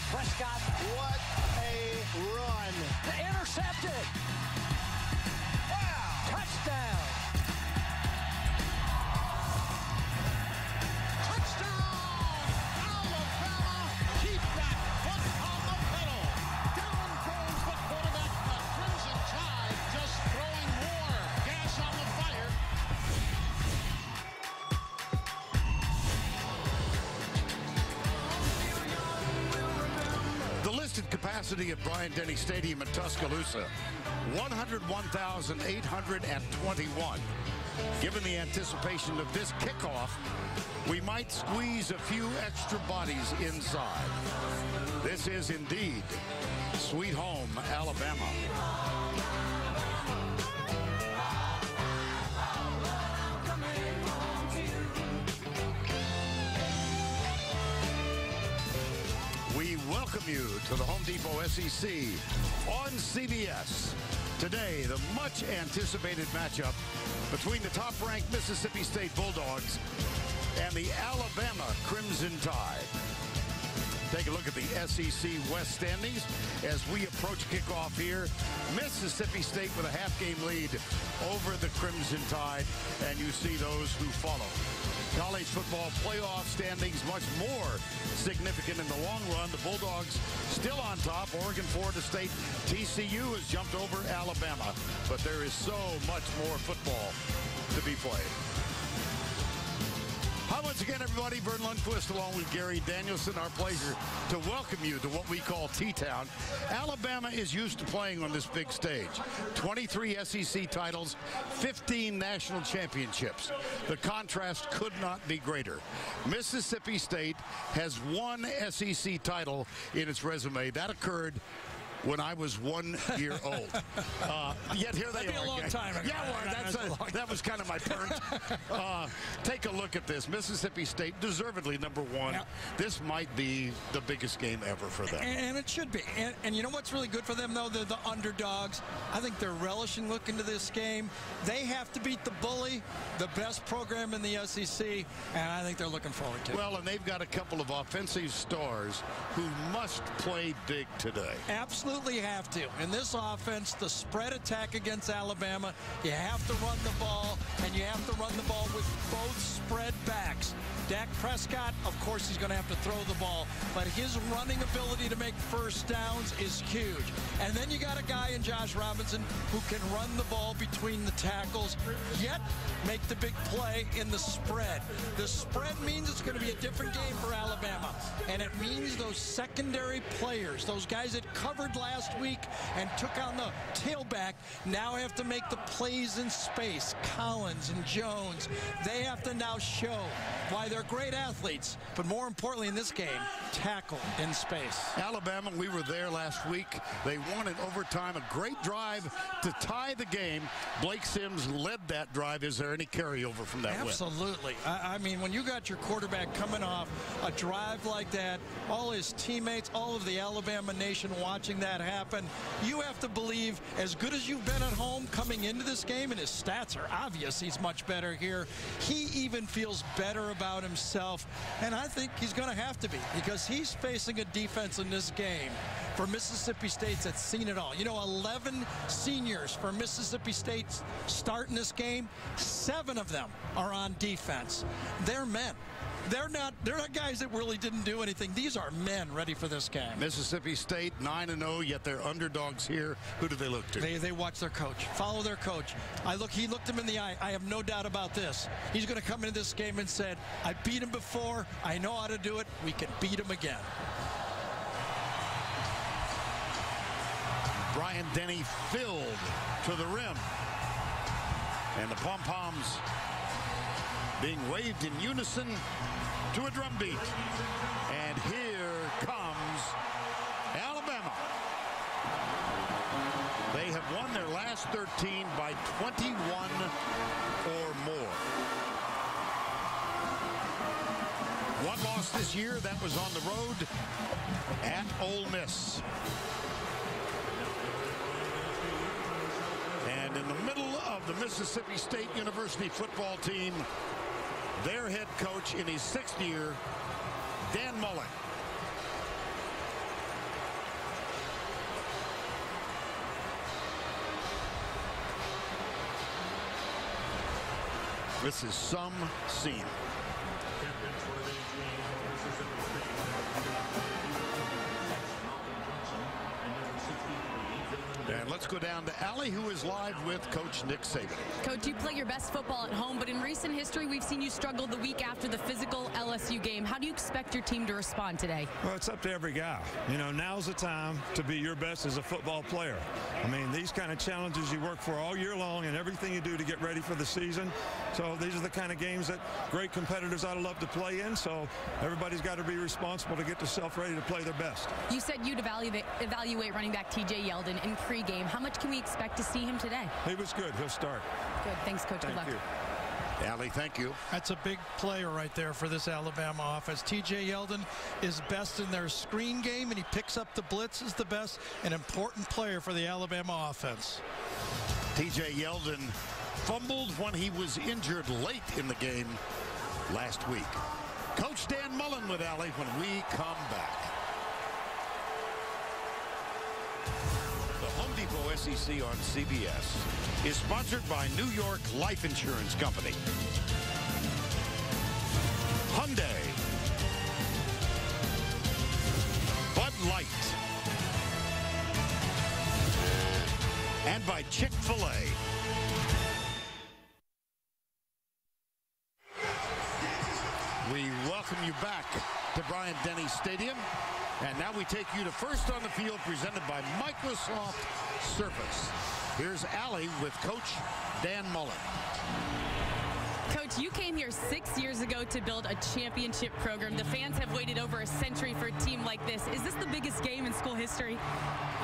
for Prescott. What a run. Intercepted. Wow. Touchdown. Capacity at Bryant-Denny Stadium in Tuscaloosa, 101,821. Given the anticipation of this kickoff, we might squeeze a few extra bodies inside. This is indeed Sweet Home, Alabama. You to the Home Depot SEC on CBS. Today, the much anticipated matchup between the top-ranked Mississippi State Bulldogs and the Alabama Crimson Tide. Take a look at the SEC West standings as we approach kickoff here. Mississippi State with a half-game lead over the Crimson Tide, and you see those who follow. College football playoff standings much more significant in the long run. The Bulldogs still on top. Oregon, Florida State, TCU has jumped over Alabama, but there is so much more football to be played. Once again, everybody. Vern Lundquist along with Gary Danielson. Our pleasure to welcome you to what we call T-Town. Alabama is used to playing on this big stage. 23 SEC titles, 15 national championships. The contrast could not be greater. Mississippi State has one SEC title in its resume. That occurred when I was one year old. Uh, yet here they That'd be are. a long time ago. Yeah, well, that's a long that was kind of my point. Uh, take a look at this. Mississippi State, deservedly number one. This might be the biggest game ever for them. And, and it should be. And, and you know what's really good for them, though? They're the underdogs. I think they're relishing looking to this game. They have to beat the bully, the best program in the SEC, and I think they're looking forward to it. Well, and they've got a couple of offensive stars who must play big today. Absolutely have to. In this offense, the spread attack against Alabama, you have to run the ball, and you have to run the ball with both spread backs. Dak Prescott, of course, he's going to have to throw the ball, but his running ability to make first downs is huge. And then you got a guy in Josh Robinson who can run the ball between the tackles, yet make the big play in the spread. The spread means it's going to be a different game for Alabama, and it means those secondary players, those guys that covered last week and took on the tailback, now have to make the plays in space. Collins and Jones, they have to now show why they're great athletes, but more importantly in this game, tackle in space. Alabama, we were there last week. They won in overtime. A great drive to tie the game. Blake Sims led that drive. Is there any carryover from that? Absolutely. I, I mean, when you got your quarterback coming off a drive like that, all his teammates, all of the Alabama nation watching that happen, you have to believe, as good as you've been at home coming into this game, and his stats are obvious, he's much better here. He even feels better about himself, and I think he's going to have to be because he's facing a defense in this game for Mississippi State that's seen it all. You know, 11 seniors for Mississippi State starting this game, seven of them are on defense. They're men. They're not. They're not guys that really didn't do anything. These are men ready for this game. Mississippi State 9 and 0, yet they're underdogs here. Who do they look to? They, they watch their coach, follow their coach. I look. He looked him in the eye. I have no doubt about this. He's going to come into this game and said, "I beat him before. I know how to do it. We can beat him again." Bryant-Denny filled to the rim. And the pom poms being waved in unison to a drum beat. And here comes Alabama. They have won their last 13 by 21 or more. One loss this year, that was on the road at Ole Miss. And in the middle of the Mississippi State University football team, their head coach in his sixth year, Dan Mullen. This is some scene. Let's go down to Allie, who is live with Coach Nick Saban. Coach, you play your best football at home, but in recent history, we've seen you struggle the week after the physical LSU game. How do you expect your team to respond today? Well, it's up to every guy. You know, now's the time to be your best as a football player. I mean, these kind of challenges you work for all year long and everything you do to get ready for the season. So these are the kind of games that great competitors ought to love to play in. So everybody's got to be responsible to get themselves ready to play their best. You said you'd evaluate, evaluate running back TJ Yeldon in pregame. How much can we expect to see him today? He was good. He'll start. Good. Thanks, Coach. Thank good luck. you. Allie, thank you. That's a big player right there for this Alabama offense. TJ Yeldon is best in their screen game, and he picks up the blitz is the best. An important player for the Alabama offense. TJ Yeldon fumbled when he was injured late in the game last week. Coach Dan Mullen with Allie when we come back. Depot SEC on CBS is sponsored by New York Life Insurance Company. Hyundai. Bud Light. And by Chick-fil-A. We welcome you back to Bryant-Denny Stadium. And now we take you to First on the Field presented by Microsoft Surface. Here's Allie with Coach Dan Mullen. Coach, you came here six years ago to build a championship program. The fans have waited over a century for a team like this. Is this the biggest game in school history?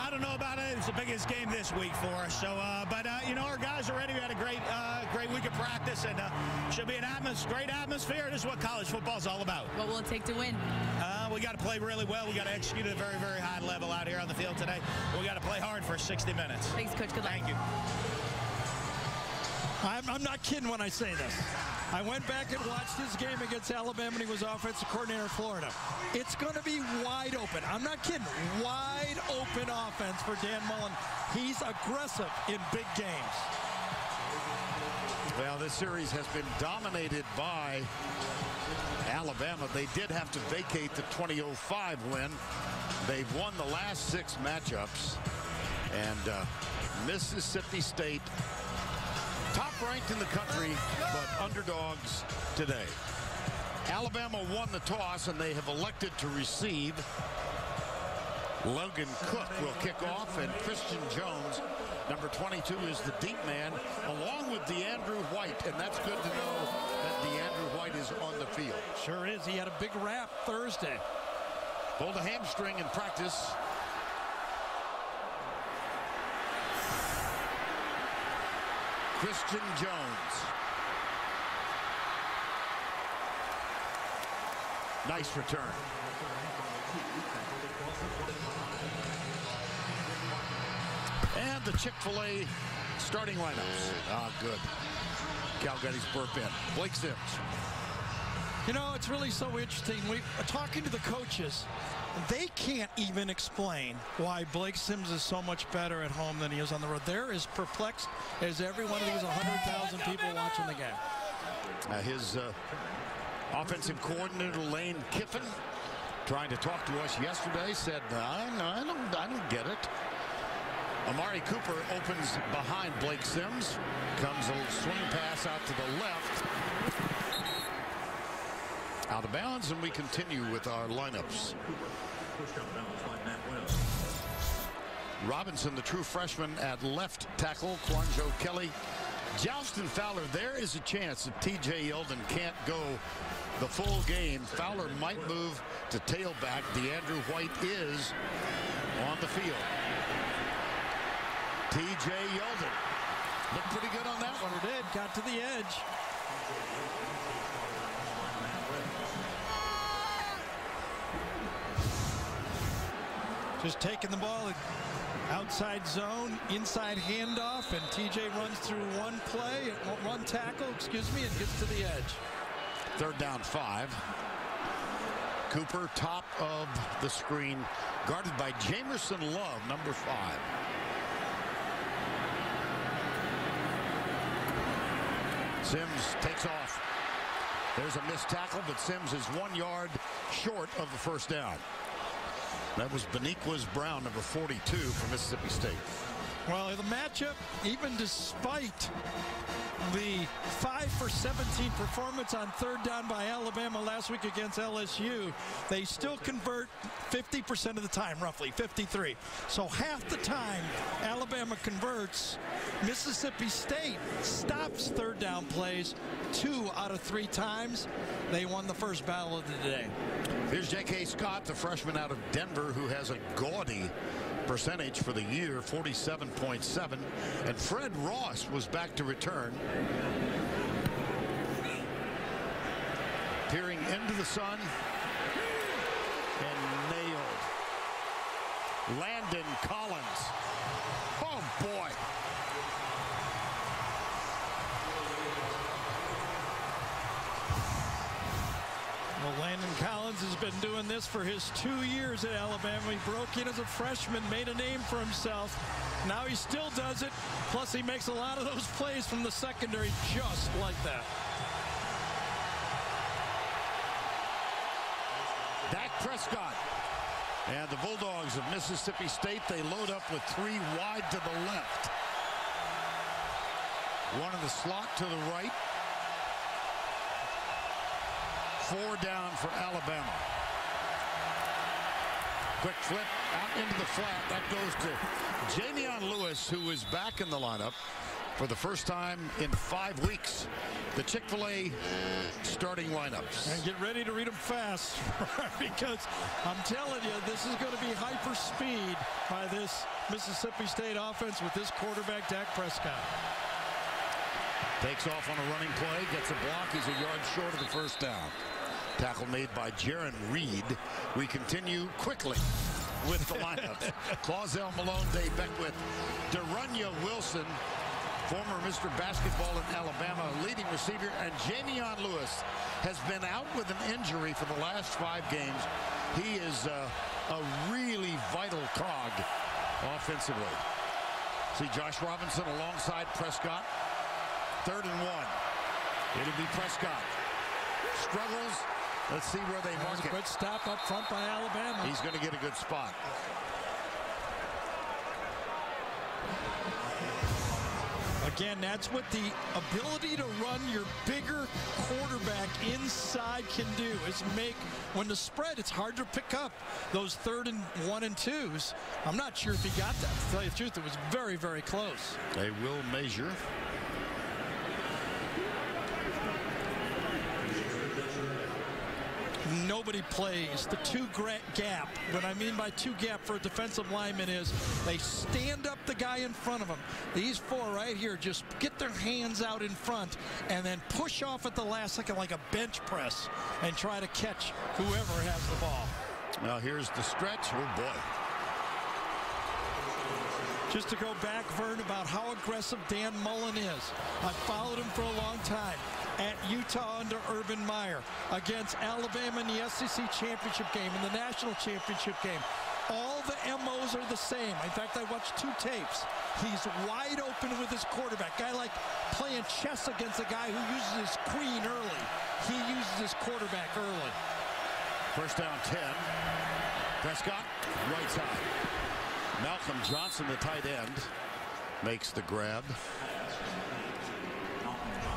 I don't know about it. It's the biggest game this week for us. So, uh, but uh, you know, our guys are ready. We had a great, uh, great week of practice, and uh, should be an atmos- great atmosphere. This is what college football is all about. What will it take to win? Uh, we got to play really well. We got to execute at a very, very high level out here on the field today. We got to play hard for 60 minutes. Thanks, Coach. Good luck. Thank you. I'm, I'm not kidding when I say this. I went back and watched his game against Alabama and he was offensive coordinator in Florida. It's going to be wide open. I'm not kidding. Wide open offense for Dan Mullen. He's aggressive in big games. Well, this series has been dominated by Alabama. They did have to vacate the 2005 win. They've won the last six matchups. And uh, Mississippi State, top ranked in the country, but underdogs today. Alabama won the toss, and they have elected to receive. Logan Cooke will kick off, and Christian Jones, number 22, is the deep man, along with DeAndrew White. And that's good to know that DeAndrew White is on the field. Sure is. He had a big rap Thursday. Pulled a hamstring in practice. Christian Jones. Nice return. And the Chick-fil-A starting lineups. Ah, good. Cal got burp in. Blake Sims. You know, it's really so interesting. We uh, talking to the coaches, they can't even explain why Blake Sims is so much better at home than he is on the road. They're as perplexed as every one of these 100,000 people watching the game. Uh, his uh, offensive coordinator Lane Kiffin trying to talk to us yesterday said, I, I, don't, I don't get it. Amari Cooper opens behind Blake Sims. Comes a swing pass out to the left. Out of bounds, and we continue with our lineups. Robinson, the true freshman at left tackle. Kouandjio Kelly. Jalston Fowler, there is a chance that TJ Yeldon can't go the full game. Fowler might move to tailback. DeAndrew White is on the field. TJ Yeldon. Looked pretty good on that one. Sure did. Got to the edge. Just taking the ball outside zone, inside handoff, and TJ runs through one play, one tackle, excuse me, and gets to the edge. Third down five. Cooper top of the screen, guarded by Jamerson Love, number five. Sims takes off. There's a missed tackle, but Sims is one yard short of the first down. That was Beniquez Brown, number 42 for Mississippi State. Well, the matchup, even despite the 5 for 17 performance on third down by Alabama last week against LSU, they still convert 50% of the time, roughly 53. So half the time Alabama converts, Mississippi State stops third down plays two out of three times. They won the first battle of the day. Here's J.K. Scott, the freshman out of Denver, who has a gaudy percentage for the year, 47.7. And Fred Ross was back to return. Peering into the sun and nailed. Landon Collins. Oh, boy. Well, Landon Collins has been doing this for his two years at Alabama. He broke in as a freshman, made a name for himself. Now he still does it. Plus, he makes a lot of those plays from the secondary just like that. Dak Prescott. And the Bulldogs of Mississippi State, they load up with three wide to the left. One in the slot to the right. Four down for Alabama. Quick flip out into the flat. That goes to Jameon Lewis, who is back in the lineup for the first time in five weeks. The Chick-fil-A starting lineups. And get ready to read them fast because I'm telling you, this is going to be hyper speed by this Mississippi State offense with this quarterback, Dak Prescott. Takes off on a running play, gets a block. He's a yard short of the first down. Tackle made by Jarran Reed. We continue quickly with the lineups. Clausell Malone, Dave Beckwith, De'Runnya Wilson, former Mr. Basketball in Alabama, leading receiver, and Jameon Lewis has been out with an injury for the last five games. He is uh, a really vital cog offensively. See Josh Robinson alongside Prescott. Third and one. It'll be Prescott. Struggles. Let's see where they That mark a it. good stop up front by Alabama. He's going to get a good spot. Again, that's what the ability to run your bigger quarterback inside can do is make when the spread it's hard to pick up those third and one and twos. I'm not sure if he got that. To tell you the truth, it was very, very close. They will measure. Nobody plays the two gap. What I mean by two gap for a defensive lineman is they stand up the guy in front of them. These four right here just get their hands out in front and then push off at the last second like a bench press and try to catch whoever has the ball. Now here's the stretch. Oh boy. Just to go back, Vern, about how aggressive Dan Mullen is. I've followed him for a long time. At Utah under Urban Meyer, against Alabama in the SEC championship game, in the national championship game. All the MOs are the same. In fact, I watched two tapes. He's wide open with his quarterback. Guy like playing chess against a guy who uses his queen early. He uses his quarterback early. First down 10. Prescott, right side. Malcolm Johnson, the tight end, makes the grab.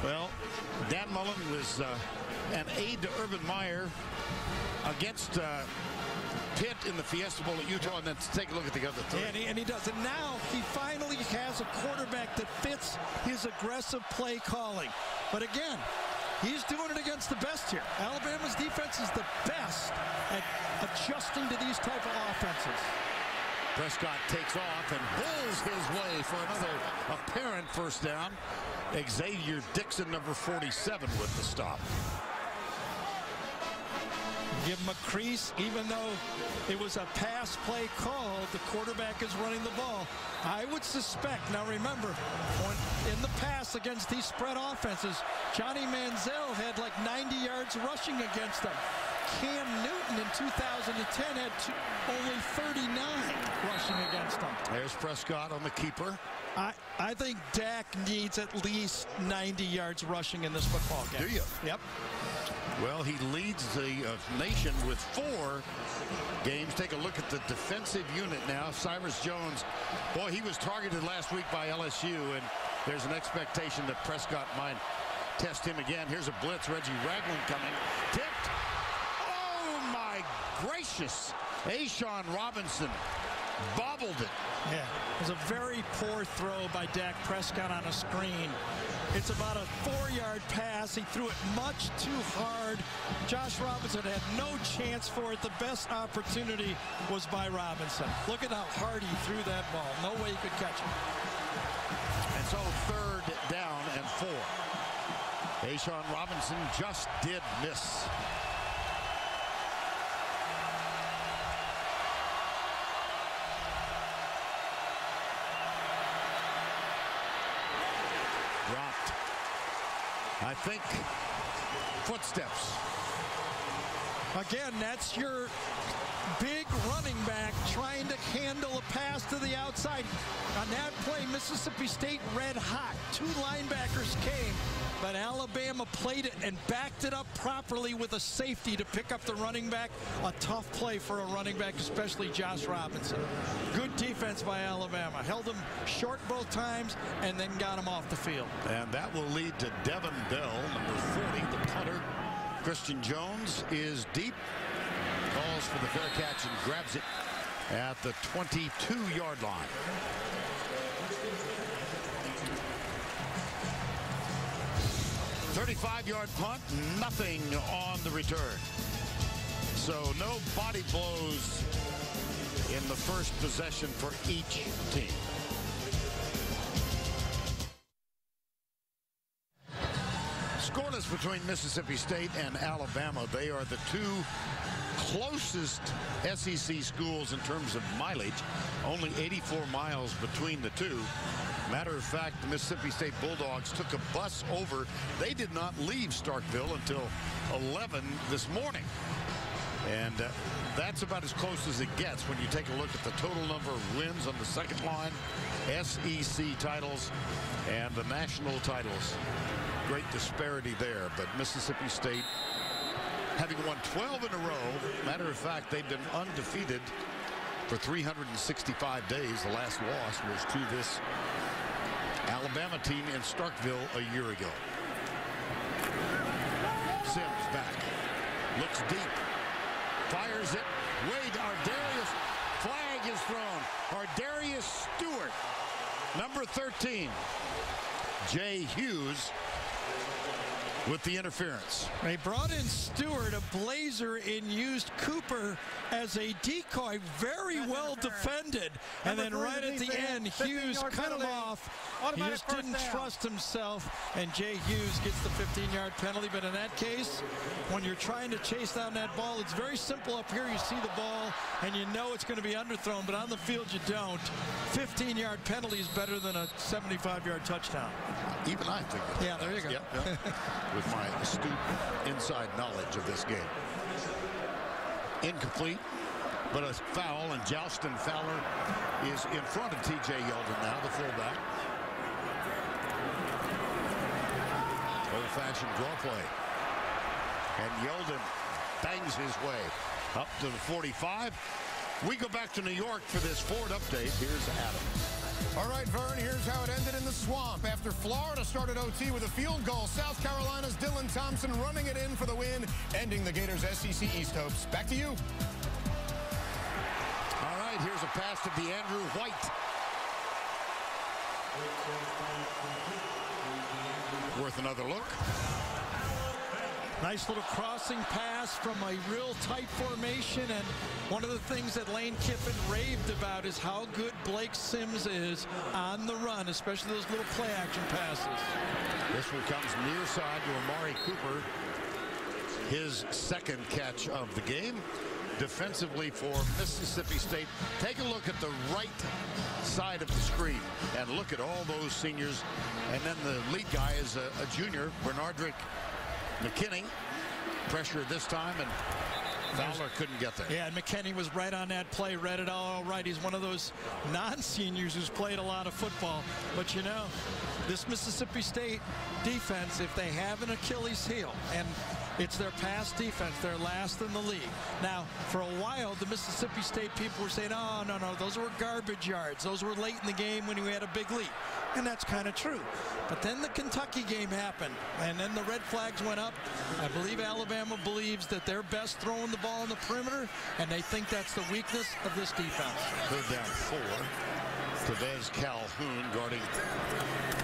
Well, Dan Mullen was uh, an aide to Urban Meyer against uh, Pitt in the Fiesta Bowl at Utah, and then take a look at the other three. And he, and he does. And now he finally has a quarterback that fits his aggressive play calling. But again, he's doing it against the best here. Alabama's defense is the best at adjusting to these type of offenses. Prescott takes off and bulls his way for another apparent first down. Xzavier Dickson, number 47, with the stop. Give him a crease, even though it was a pass play call, the quarterback is running the ball. I would suspect, now remember, in the past against these spread offenses, Johnny Manziel had like 90 yards rushing against them. Cam Newton in 2010 had two, only 39 rushing against him. There's Prescott on the keeper. I, I think Dak needs at least 90 yards rushing in this football game. Do you? Yep. Well, he leads the uh, nation with four games. Take a look at the defensive unit now. Cyrus Jones, boy, he was targeted last week by LSU, and there's an expectation that Prescott might test him again. Here's a blitz. Reggie Ragland coming. Tipped. Oh, my gracious. A'Shawn Robinson bobbled it. Yeah, was a very poor throw by Dak Prescott on a screen. It's about a four-yard pass. He threw it much too hard. Josh Robinson had no chance for it. The best opportunity was by Robinson. Look at how hard he threw that ball. No way he could catch it. And so third down and four. A'Shawn Robinson just did miss. Dropped. I think footsteps. Again, that's your big running back trying to handle a pass to the outside. On that play, Mississippi State red hot. Two linebackers came, but Alabama played it and backed it up properly with a safety to pick up the running back. A tough play for a running back, especially Josh Robinson. Good defense by Alabama. Held him short both times and then got him off the field. And that will lead to Devon Bell, number 40, the punter. Christian Jones is deep. Calls for the fair catch and grabs it at the 22-yard line. Thirty-five yard punt, nothing on the return. So no body blows in the first possession for each team. Scoreless between Mississippi State and Alabama. They are the two closest SEC schools in terms of mileage. Only 84 miles between the two. Matter of fact, the Mississippi State Bulldogs took a bus over. They did not leave Starkville until 11 this morning. And uh, that's about as close as it gets when you take a look at the total number of wins on the second line, SEC titles, and the national titles. Great disparity there, but Mississippi State having won 12 in a row. Matter of fact, they've been undefeated for 365 days. The last loss was to this Alabama team in Starkville a year ago. Sims back. Looks deep. Fires it. Wade Ardarius. Flag is thrown. Ardarius Stewart. Number 13. Jay Hughes with the interference. They brought in Stewart, a blazer, and used Cooper as a decoy. Very well defended. And then right at the end, Hughes cut him off. He just didn't trust himself. And Jay Hughes gets the 15-yard penalty. But in that case, when you're trying to chase down that ball, it's very simple up here. You see the ball, and you know it's going to be underthrown. But on the field, you don't. 15-yard penalty is better than a 75-yard touchdown. Even I think. Yeah, there you go. Yep, yep. With my astute inside knowledge of this game. Incomplete, but a foul, and Jalston Fowler is in front of T.J. Yeldon now, the fullback. Old-fashioned draw play. And Yeldon bangs his way up to the 45. We go back to New York for this Ford update. Here's Adam. All right, Vern, here's how it ended in the swamp. After Florida started OT with a field goal, South Carolina's Dylan Thompson running it in for the win, ending the Gators' SEC East hopes. Back to you. All right, here's a pass to DeAndrew White. Worth another look. Nice little crossing pass from a real tight formation. And one of the things that Lane Kiffin raved about is how good Blake Sims is on the run, especially those little play action passes. This one comes near side to Amari Cooper. His second catch of the game. Defensively for Mississippi State. Take a look at the right side of the screen and look at all those seniors. And then the lead guy is a, a junior, Benardrick McKinney. Pressure this time, and Fowler couldn't get there. Yeah, and McKinney was right on that play, read it all right. He's one of those non-seniors who's played a lot of football. But you know, this Mississippi State defense, if they have an Achilles heel, and it's their pass defense, they're last in the league. Now, for a while, the Mississippi State people were saying, oh, no, no, those were garbage yards. Those were late in the game when we had a big lead. And that's kind of true. But then the Kentucky game happened, and then the red flags went up. I believe Alabama believes that they're best throwing the ball on the perimeter, and they think that's the weakness of this defense. Third down four. Taveze Calhoun guarding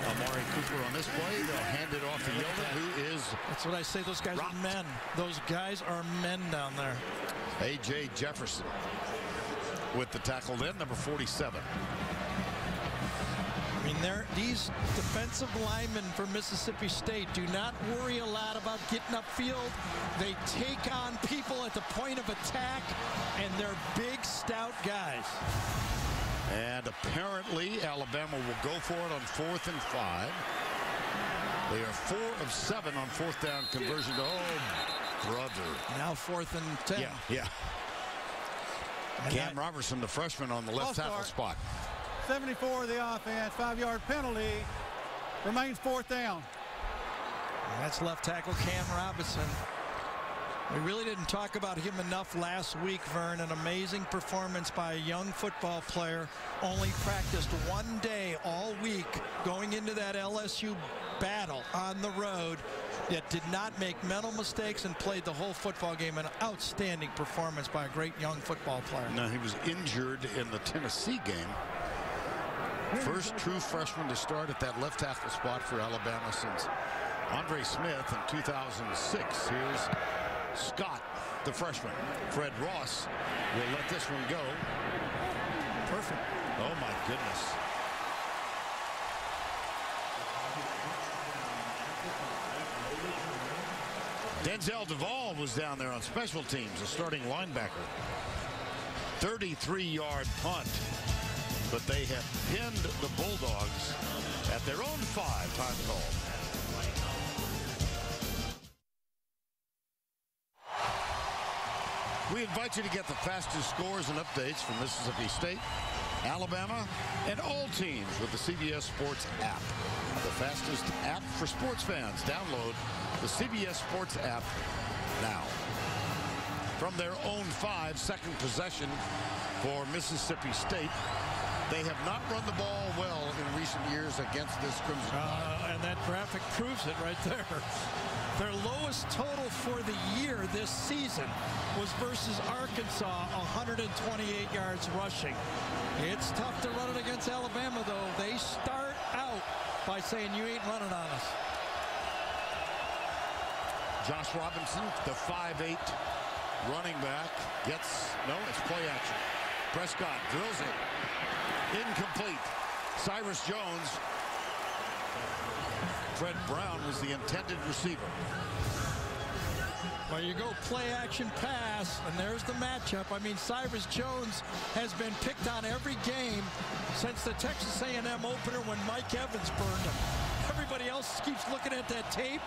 Amari Cooper on this play. They'll hand it off to Yeldon, who That's what I say. Those guys Rocked. are men. Those guys are men down there. A.J. Jefferson with the tackle then, number 47. I mean, these defensive linemen for Mississippi State do not worry a lot about getting upfield. They take on people at the point of attack, and they're big, stout guys. And apparently Alabama will go for it on fourth and five. They are four of seven on fourth down conversion. Oh, brother. Now fourth and ten. Yeah, yeah. And Cam that- Robinson, the freshman, on the left False tackle start. spot. 74 the offense, five-yard penalty. Remains fourth down. That's left tackle Cam Robinson. We really didn't talk about him enough last week, Vern. An amazing performance by a young football player. Only practiced one day all week going into that LSU battle on the road. Yet did not make mental mistakes and played the whole football game. An outstanding performance by a great young football player. Now, he was injured in the Tennessee game. First true freshman to start at that left tackle spot for Alabama since Andre Smith in 2006. Here's Scott, the freshman. Fred Ross will let this one go. Perfect. Oh, my goodness. Denzel Devall was down there on special teams, a starting linebacker. 33-yard punt, but they have pinned the Bulldogs at their own five time We invite you to get the fastest scores and updates from Mississippi State, Alabama, and all teams with the CBS Sports app. The fastest app for sports fans. Download the CBS Sports app now. From their own five, second possession for Mississippi State. They have not run the ball well in recent years against this Crimson. Uh, and that graphic proves it right there. Their lowest total for the year this season was versus Arkansas, 128 yards rushing. It's tough to run it against Alabama, though. They start out by saying, you ain't running on us. Josh Robinson, the 5'8 running back, gets, no, it's play action. Prescott drills it. Incomplete. Cyrus Jones. Fred Brown was the intended receiver. Well, you go play action pass, and there's the matchup. I mean, Cyrus Jones has been picked on every game since the Texas A&M opener when Mike Evans burned him. Everybody else keeps looking at that tape,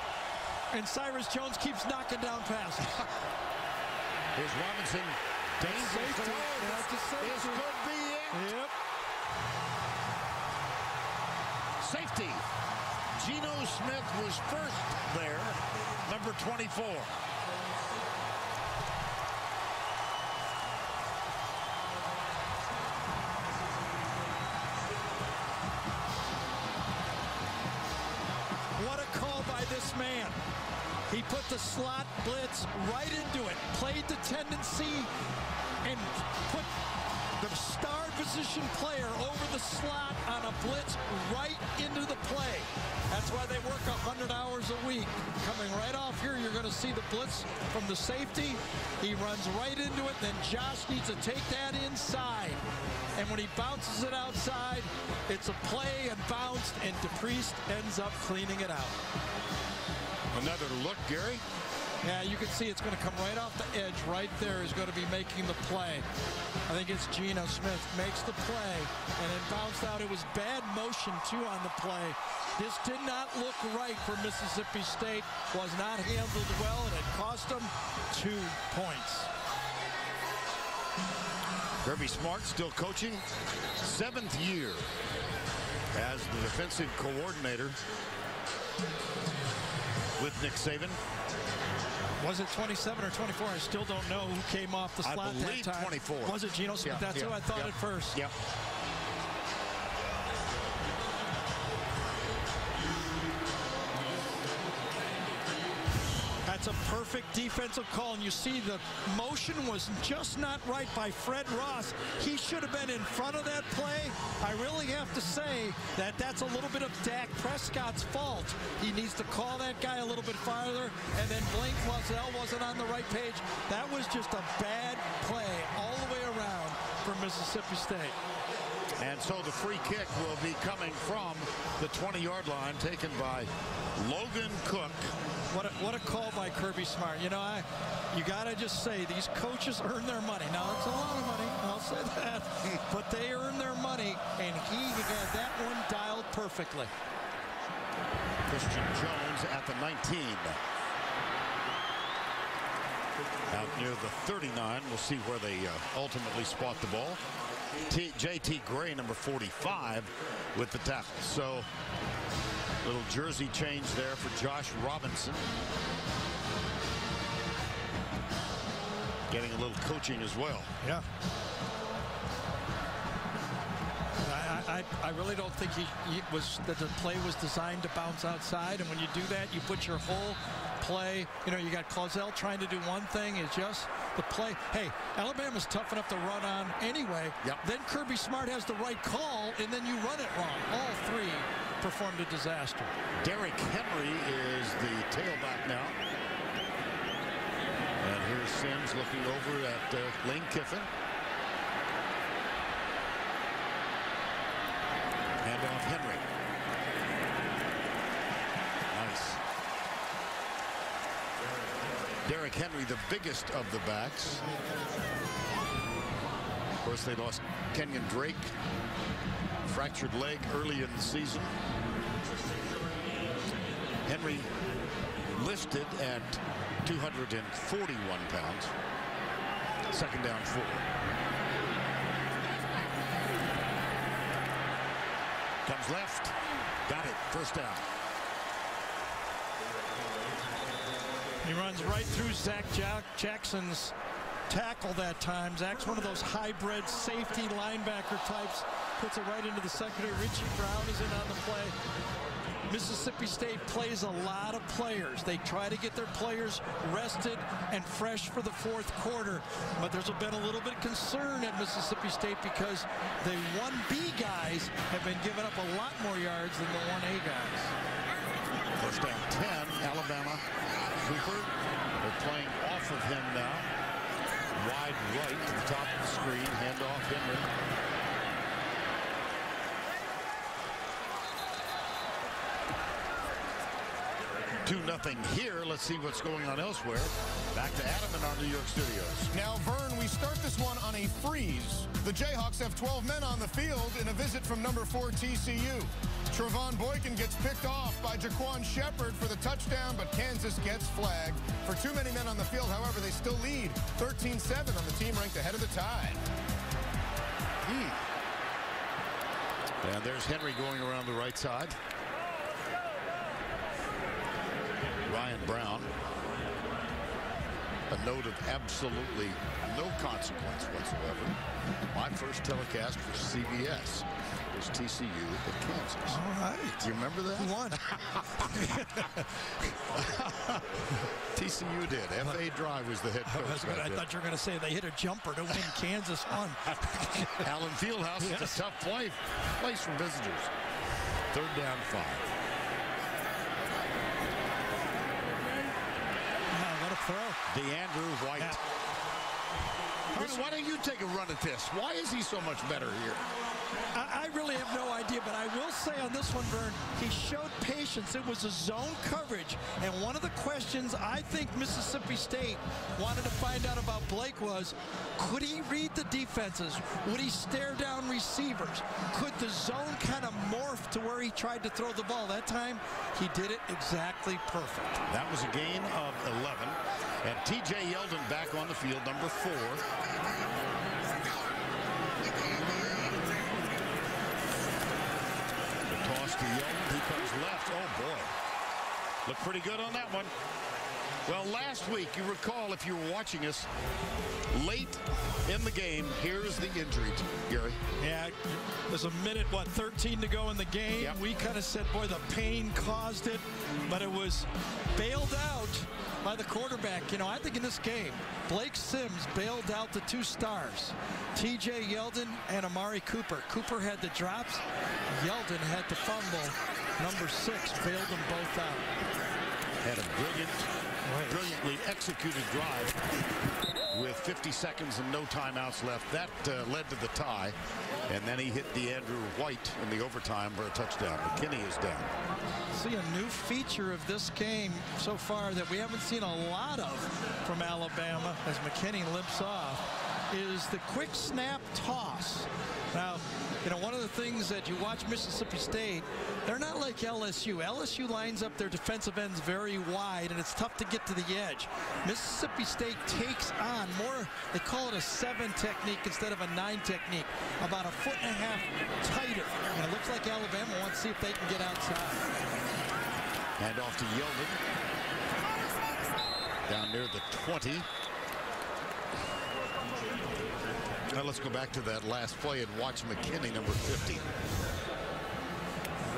and Cyrus Jones keeps knocking down passes. Here's Robinson. Dangerous. Safety. throw. That's a safety. This could be it. Yep. Safety. Geno Smith was first there, number 24. What a call by this man. He put the slot blitz right into it, played the tendency, and put the star position player over the slot on a blitz right into the play. That's why they work 100 hours a week. Coming right off here, you're going to see the blitz from the safety. He runs right into it, then Josh needs to take that inside. And when he bounces it outside, it's a play and bounced, and DePriest ends up cleaning it out. Another look, Gary. Yeah, you can see it's going to come right off the edge. Right there is going to be making the play. I think it's Geno Smith makes the play and it bounced out. It was bad motion too on the play. This did not look right for Mississippi State. Was not handled well and it cost them two points. Kirby Smart still coaching. Seventh year as the defensive coordinator with Nick Saban. Was it 27 or 24? I still don't know who came off the I slot believe that time. 24. Was it Geno Smith? Yeah, That's yeah, who I thought yeah. at first. Yep. That's a perfect defensive call, and you see the motion was just not right by Fred Ross. He should have been in front of that play. I really have to say that that's a little bit of Dak Prescott's fault. He needs to call that guy a little bit farther, and then Blaine Clausell wasn't on the right page. That was just a bad play all the way around for Mississippi State. And so the free kick will be coming from the 20-yard line, taken by Logan Cooke. What a, what a call by Kirby Smart. You know, I, you got to just say these coaches earn their money. Now, it's a lot of money. I'll say that. but they earn their money, and he had that one dialed perfectly. Christian Jones at the 19. Out near the 39. We'll see where they uh, ultimately spot the ball. T JT Gray, number 45, with the tackle. So, little jersey change there for Josh Robinson. Getting a little coaching as well. Yeah. I, I, I really don't think he, he was that the play was designed to bounce outside, and when you do that, you put your whole play. You know, you got Clausell trying to do one thing. It's just the play. Hey, Alabama's tough enough to run on anyway. Yep. Then Kirby Smart has the right call, and then you run it wrong. All three performed a disaster. Derrick Henry is the tailback now. And here's Sims looking over at uh, Lane Kiffin. Hand off Henry. Nice. Derrick Henry, the biggest of the backs. Of course, they lost Kenyon Drake. Fractured leg early in the season. Henry listed at 241 pounds. Second down four. Comes left. Got it. First down. He runs right through Zach Jack Jackson's tackle that time. Zach's one of those hybrid safety linebacker types. Puts it right into the secondary. Richie Brown is in on the play. Mississippi State plays a lot of players. They try to get their players rested and fresh for the fourth quarter. But there's been a little bit of concern at Mississippi State because the 1B guys have been giving up a lot more yards than the 1A guys. First down 10. Alabama. Cooper. They're playing off of him now. Wide right to the top of the screen. Handoff Henry. Two nothing here. Let's see what's going on elsewhere. Back to Adam in our New York studios. Now, Vern, we start this one on a freeze. The Jayhawks have 12 men on the field in a visit from number four TCU. Trevone Boykin gets picked off by Jaquan Shepard for the touchdown, but Kansas gets flagged. For too many men on the field, however, they still lead 13-7 on the team ranked ahead of the tide. Hmm. And there's Henry going around the right side. Ryan Brown. A note of absolutely no consequence whatsoever. My first telecast for CBS was TCU at Kansas. All right. Do you remember that? Won? TCU did. F.A. Dry was the head I, coach. was gonna- I thought you were going to say they hit a jumper to win Kansas won. Allen Fieldhouse. Yes. It's a tough play, place for visitors. Third down five. Wow, what a throw. DeAndrew White. Yeah. Hardy, why don't you take a run at this? Why is he so much better here? I, I really have no idea, but I will say on this one, Vern, he showed patience. It was a zone coverage, and one of the questions I think Mississippi State wanted to find out about Blake was, could he read the defenses? Would he stare down receivers? Could the zone kind of morph to where he tried to throw the ball? That time, he did it exactly perfect. That was a gain of 11. And T.J. Yeldon back on the field, number four. Toss to Yeldon. He comes left. Oh, boy. Looked pretty good on that one. Well, last week, you recall if you were watching us, late in the game, here's the injury, Gary. Yeah, there's a minute, what, 13 to go in the game. Yep. We kind of said, boy, the pain caused it, but it was bailed out by the quarterback. You know, I think in this game, Blake Sims bailed out the two stars, TJ Yeldon and Amari Cooper. Cooper had the drops, Yeldon had the fumble. Number six bailed them both out. Had a brilliant, brilliantly executed drive with 50 seconds and no timeouts left. That uh, led to the tie. And then he hit DeAndrew White in the overtime for a touchdown. McKinney is down. See a new feature of this game so far that we haven't seen a lot of from Alabama as McKinney limps off is the quick snap toss. Now, you know, one of the things that you watch Mississippi State, they're not like LSU. LSU lines up their defensive ends very wide, and it's tough to get to the edge. Mississippi State takes on more, they call it a seven technique instead of a nine technique, about a foot and a half tighter. And it looks like Alabama wants to see if they can get outside. And off to Yeldon. Down near the 20. Now let's go back to that last play and watch McKinney, number 50.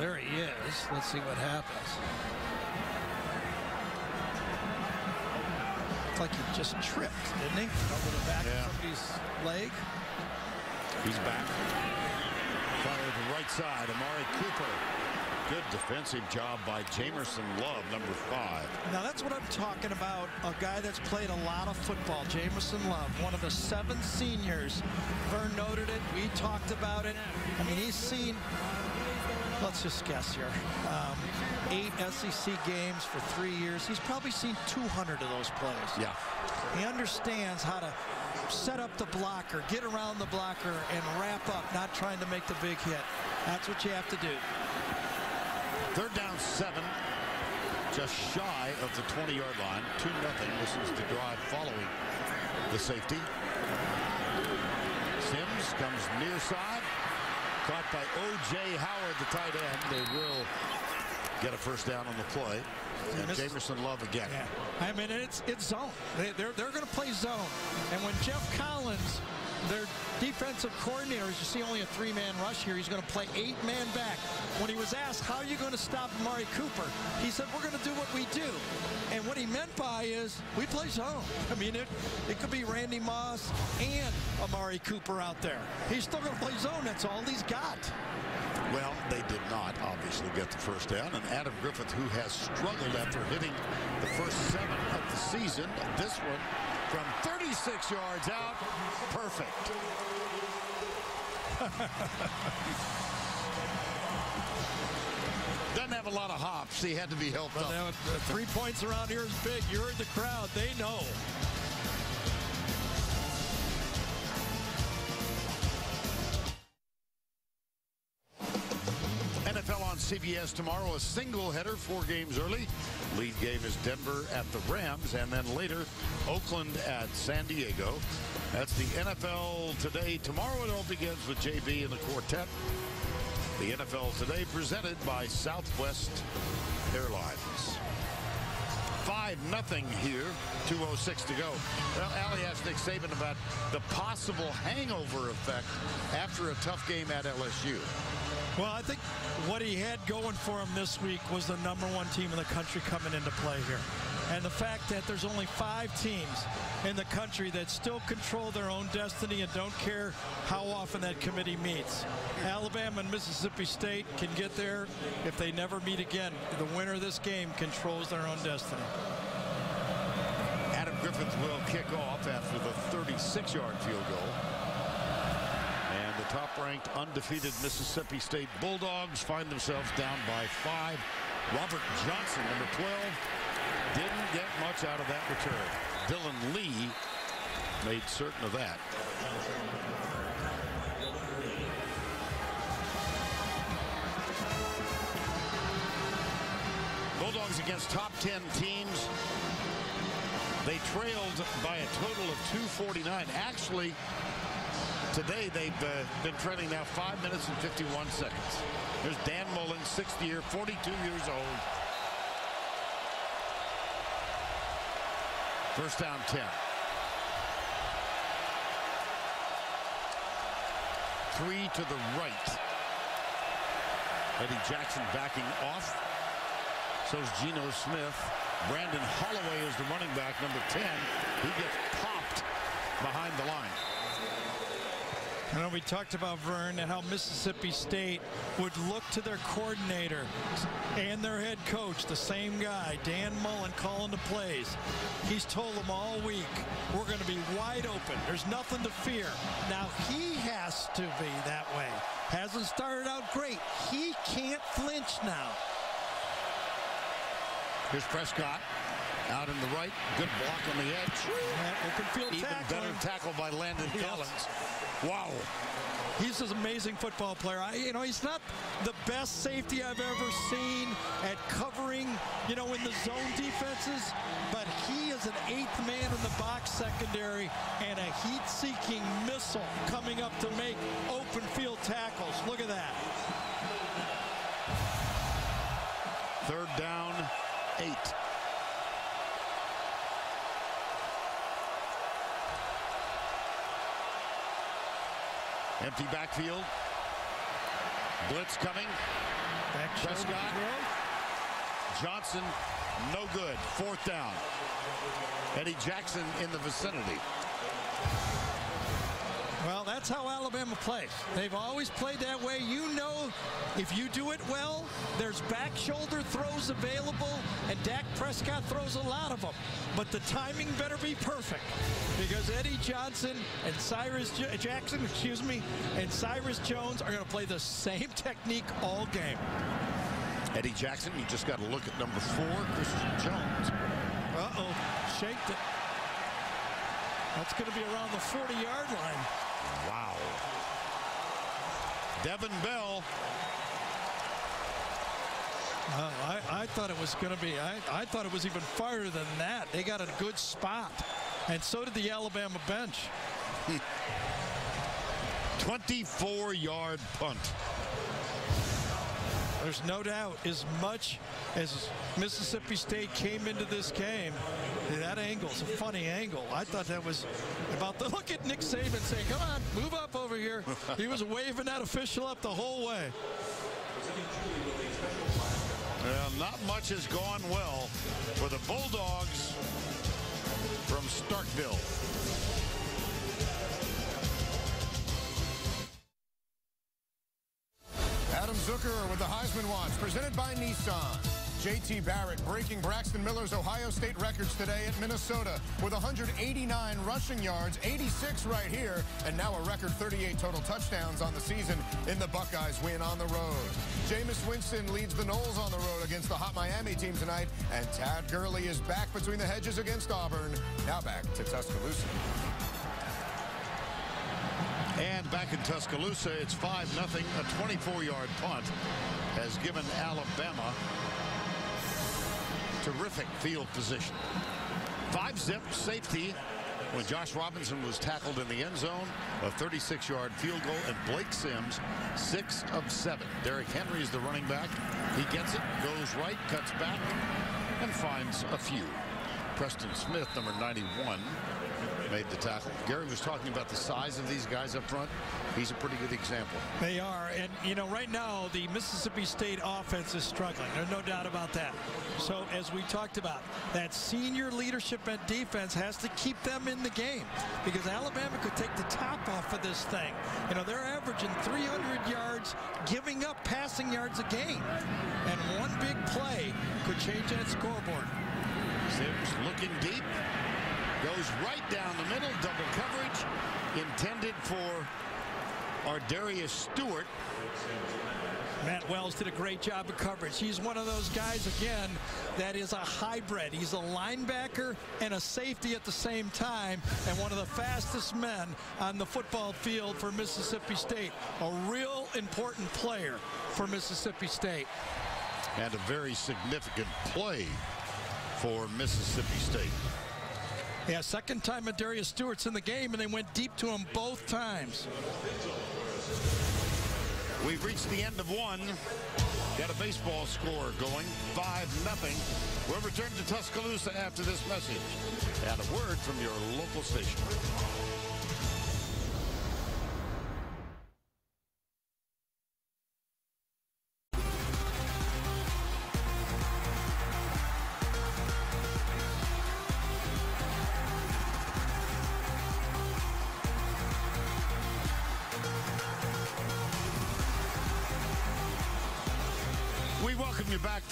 There he is. Let's see what happens. Looks like he just tripped, didn't he? Over the back Yeah. of somebody's leg. He's back. Fire to the right side. Amari Cooper. Good defensive job by Jamerson Love, number five. Now that's what I'm talking about. A guy that's played a lot of football, Jamerson Love, one of the seven seniors. Vern noted it. We talked about it. I mean, he's seen. Let's just guess here. Um, eight SEC games for three years. He's probably seen 200 of those plays. Yeah. He understands how to set up the blocker, get around the blocker, and wrap up, not trying to make the big hit. That's what you have to do. Third down seven. Just shy of the 20-yard line. 2 nothing. This is the drive following the safety. Sims comes near side. Caught by O.J. Howard, the tight end. They will get a first down on the play. And Jamerson Love again. Yeah. I mean, it's it's zone. They, they're they're going to play zone. And when Geoff Collins, their defensive coordinator, as you see only a three-man rush here, he's going to play eight-man back. When he was asked, how are you going to stop Amari Cooper? He said, we're going to do what we do. And what he meant by is, we play zone. I mean, it, it could be Randy Moss and Amari Cooper out there. He's still going to play zone. That's all he's got. Well, they did not obviously get the first down. And Adam Griffith, who has struggled after hitting the first seven of the season, this one from 36 yards out, perfect. Doesn't have a lot of hops. He had to be helped But up. now, uh, three points around here is big. You heard the crowd. They know. CBS tomorrow, a single header, four games early. Lead game is Denver at the Rams, and then later, Oakland at San Diego. That's the NFL today. Tomorrow it all begins with JB and the quartet. The NFL today presented by Southwest Airlines. 5 nothing here, 2.06 to go. Well, Allie asked Nick Saban about the possible hangover effect after a tough game at LSU. Well, I think what he had going for him this week was the number one team in the country coming into play here. And the fact that there's only five teams in the country that still control their own destiny and don't care how often that committee meets. Alabama and Mississippi State can get there if they never meet again. The winner of this game controls their own destiny. Adam Griffith will kick off after the 36-yard field goal. And the top-ranked, undefeated Mississippi State Bulldogs find themselves down by five. Robert Johnson, number 12, didn't get much out of that return. Dillon Lee made certain of that. Bulldogs against top 10 teams. They trailed by a total of 249. Actually, today they've uh, been trailing now 5 minutes and 51 seconds. There's Dan Mullen, sixth year, 42 years old. First down 10. Three to the right. Eddie Jackson backing off. So is Geno Smith. Brandon Holloway is the running back, number 10. He gets popped behind the line. You know, we talked about Vern and how Mississippi State would look to their coordinator and their head coach, the same guy, Dan Mullen, calling the plays. He's told them all week, we're going to be wide open. There's nothing to fear. Now, he has to be that way. Hasn't started out great. He can't flinch now. Here's Prescott out in the right. Good block on the edge. Open field Even tackle. better tackle by Landon Yes. Collins. Wow. He's an amazing football player. I, you know, he's not the best safety I've ever seen at covering, you know, in the zone defenses, but he is an eighth man in the box secondary and a heat-seeking missile coming up to make open field tackles. Look at that. Third down, eight. Empty backfield. Blitz coming. Back Prescott. Johnson, no good. Fourth down. Eddie Jackson in the vicinity. Well, that's how Alabama plays. They've always played that way. You know, if you do it well, there's back shoulder throws available, and Dak Prescott throws a lot of them. But the timing better be perfect because Eddie Johnson and Cyrus J- Jackson, excuse me, and Cyrus Jones are going to play the same technique all game. Eddie Jackson, you just got to look at number four, Christian Jones. Uh-oh, shaked it. That's going to be around the 40-yard line. Devon Bell. Uh, I, I thought it was going to be, I, I thought it was even farther than that. They got a good spot. And so did the Alabama bench. 24-yard punt. There's no doubt, as much as Mississippi State came into this game, that angle's a funny angle. I thought that was about the look at Nick Saban saying, come on, move up over here. he was waving that official up the whole way. Well, not much has gone well for the Bulldogs from Starkville. Adam Zucker with the Heisman Watch, presented by Nissan. JT Barrett breaking Braxton Miller's Ohio State records today at Minnesota with 189 rushing yards, 86 right here, and now a record 38 total touchdowns on the season in the Buckeyes win on the road. Jameis Winston leads the Noles on the road against the hot Miami team tonight, and Todd Gurley is back between the hedges against Auburn. Now back to Tuscaloosa. And back in Tuscaloosa, it's 5 0. A 24-yard punt has given Alabama terrific field position. Five zip safety when Josh Robinson was tackled in the end zone. A 36-yard field goal. And Blake Sims, 6 of 7. Derrick Henry is the running back. He gets it, goes right, cuts back, and finds a few. Preston Smith, number 91, made the tackle. Gary was talking about the size of these guys up front. He's a pretty good example. They are. And, you know, right now, the Mississippi State offense is struggling. There's no doubt about that. So, as we talked about, that senior leadership and defense has to keep them in the game because Alabama could take the top off of this thing. You know, they're averaging 300 yards, giving up passing yards a game. And one big play could change that scoreboard. Sims looking deep. Goes right down the middle. Double coverage. Intended for Ardarius Stewart. Matt Wells did a great job of coverage. He's one of those guys, again, that is a hybrid. He's a linebacker and a safety at the same time, and one of the fastest men on the football field for Mississippi State. A real important player for Mississippi State. And a very significant play for Mississippi State. Yeah, second time Darius Stewart's in the game, and they went deep to him both times. We've reached the end of one. Got a baseball score going, 5 nothing. We'll return to Tuscaloosa after this message. And a word from your local station.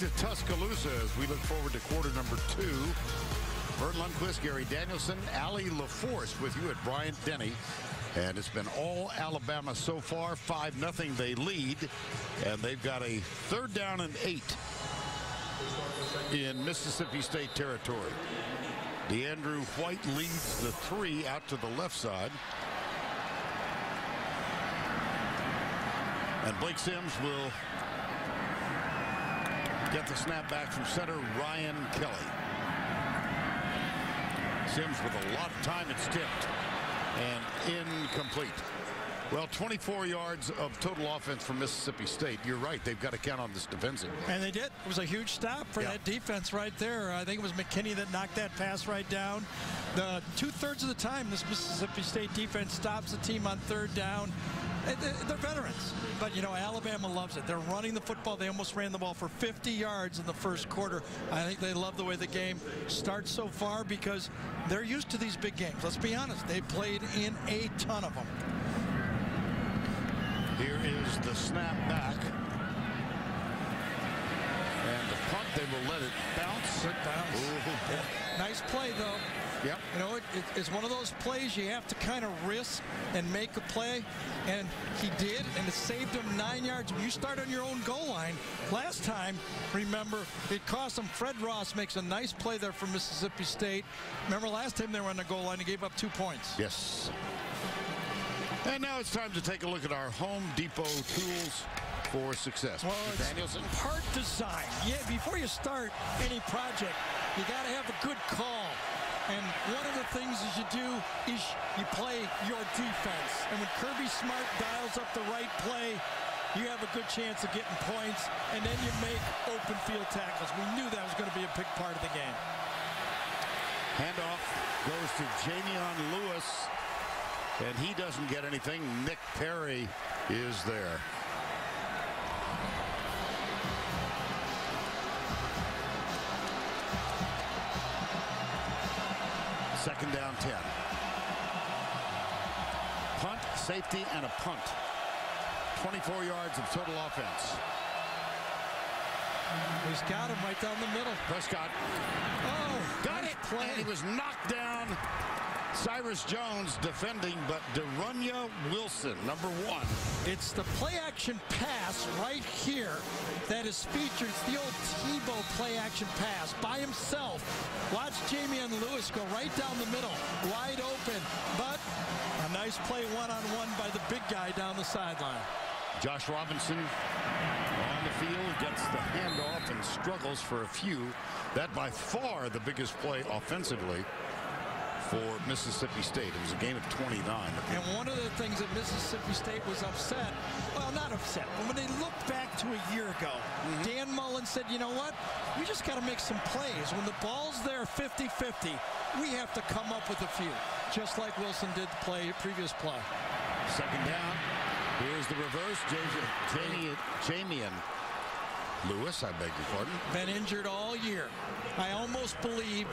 To Tuscaloosa as we look forward to quarter number two. Vern Lundquist, Gary Danielson, Allie LaForce with you at Bryant Denny. And it's been all Alabama so far. 5 nothing they lead. And they've got a third down and eight in Mississippi State territory. DeAndrew White leads the three out to the left side. And Blake Sims will get the snap back from center Ryan Kelly. Sims with a lot of time it's tipped and incomplete. Well, 24 yards of total offense from Mississippi State. You're right. They've got to count on this defensive. And they did. It was a huge stop for Yeah. that defense right there. I think it was McKinney that knocked that pass right down. The two-thirds of the time, this Mississippi State defense stops the team on third down. They're veterans, but you know Alabama loves it. They're running the football. They almost ran the ball for 50 yards in the first quarter. I think they love the way the game starts so far because they're used to these big games. Let's be honest. They played in a ton of them. Here is the snap back. And the punt, they will let it bounce. Good bounce. Ooh. Nice play though. Yep. You know, it, it, it's one of those plays you have to kind of risk and make a play, and he did, and it saved him nine yards. When you start on your own goal line, last time, remember, it cost him. Fred Ross makes a nice play there for Mississippi State. Remember last time they were on the goal line, he gave up two points. Yes. And now it's time to take a look at our Home Depot tools for success. Well, it's Danielson. part design. Yeah, before you start any project, you got to have a good call. And one of the things is you do is you play your defense. And when Kirby Smart dials up the right play, you have a good chance of getting points. And then you make open field tackles. We knew that was going to be a big part of the game. Handoff goes to Jameon Lewis. And he doesn't get anything. Nick Perry is there. Second down 10. Punt, safety, and a punt. 24 yards of total offense. He's got him right down the middle. Prescott Oh, got nice it. play. And he was knocked down. Cyrus Jones defending, but De'Runnya Wilson, number one. It's the play action pass right here that is featured. It's the old Tebow play action pass by himself. Watch Jameon Lewis go right down the middle, wide open. But a nice play one on one by the big guy down the sideline. Josh Robinson on the field gets the handoff and struggles for a few. That by far the biggest play offensively for Mississippi State. It was a game of 29. And one of the things that Mississippi State was upset, well, not upset, but when they looked back to a year ago, mm-hmm. Dan Mullen said, you know what? We just got to make some plays. When the ball's there 50-50, we have to come up with a few, just like Wilson did the play, previous play. Second down. Here's the reverse. Jamie, Jameon Lewis, I beg your pardon. Been injured all year. I almost believe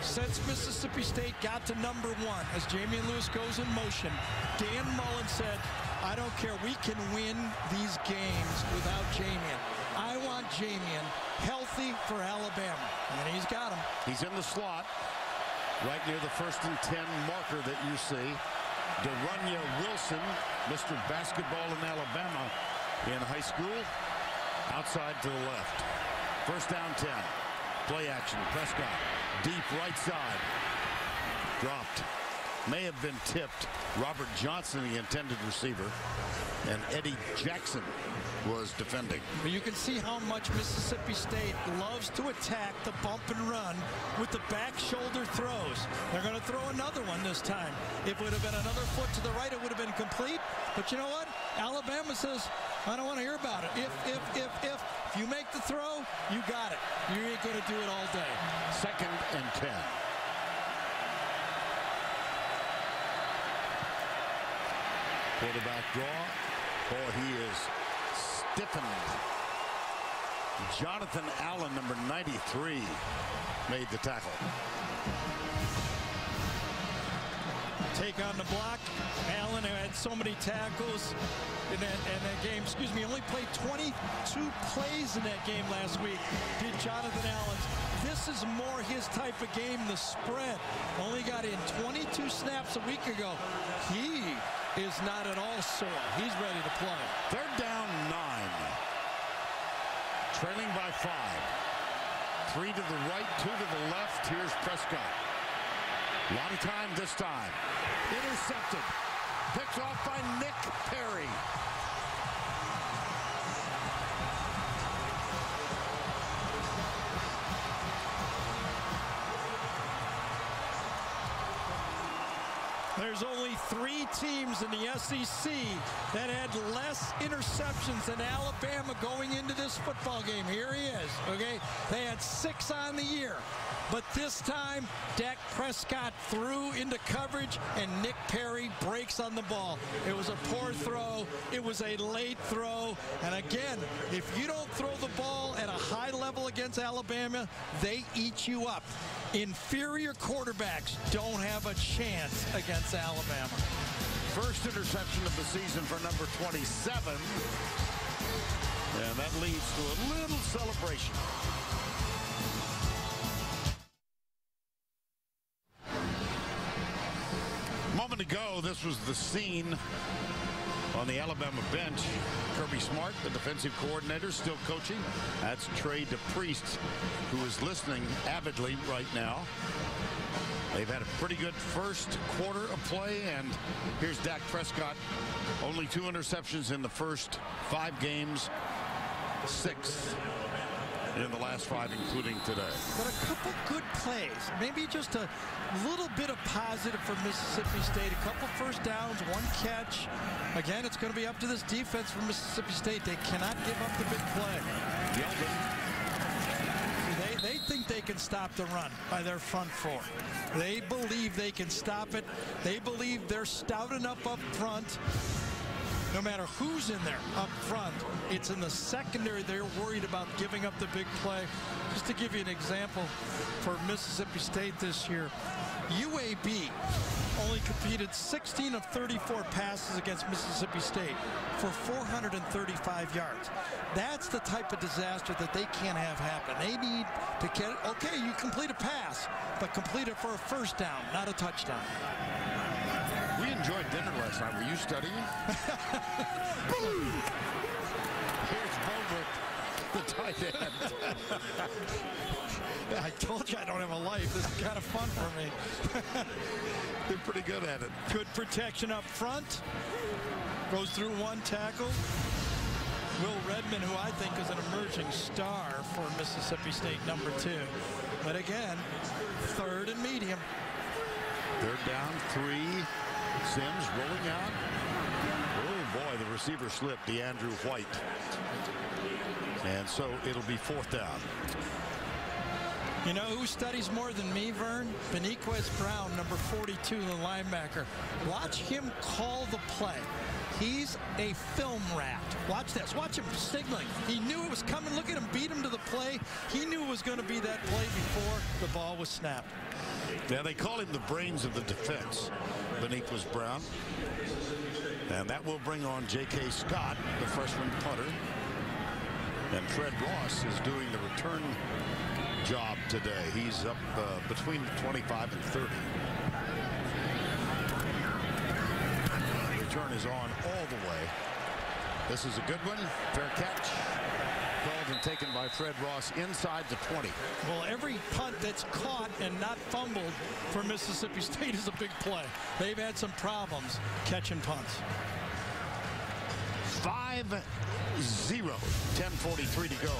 since Mississippi State got to number one, as Jameon Lewis goes in motion, Dan Mullen said, I don't care. We can win these games without Jameon. I want Jameon healthy for Alabama. And he's got him. He's in the slot, right near the first and 10 marker that you see. De'Runnya Wilson, Mr. Basketball in Alabama in high school. Outside to the left. First down 10. Play action. Prescott. Deep right side. Dropped. May have been tipped. Robert Johnson, the intended receiver. And Eddie Jackson was defending. You can see how much Mississippi State loves to attack the bump and run with the back shoulder throws. They're going to throw another one this time. If it would have been another foot to the right, it would have been complete. But you know what? Alabama says, I don't want to hear about it. If, if, if, if, if you make the throw, you got it. You ain't going to do it all day. Second and 10. Quarterback draw. Oh, he is stiffened. Jonathan Allen, number 93, made the tackle. Take on the block. Allen, who had so many tackles in that, in that game, excuse me, only played 22 plays in that game last week, did Jonathan Allen. This is more his type of game, the spread. Only got in 22 snaps a week ago. He is not at all sore. He's ready to play. Third down. Trailing by five. Three to the right, two to the left. Here's Prescott. Of time this time. Intercepted. Picked off by Nick Perry. There's only three teams in the SEC that had less interceptions than Alabama going into this football game. Here he is, okay? They had six on the year. But this time, Dak Prescott threw into coverage, and Nick Perry breaks on the ball. It was a poor throw. It was a late throw. And again, if you don't throw the ball at a high level against Alabama, they eat you up. Inferior quarterbacks don't have a chance against Alabama. First interception of the season for number 27. And that leads to a little celebration. moment ago, this was the scene on the Alabama bench. Kirby Smart, the defensive coordinator, still coaching. That's Trey DePriest, who is listening avidly right now. They've had a pretty good first quarter of play, and here's Dak Prescott. Only two interceptions in the first five games, six in the last five, including today. But a couple good plays. Maybe just a little bit of positive for Mississippi State. A couple first downs, one catch. Again, it's going to be up to this defense for Mississippi State. They cannot give up the big play. They, they think they can stop the run by their front four. They believe they can stop it. They believe they're stout enough up front no matter who's in there up front, it's in the secondary they're worried about giving up the big play. Just to give you an example for Mississippi State this year, UAB only competed 16 of 34 passes against Mississippi State for 435 yards. That's the type of disaster that they can't have happen. They need to get, okay, you complete a pass, but complete it for a first down, not a touchdown. Enjoyed dinner last night. Were you studying? Boom! Here's Bobrick, the tight end. I told you I don't have a life. This is kind of fun for me. They're pretty good at it. Good protection up front. Goes through one tackle. Will Redmond, who I think is an emerging star for Mississippi State number two. But again, third and medium. Third down, three. Sims rolling out. Oh boy, the receiver slipped, DeAndrew White. And so it'll be fourth down. You know who studies more than me, Vern? Beniquez Brown, number 42, the linebacker. Watch him call the play. He's a film rat. Watch this. Watch him signaling. He knew it was coming. Look at him beat him to the play. He knew it was going to be that play before the ball was snapped. Now, they call him the brains of the defense. Beniquez Brown. And that will bring on J.K. Scott, the freshman punter. And Fred Ross is doing the return job today. He's up uh, between 25 and 30. Return is on all the way. This is a good one. Fair catch. Called and taken by Fred Ross inside the 20. Well, every punt that's caught and not fumbled for Mississippi State is a big play. They've had some problems catching punts. 5 0. 10.43 to go.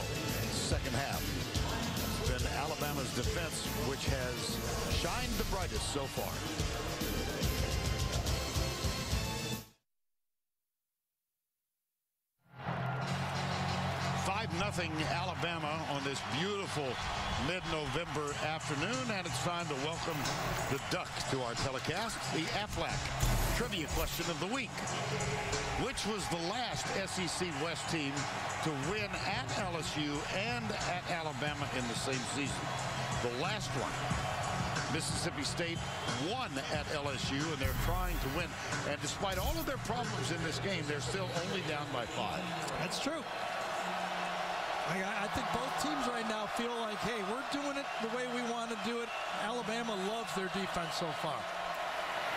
Second half. It's been Alabama's defense which has shined the brightest so far. Nothing Alabama on this beautiful mid-November afternoon and it's time to welcome the duck to our telecast the Aflac trivia question of the week which was the last SEC West team to win at LSU and at Alabama in the same season. The last one Mississippi State won at LSU and they're trying to win. And despite all of their problems in this game they're still only down by five. That's true. I, I think both teams right now feel like, hey, we're doing it the way we want to do it. Alabama loves their defense so far.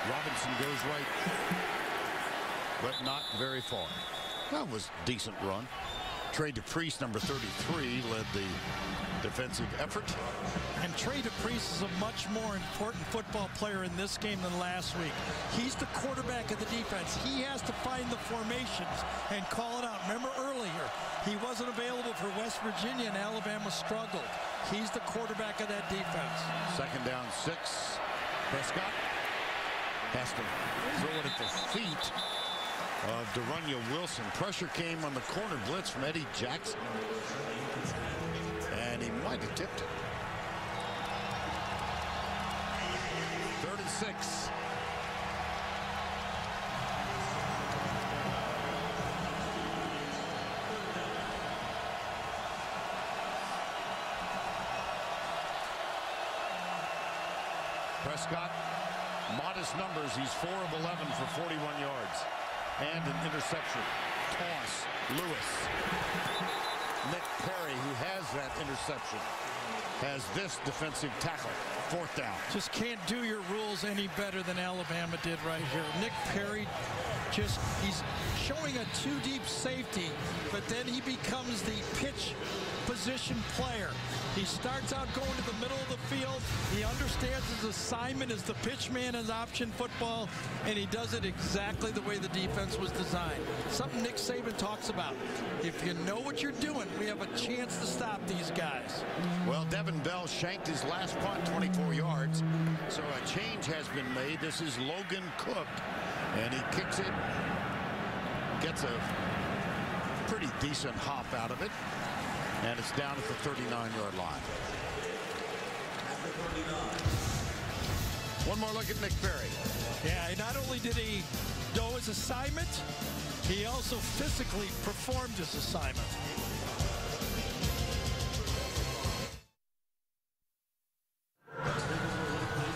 Robinson goes right, but not very far. That was decent run. Trey DePriest, number 33, led the defensive effort. And Trey DePriest is a much more important football player in this game than last week. He's the quarterback of the defense. He has to find the formations and call it out. Remember earlier, he wasn't available for West Virginia and Alabama struggled. He's the quarterback of that defense. Second down, six. Prescott has to throw it at the feet of De'Runnya Wilson. Pressure came on the corner blitz from Eddie Jackson. And he might have tipped it. Third and six. Prescott, modest numbers. He's 4 of 11 for 41 yards. And an interception. Toss. Lewis. Nick Perry, who has that interception, has this defensive tackle. Fourth down. Just can't do your rules any better than Alabama did right here. Nick Perry just, he's showing a two deep safety, but then he becomes the pitch position player. He starts out going to the middle of the field. He understands his assignment as the pitch man in option football, and he does it exactly the way the defense was designed. Something Nick Saban talks about. If you know what you're doing, we have a chance to stop these guys. Well, Devon Bell shanked his last punt 24 yards, so a change has been made. This is Logan Cooke, and he kicks it, gets a pretty decent hop out of it, and it's down at the 39-yard line. One more look at Nick Perry. Yeah, not only did he know his assignment, he also physically performed his assignment.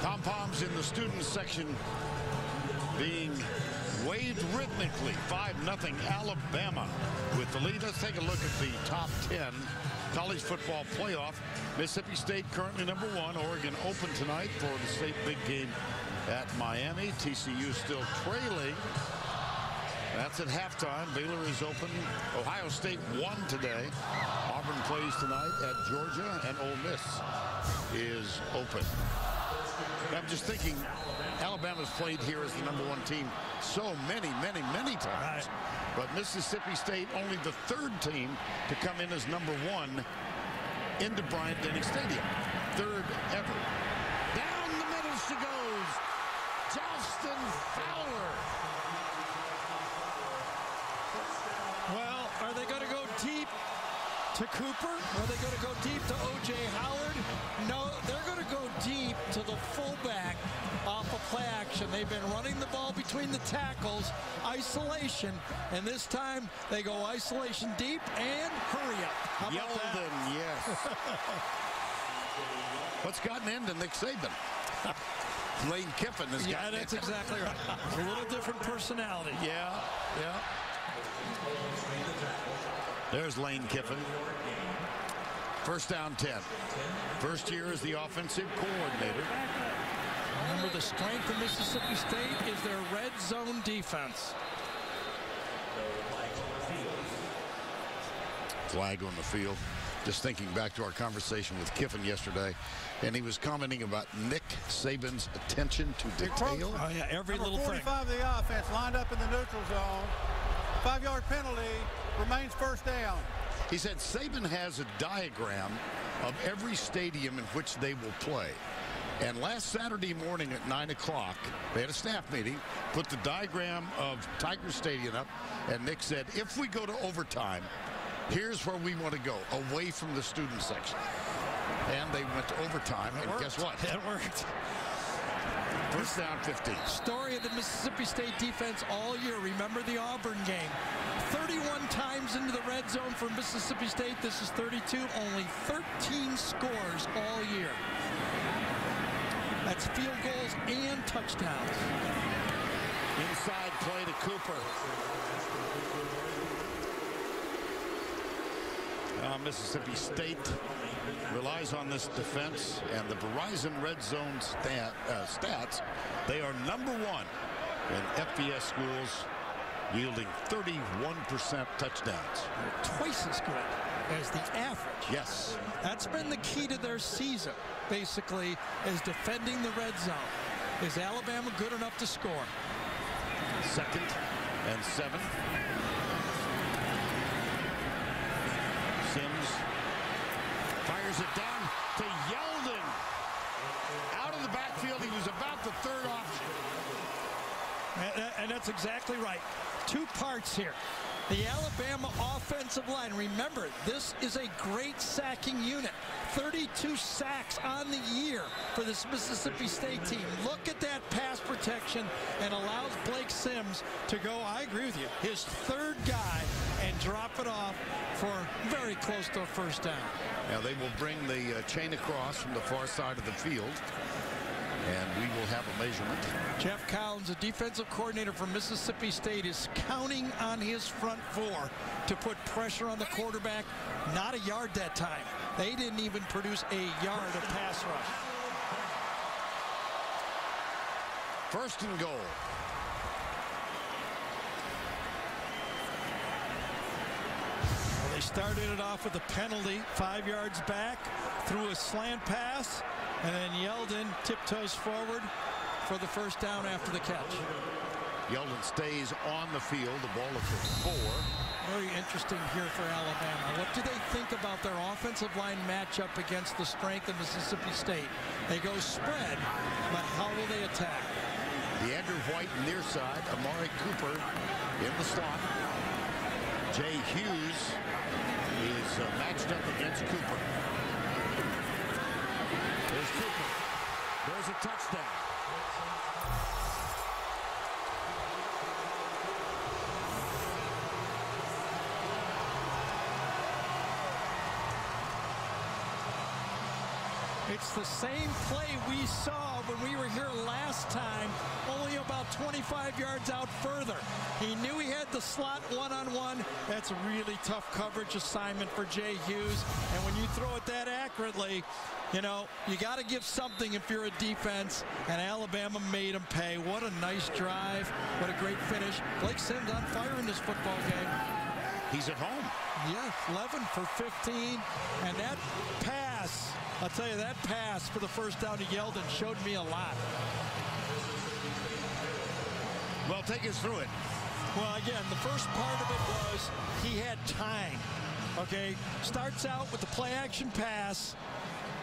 Pom-poms in the student section being waved rhythmically. 5-0 Alabama with the lead. Let's take a look at the top 10 college football playoff. Mississippi State currently number one. Oregon open tonight for the state big game at Miami. TCU still trailing. That's at halftime. Baylor is open. Ohio State won today. Auburn plays tonight at Georgia, and Ole Miss is open. I'm just thinking Alabama's played here as the number one team so many, many, many times. But Mississippi State only the third team to come in as number one into Bryant-Denny Stadium. Third ever. Down the middle she goes. Jalston Fowler. Well, are they going to go deep to Cooper? Are they going to go deep to O.J. Howard? No, they're going to go deep to the fullback off of play action. They've been running the ball between the tackles, isolation, and this time they go isolation deep and hurry up. How about that? Yeldon, yes. What's gotten into Nick Saban? Lane Kiffin has Yeah, gotten that's exactly right. A little different personality. Yeah, yeah. There's Lane Kiffin. First down 10. First year as the offensive coordinator. Remember, the strength of Mississippi State is their red zone defense. Flag on the field. Just thinking back to our conversation with Kiffin yesterday, and he was commenting about Nick Saban's attention to detail. Oh, yeah, every Number little 45 thing. 45 of the offense lined up in the neutral zone. Five-yard penalty remains first down. He said Saban has a diagram of every stadium in which they will play. And last Saturday morning at 9 o'clock, they had a staff meeting, put the diagram of Tiger Stadium up, and Nick said, if we go to overtime, here's where we want to go, away from the student section. And they went to overtime, and guess what? It worked. First down 15. Story of the Mississippi State defense all year. Remember the Auburn game. 31 times into the red zone for Mississippi State. This is 32. Only 13 scores all year. That's field goals and touchdowns. Inside play to Cooper. Uh, Mississippi State relies on this defense and the Verizon red zone stat, uh, stats. They are number one in FBS schools, yielding 31% touchdowns. Twice as good as the average. Yes. That's been the key to their season, basically, is defending the red zone. Is Alabama good enough to score? Second and seven. Sims fires it down to Yeldon. Out of the backfield, he was about the third option. And, and that's exactly right. Two parts here. The Alabama offensive line, remember, this is a great sacking unit. 32 sacks on the year for this Mississippi State team. Look at that pass protection and allows Blake Sims to go, I agree with you, his third guy and drop it off for very close to a first down. Now they will bring the uh, chain across from the far side of the field. And we will have a measurement. Geoff Collins, the defensive coordinator for Mississippi State, is counting on his front four to put pressure on the quarterback. Not a yard that time. They didn't even produce a yard of pass rush. First and goal. Well, they started it off with a penalty, five yards back, threw a slant pass, and then Yeldon tiptoes forward for the first down after the catch. Yeldon stays on the field. The ball is at four. Very interesting here for Alabama. What do they think about their offensive line matchup against the strength of Mississippi State? They go spread, but how will they attack? DeAndrew White near side. Amari Cooper in the slot. Jay Hughes is uh, matched up against Cooper. There's Cooper. There's a touchdown. It's the same play we saw when we were here last time, only about 25 yards out further. He knew he had the slot one-on-one. That's a really tough coverage assignment for Jay Hughes. And when you throw it that accurately, you know, you got to give something if you're a defense, and Alabama made him pay. What a nice drive. What a great finish. Blake Sims on fire in this football game. He's at home. Yeah, 11 for 15. And that pass, I'll tell you, that pass for the first down to Yeldon showed me a lot. Well, take us through it. Well, again, the first part of it was he had time. Okay, starts out with the play action pass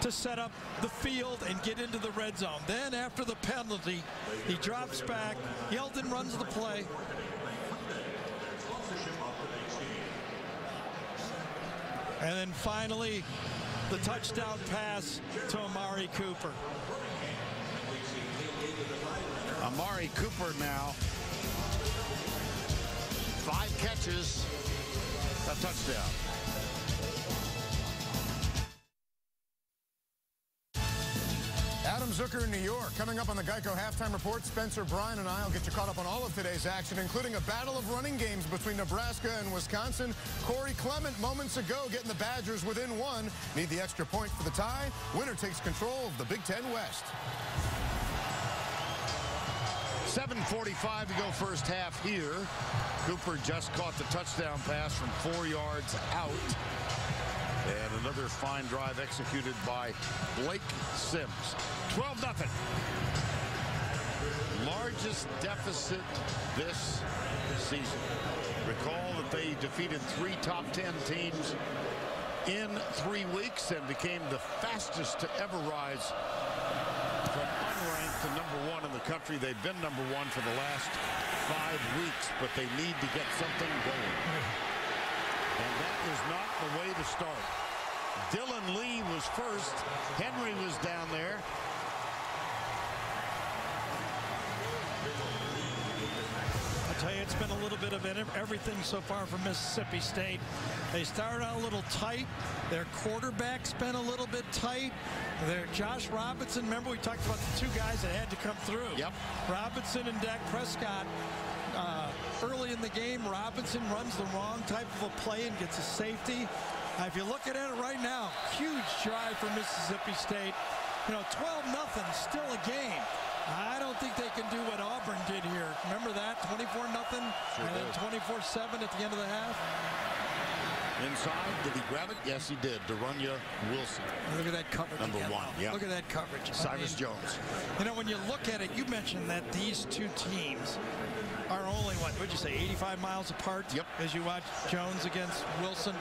to set up the field and get into the red zone. Then after the penalty, he drops back. Yeldon runs the play. And then finally, the touchdown pass to Amari Cooper. Amari Cooper now. Five catches, a touchdown. Adam Zucker in New York. Coming up on the Geico Halftime Report, Spencer Bryan and I will get you caught up on all of today's action, including a battle of running games between Nebraska and Wisconsin. Corey Clement moments ago getting the Badgers within one. Need the extra point for the tie. Winner takes control of the Big Ten West. 7.45 to go first half here. Cooper just caught the touchdown pass from four yards out. And another fine drive executed by Blake Sims. 12 nothing. Largest deficit this season. Recall that they defeated three top 10 teams in three weeks and became the fastest to ever rise from unranked to number one in the country. They've been number one for the last five weeks, but they need to get something going. And that is not the way to start. Dillon Lee was first. Henry was down there. I tell you, it's been a little bit of everything so far for Mississippi State. They started out a little tight. Their quarterback's been a little bit tight. Their Josh Robinson, remember we talked about the two guys that had to come through. Yep. Robinson and Dak Prescott. Uh, early in the game, Robinson runs the wrong type of a play and gets a safety. Uh, if you look at it right now, huge drive for Mississippi State. You know, 12 nothing, still a game. I don't think they can do what Auburn did here. Remember that? 24 nothing, Sure and then 24-7 at the end of the half. Inside, did he grab it? Yes, he did. De'Runnya Wilson. Look at that coverage. Number again, one, yeah. Look at that coverage. I Cyrus mean, Jones. You know, when you look at it, you mentioned that these two teams are only, what would you say, 85 miles apart? Yep. As you watch Jones against Wilson.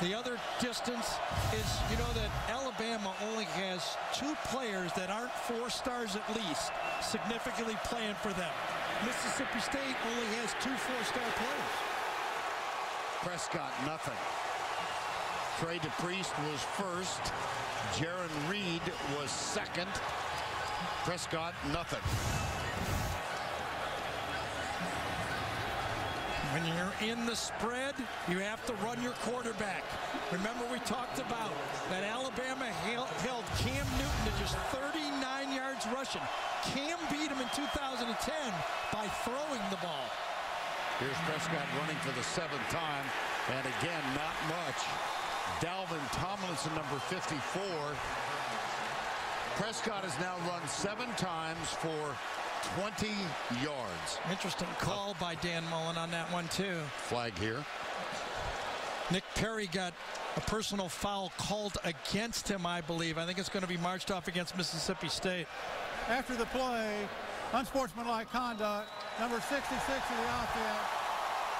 The other distance is, you know, that Alabama only has two players that aren't four stars at least significantly playing for them. Mississippi State only has two four-star players. Prescott, nothing. Trey DePriest was first. Jarran Reed was second. Prescott, nothing. When you're in the spread, you have to run your quarterback. Remember we talked about that Alabama held, Cam Newton to just 39 yards rushing. Cam beat him in 2010 by throwing the ball. Here's Prescott running for the seventh time. And again, not much. Dalvin Tomlinson, number 54. Prescott has now run seven times for 20 yards. Interesting call by Dan Mullen on that one, too. Flag here. Nick Perry got a personal foul called against him, I believe. I think it's going to be marched off against Mississippi State. After the play, unsportsmanlike conduct, number 66 of the offense,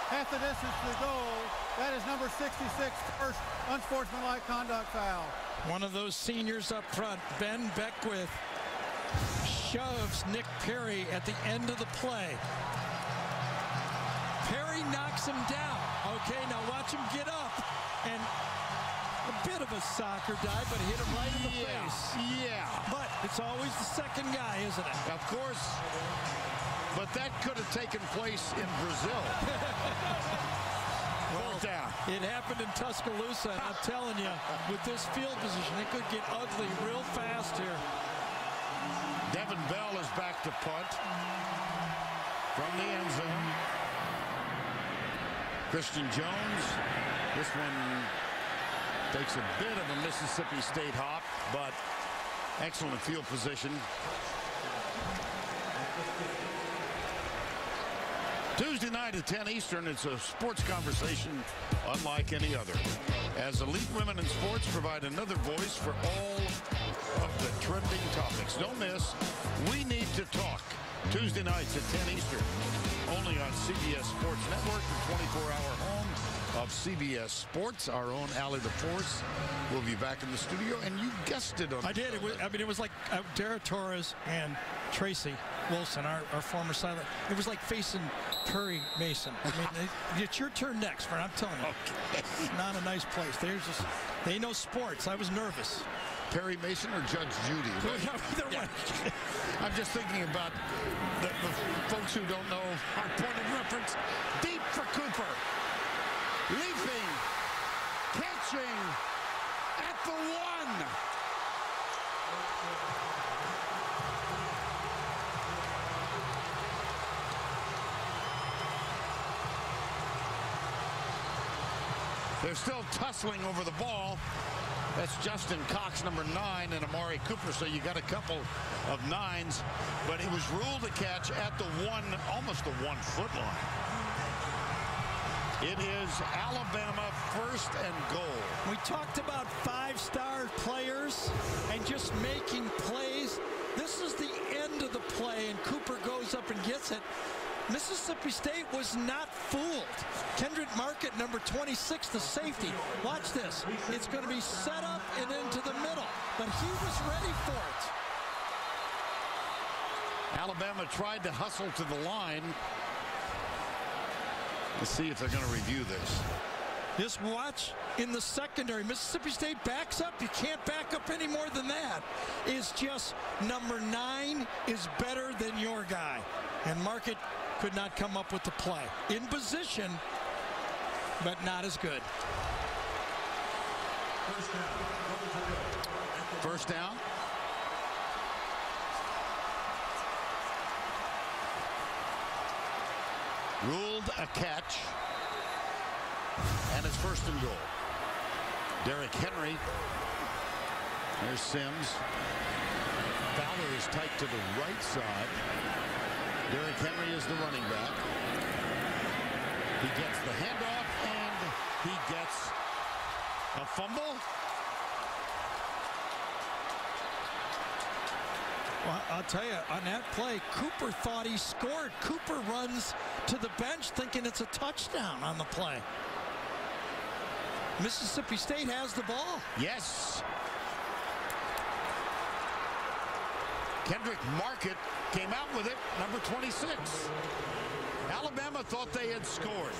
half the distance to the goal. That is number 66, first unsportsmanlike conduct foul. One of those seniors up front, Ben Beckwith, shoves Nick Perry at the end of the play. Perry knocks him down. Okay, now watch him get up and a bit of a soccer dive, but hit him right in the Yeah, face. yeah. But it's always the second guy, isn't it? Of course. But that could have taken place in Brazil. Fourth down. It happened in Tuscaloosa, and I'm telling you, with this field position, it could get ugly real fast here. Devon Bell is back to punt from the end zone. Christian Jones. This one takes a bit of a Mississippi State hop, but excellent field position. Tuesday night at 10 Eastern, it's a sports conversation unlike any other. As elite women in sports provide another voice for all of the trending topics. Don't miss We Need to Talk. Tuesday nights at 10 Eastern. Only on CBS Sports Network, the 24-hour home of CBS Sports. Our own Allie LaForce will be back in the studio, and you guessed it on I did. It was, I mean, it was like uh, Dara Torres and Tracy Wolfson, our, our former silent. It was like facing Perry Mason. I mean, it- it's your turn next, friend. I'm telling you. It's not a nice place. They're just, they know sports. I was nervous. Perry Mason or Judge Judy. Either way. I'm just thinking about the, the folks who don't know our point of reference. Deep for Cooper. Leaping. Catching. At the one. They're still tussling over the ball. That's Justin Cox, number nine, and Amari Cooper. So you got a couple of nines, but it was ruled a catch at the one, almost the one foot line. It is Alabama first and goal. We talked about five-star players and just making plays. This is the end of the play, and Cooper goes up and gets it. Mississippi State was not fooled. Kendrick Market, number 26, the safety. Watch this. It's going to be set up and into the middle, but he was ready for it. Alabama tried to hustle to the line. Let's see if they're going to review this. Just watch in the secondary. Mississippi State backs up. You can't back up any more than that. Is just number nine is better than your guy. And Market could not come up with the play. In position, but not as good. First down. Ruled a catch. And it's first and goal. Derrick Henry. There's Sims. Fowler is tight to the right side. Derrick Henry is the running back. He gets the handoff and he gets a fumble. Well, I'll tell you, on that play, Cooper thought he scored. Cooper runs to the bench thinking it's a touchdown on the play. Mississippi State has the ball. Yes. Kendrick Market came out with it, number 26. Alabama thought they had scored.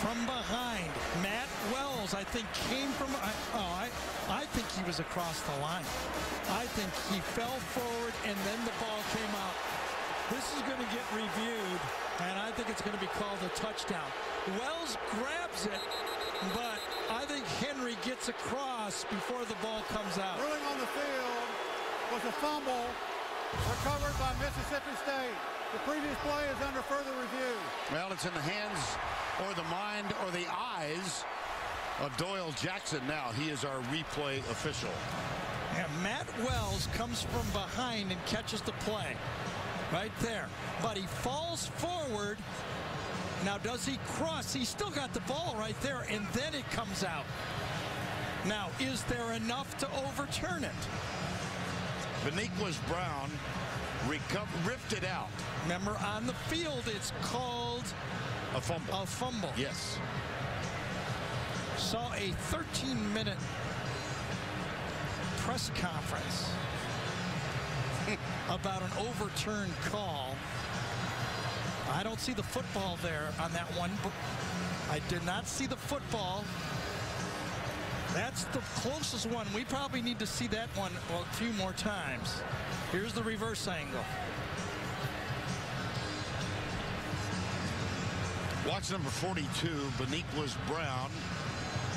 From behind, Matt Wells, I think, came from. I, oh, I, I think he was across the line. I think he fell forward and then the ball came out. This is going to get reviewed, and I think it's going to be called a touchdown. Wells grabs it, but I think Henry gets across before the ball comes out. Ruling on the field was a fumble recovered by Mississippi State. The previous play is under further review. Well, it's in the hands or the mind or the eyes of Doyle Jackson now. He is our replay official. And Matt Wells comes from behind and catches the play right there. But he falls forward. Now, does he cross? He still got the ball right there, and then it comes out. Now, is there enough to overturn it? Beniquez Brown ripped it out. Remember, on the field, it's called a fumble. A fumble. Yes. Saw a 13-minute press conference about an overturned call. I don't see the football there on that one. But I did not see the football. That's the closest one. We probably need to see that one a few more times. Here's the reverse angle. Watch number 42, Beniquez Brown.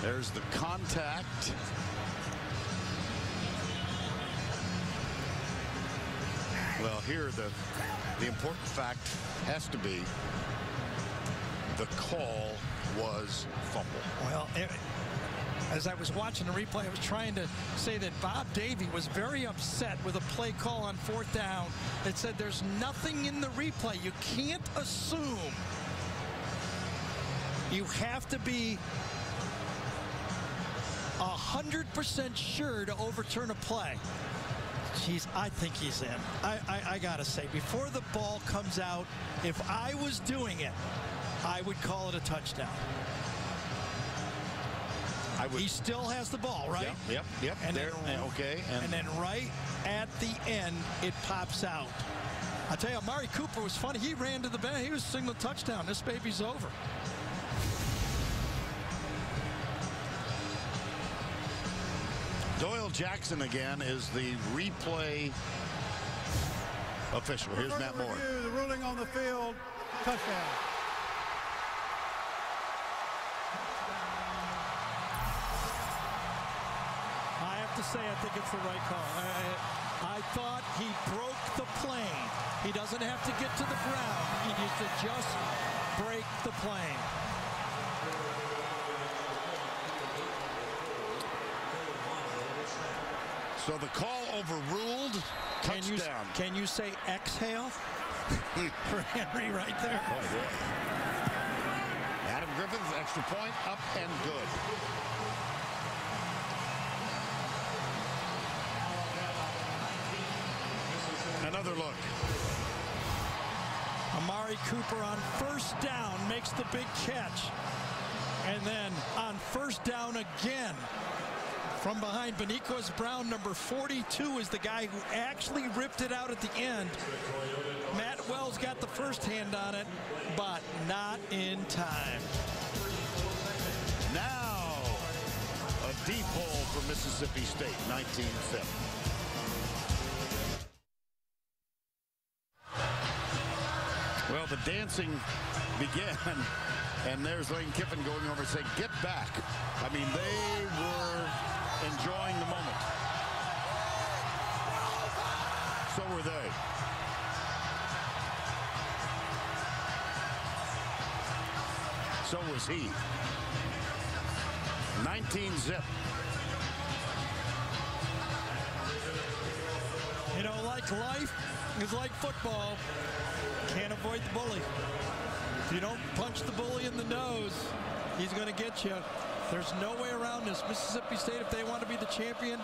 There's the contact. Well, here the the important fact has to be the call was fumble. Well, it, as I was watching the replay, I was trying to say that Bob Davie was very upset with a play call on fourth down that said there's nothing in the replay. You can't assume. You have to be 100% sure to overturn a play. Jeez, I think he's in. I, I, I got to say, before the ball comes out, if I was doing it, I would call it a touchdown. I would. He still has the ball, right? Yep, yep, yep. And there, then, okay. And, and then right at the end, it pops out. I tell you, Amari Cooper was funny. He ran to the bench. He was single touchdown. This baby's over. Doyle Jackson again is the replay official. Here's Matt Moore. Review, the ruling on the field, touchdown. I have to say, I think it's the right call. I, I thought he broke the plane. He doesn't have to get to the ground. He needs to just So the call overruled. Can you, Touchdown. can you say exhale for Henry right there? Oh, boy. Adam Griffith, extra point, up and good. Another look. Amari Cooper on first down makes the big catch. And then on first down again from behind Beniquez Brown, number 42 is the guy who actually ripped it out at the end. Matt Wells got the first hand on it, but not in time. Now, a deep hole for Mississippi State, 19-7. Well, the dancing began, and there's Lane Kiffin going over saying, get back. I mean, they were enjoying the moment. So were they. So was he. 19 zip. You know, like life is like football. Can't avoid the bully. If you don't punch the bully in the nose, he's going to get you. There's no way around this. Mississippi State, if they want to be the champion,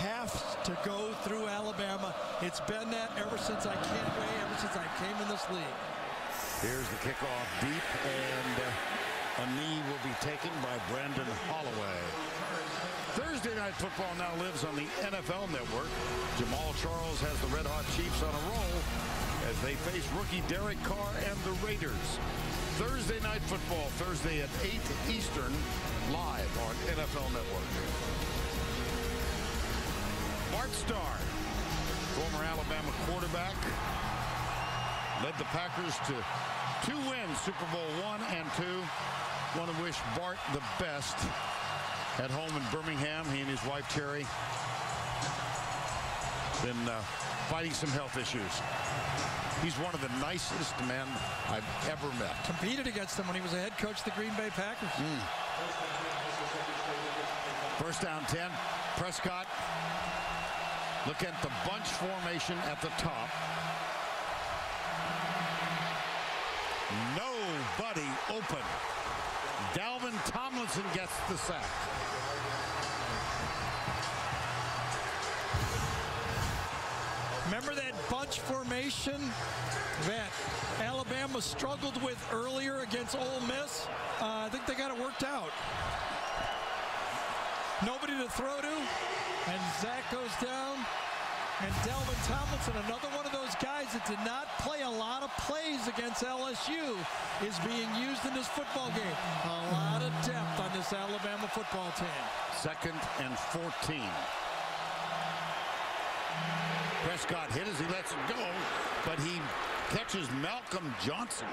have to go through Alabama. It's been that ever since I can't wait, ever since I came in this league. Here's the kickoff deep, and uh, a knee will be taken by Brandon Holloway. Thursday Night Football now lives on the NFL Network. Jamaal Charles has the Red Hot Chiefs on a roll as they face rookie Derek Carr and the Raiders. Thursday Night Football, Thursday at 8 Eastern, live on NFL Network. Bart Starr, former Alabama quarterback, led the Packers to two wins, Super Bowl one and two. Want to wish Bart the best at home in Birmingham. He and his wife Cherry been uh, fighting some health issues. He's one of the nicest men I've ever met. Competed against him when he was a head coach of the Green Bay Packers. First down 10. Prescott. Look at the bunch formation at the top. Nobody open. Dalvin Tomlinson gets the sack. Remember that bunch formation that Alabama struggled with earlier against Ole Miss? Uh, I think they got it worked out. Nobody to throw to, and Dak goes down. And Dalvin Tomlinson, another one of those guys that did not play a lot of plays against LSU, is being used in this football game. A lot of depth on this Alabama football team. Second and 14. Prescott hit as he lets it go, but he catches Malcolm Johnson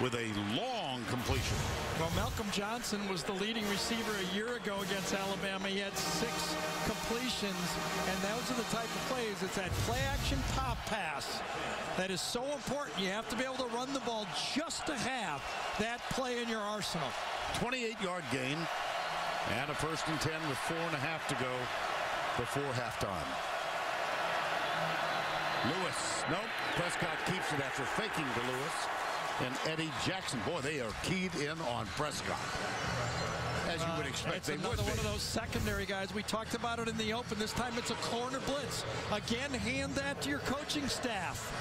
with a long completion. Well, Malcolm Johnson was the leading receiver a year ago against Alabama. He had six completions, and those are the type of plays. It's that play action pop pass that is so important. You have to be able to run the ball just to have that play in your arsenal. 28-yard gain and a first and 10 with four and a half to go before halftime. Lewis, nope. Prescott keeps it after faking to Lewis. And Eddie Jackson, boy, they are keyed in on Prescott. As you would uh, expect, It's they another one of those secondary guys. We talked about it in the open. This time it's a corner blitz. Again, hand that to your coaching staff.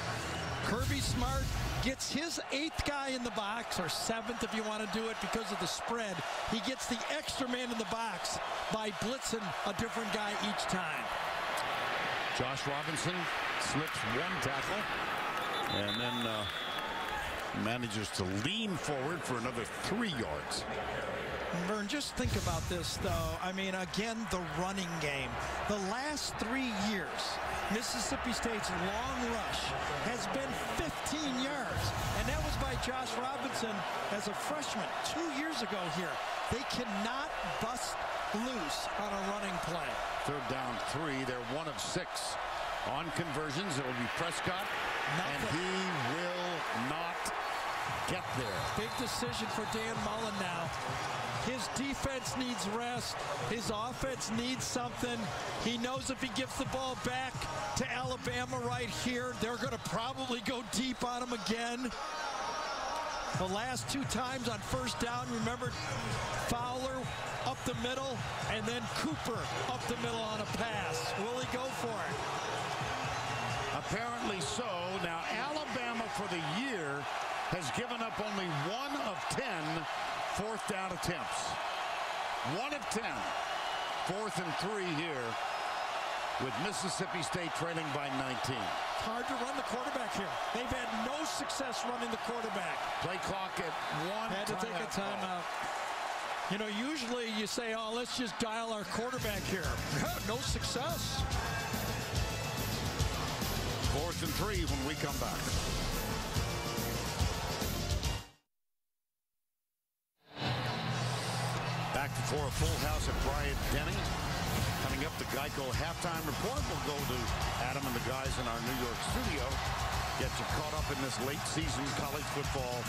Kirby Smart gets his eighth guy in the box, or seventh if you want to do it because of the spread. He gets the extra man in the box by blitzing a different guy each time. Josh Robinson slips one tackle and then uh, manages to lean forward for another three yards. Vern, just think about this, though. I mean, again, the running game. The last three years, Mississippi State's long rush has been 15 yards, and that was by Josh Robinson as a freshman two years ago here. They cannot bust loose on a running play. Third down three. They're one of six on conversions. It'll be Prescott, and he will not get there. Big decision for Dan Mullen now. His defense needs rest. His offense needs something. He knows if he gives the ball back to Alabama right here, they're going to probably go deep on him again. The last two times on first down, remember Fowler up the middle and then Cooper up the middle on a pass. Will he go for it? Apparently so. Now, Alabama for the year has given up only one of 10 fourth down attempts. One of 10. Fourth and three here with Mississippi State trailing by 19. It's hard to run the quarterback here. They've had no success running the quarterback. Play clock at one. Had to take a timeout. You know, usually you say, oh, let's just dial our quarterback here. no success. Fourth and three when we come back. Back for a full house at Bryant Denny. Coming up, the Geico halftime report. We'll go to Adam and the guys in our New York studio. Get you caught up in this late season college football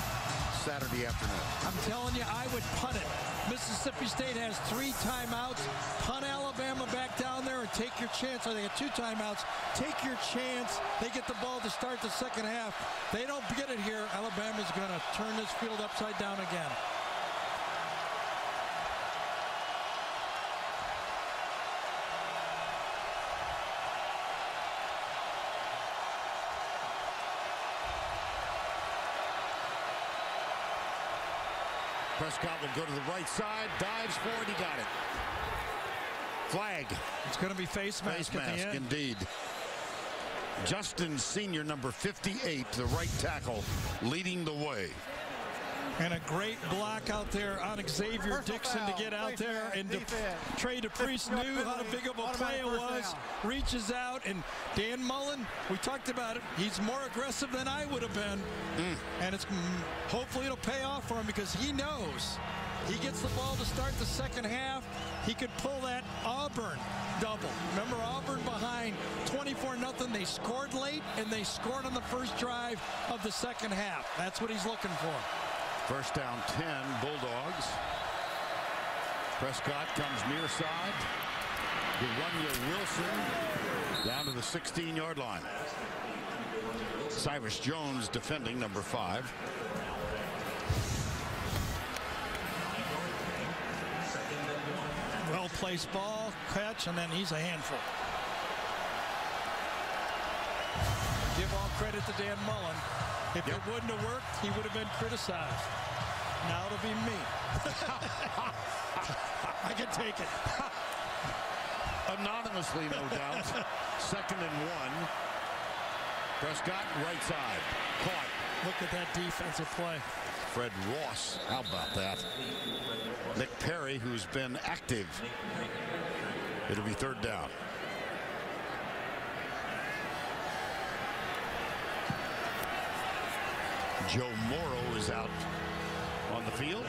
Saturday afternoon. I'm telling you, I would punt it. Mississippi State has three timeouts. Punt Alabama back down there and take your chance. Or they got two timeouts. Take your chance. They get the ball to start the second half. They don't get it here. Alabama's going to turn this field upside down again. Prescott will go to the right side, dives forward, he got it. Flag. It's going to be face mask, face mask indeed. Justin Senior, number 58, the right tackle, leading the way. And a great block out there on Xzavier Personal Dickson to get out there. And De- Trey DePriest knew how big of a play it was. Down. Reaches out. And Dan Mullen, we talked about it. He's more aggressive than I would have been. Mm. And it's mm, hopefully it'll pay off for him because he knows he gets the ball to start the second half. He could pull that Auburn double. Remember Auburn behind 24-0. They scored late and they scored on the first drive of the second half. That's what he's looking for. First down 10, Bulldogs. Prescott comes near side. De'Runnya Wilson down to the 16-yard line. Cyrus Jones defending number five. Well placed ball, catch, and then he's a handful. Give all credit to Dan Mullen. If yep. it wouldn't have worked, he would have been criticized. Now it'll be me. I can take it. Anonymously, no doubt. Second and one. Prescott, right side. Caught. Look at that defensive play. Fred Ross. How about that? Nick Perry, who's been active. It'll be third down. Joe Morrow is out on the field.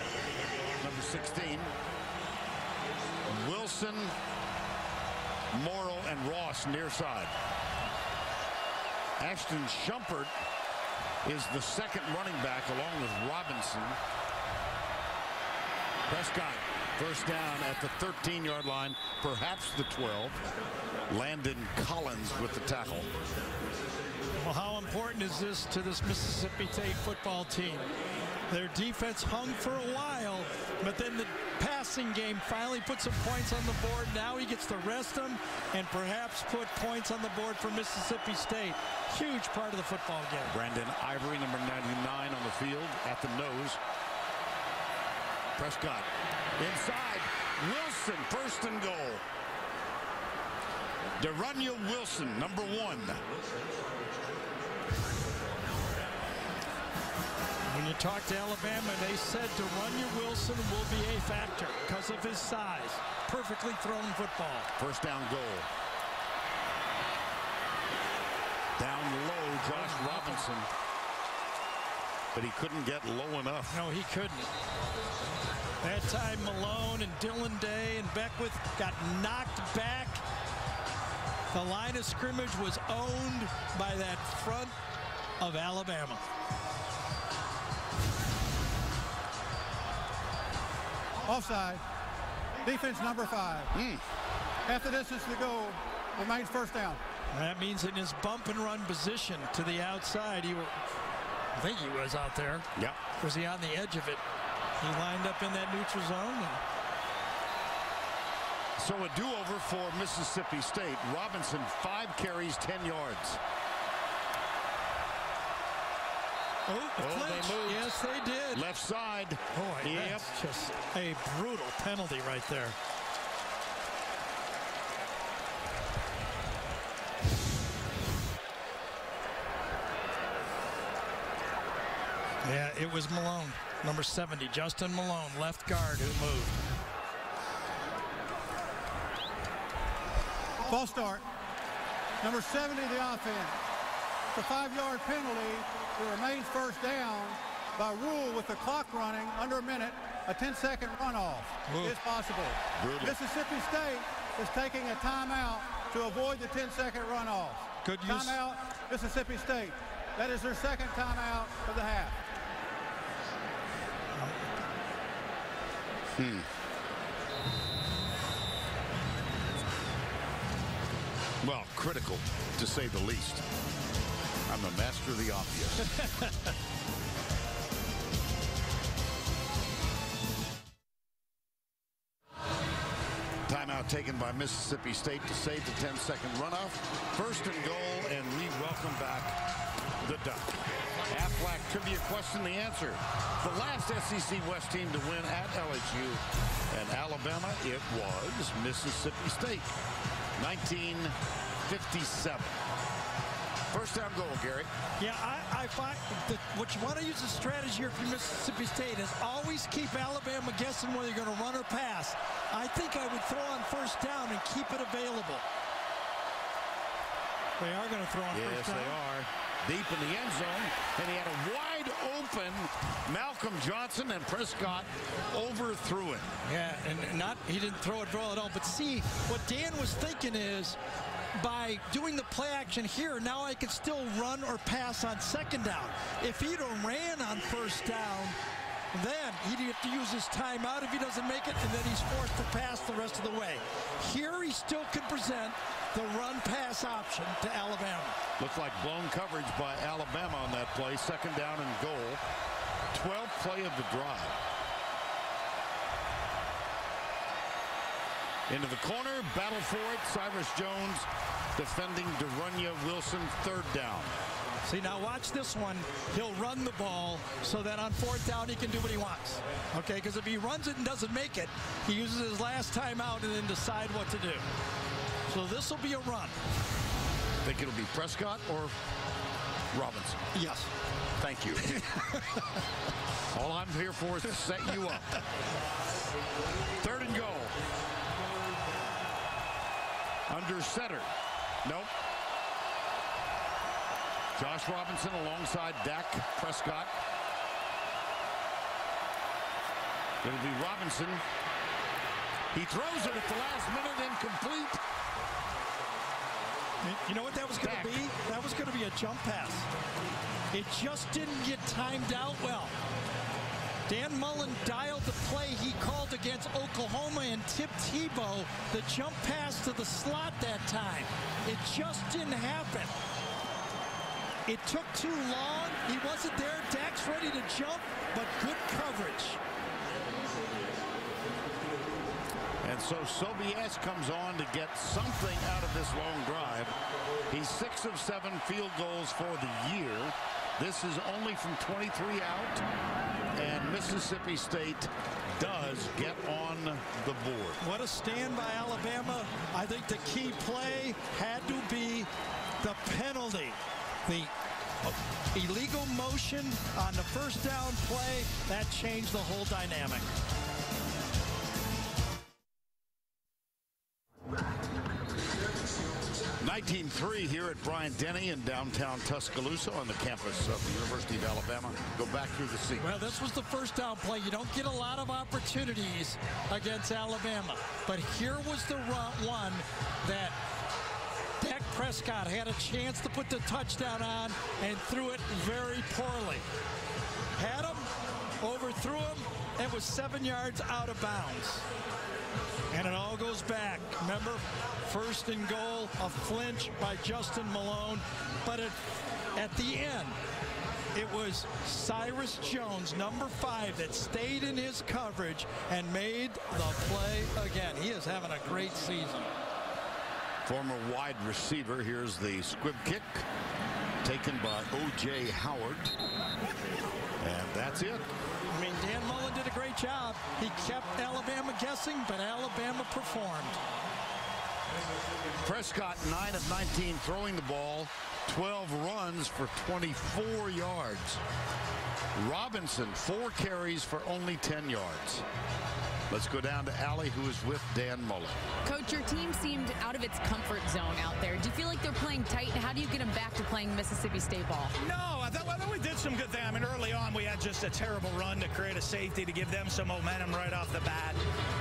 Number 16. Wilson, Morrow, and Ross near side. Ashton Shumpert is the second running back along with Robinson. Prescott first down at the 13 yard line, perhaps the 12. Landon Collins with the tackle. Well, how important is this to this Mississippi State football team? Their defense hung for a while, but then the passing game finally put some points on the board. Now he gets to rest them and perhaps put points on the board for Mississippi State. Huge part of the football game. Brandon Ivory, number 99 on the field at the nose. Prescott inside. Wilson, first and goal. De'Runnya Wilson, number one. When you talk to Alabama, they said De'Runnya Wilson will be a factor because of his size. Perfectly thrown football. First down goal. Down low, Josh Robinson. But he couldn't get low enough. No, he couldn't. That time Malone and Dillon Day and Beckwith got knocked back. The line of scrimmage was owned by that front of Alabama. Offside. Defense number five. Mm. Half the distance to go. Remains first down. That means in his bump and run position to the outside, he I think he was out there. Yep. Was he on the edge of it? He lined up in that neutral zone. So a do-over for Mississippi State. Robinson, five carries, 10 yards. Oh, Oh, they moved. Yes, they did. Left side. Boy, Yep. that's just a brutal penalty right there. Yeah, it was Malone, number 70, Justin Malone, left guard who moved. False start. Number 70 the offense. It's a five-yard penalty. It remains first down. By rule, with the clock running under a minute, a 10-second runoff Ooh. is possible. Brutal. Mississippi State is taking a timeout to avoid the 10-second runoff. Good use. Timeout, Mississippi State. That is their second timeout of the half. Hmm. Well, critical, to say the least. I'm a master of the obvious. Timeout taken by Mississippi State to save the 10-second runoff. First and goal, and we welcome back the Duck. Aflac trivia question, the answer. The last SEC West team to win at LSU and Alabama, it was Mississippi State. 1957. First down goal, Gary. Yeah, I, I find that what you want to use a strategy here for Mississippi State is always keep Alabama guessing whether you're going to run or pass. I think I would throw on first down and keep it available. They are going to throw on Yes, first down. Yes, they are. Deep in the end zone, and he had a wide open Malcolm Johnson, and Prescott overthrew it. Yeah, and not he didn't throw it well at all. But see, what Dan was thinking is by doing the play action here, now I can still run or pass on second down. If he'd ran on first down, then he'd have to use his timeout if he doesn't make it, and then he's forced to pass the rest of the way. Here he still can present the run-pass option to Alabama. Looks like blown coverage by Alabama on that play. Second down and goal. 12th play of the drive. Into the corner, battle for it. Cyrus Jones defending De'Runnya Wilson. Third down. See, now watch this one. He'll run the ball so that on fourth down he can do what he wants. Okay, because if he runs it and doesn't make it, he uses his last time out and then decide what to do. So this will be a run. Think it'll be Prescott or Robinson? Yes. Thank you. All I'm here for is to set you up. Third and goal. Under center. Nope. Josh Robinson alongside Dak Prescott. It'll be Robinson. He throws it at the last minute incomplete. You know what that was going to be? That was going to be a jump pass. It just didn't get timed out well. Dan Mullen dialed the play he called against Oklahoma and Tim Tebow the jump pass to the slot that time. It just didn't happen. It took too long. He wasn't there. Dak's ready to jump, but good coverage. And so Sobiesk comes on to get something out of this long drive. He's six of seven field goals for the year. This is only from 23 out. And Mississippi State does get on the board. What a stand by Alabama. I think the key play had to be the penalty. The illegal motion on the first down play, that changed the whole dynamic. Nineteen three here at Bryant-Denny in downtown Tuscaloosa on the campus of the University of Alabama. Go back through the sequence. Well, this was the first down play. You don't get a lot of opportunities against Alabama. But here was the one that Dak Prescott had a chance to put the touchdown on and threw it very poorly. Had him, overthrew him, and was seven yards out of bounds. And it all goes back. Remember, first and goal, a flinch by Justin Malone. But it, at the end, it was Cyrus Jones, number five, that stayed in his coverage and made the play again. He is having a great season. Former wide receiver. Here's the squib kick taken by O.J. Howard. And that's it. I mean, Dan Mullen did a great job. He kept Alabama guessing, but Alabama performed. Prescott, 9 of 19 throwing the ball, 12 runs for 24 yards. Robinson, four carries for only 10 yards. Let's go down to Allie, who is with Dan Mullen. Coach, your team seemed out of its comfort zone out there. Do you feel like they're playing tight? And how do you get them back to playing Mississippi State ball? No, I thought, I thought we did some good things. I mean, early on, we had just a terrible run to create a safety to give them some momentum right off the bat.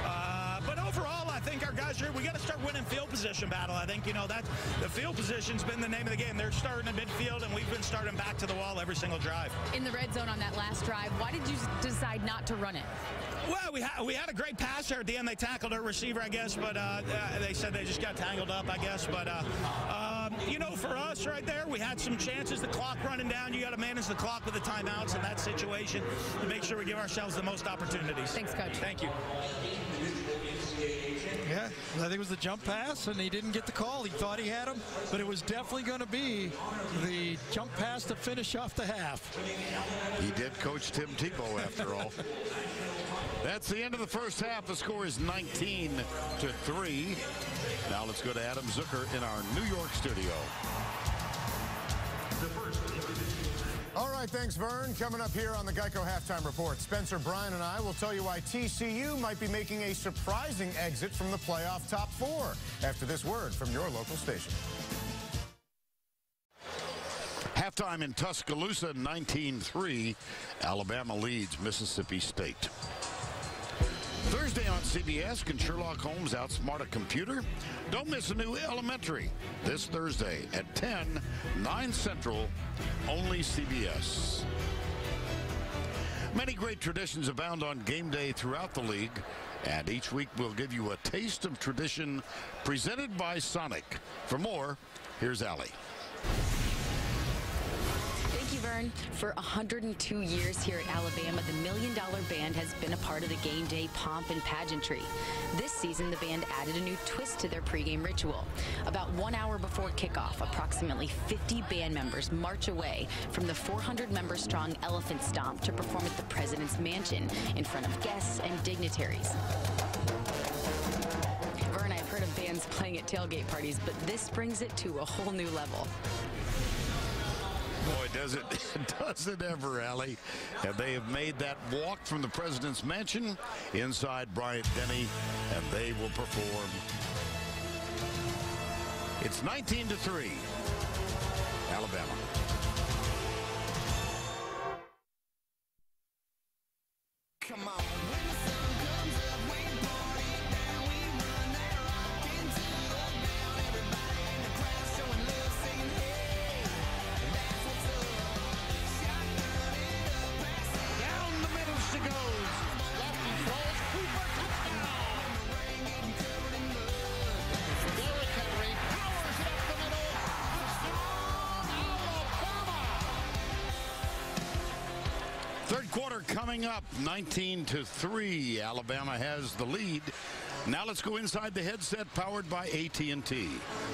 Uh, but overall, I think our guys are, we got to start winning field position battle. I think, you know, that the field position's been the name of the game. They're starting in midfield, and we've been starting back to the wall every single drive. In the red zone on that last drive, why did you decide not to run it? Well, we, ha- we had a great pass there at the end. They tackled our receiver, I guess, but uh, uh, they said they just got tangled up, I guess. But, uh, um, you know, for us right there, we had some chances. The clock running down. You got to manage the clock with the timeouts in that situation to make sure we give ourselves the most opportunities. Thanks, Coach. Thank you. Yeah, I think it was the jump pass, and he didn't get the call. He thought he had him, but it was definitely going to be the jump pass to finish off the half. He did coach Tim Tebow, after all. That's the end of the first half. The score is 19 to 3. Now let's go to Adam Zucker in our New York studio. All right, thanks, Vern. Coming up here on the Geico Halftime Report, Spencer Bryan and I will tell you why TCU might be making a surprising exit from the playoff top four after this word from your local station. Halftime in Tuscaloosa, 19-3. Alabama leads Mississippi State. Thursday on CBS, can Sherlock Holmes outsmart a computer? Don't miss a new Elementary this Thursday at 10, 9 Central, only CBS. Many great traditions abound on game day throughout the league, and each week we'll give you a taste of tradition presented by Sonic. For more, here's Allie. For 102 years here at Alabama, the Million Dollar Band has been a part of the game day pomp and pageantry. This season, the band added a new twist to their pregame ritual. About one hour before kickoff, approximately 50 band members march away from the 400-member strong Elephant Stomp to perform at the President's Mansion in front of guests and dignitaries. Vern, I've heard of bands playing at tailgate parties, but this brings it to a whole new level. Boy, does it, does it ever, Allie. And they have made that walk from the president's mansion inside Bryant-Denny, and they will perform. It's 19 to 3. Alabama. Come on. Coming up, 19 to 3. Alabama has the lead. Now let's go inside the headset powered by AT&T,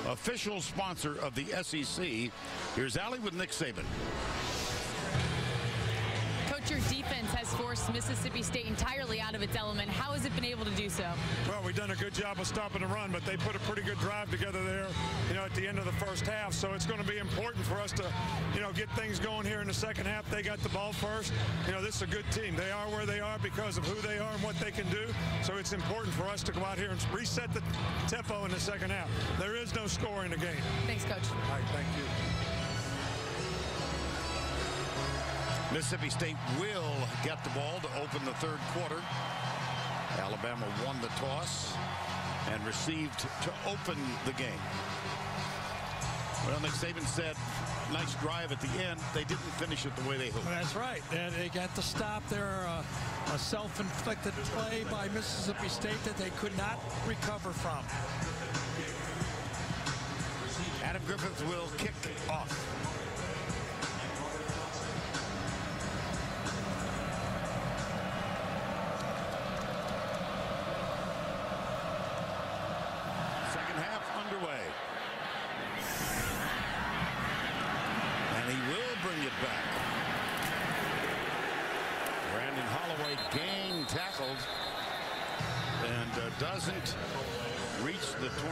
official sponsor of the SEC. Here's Allie with Nick Saban. Your defense has forced Mississippi State entirely out of its element. How has it been able to do so? Well, we've done a good job of stopping the run, but they put a pretty good drive together there, you know, at the end of the first half. So it's going to be important for us to, you know, get things going here in the second half. They got the ball first. You know, this is a good team. They are where they are because of who they are and what they can do. So it's important for us to go out here and reset the tempo in the second half. There is no score in the game. Thanks, Coach. All right, thank you. Mississippi State will get the ball to open the third quarter. Alabama won the toss and received to open the game. Well, Nick Saban said, nice drive at the end. They didn't finish it the way they hoped. That's right. They, they got the stop there uh, A self-inflicted play by Mississippi State that they could not recover from. Adam Griffith will kick off.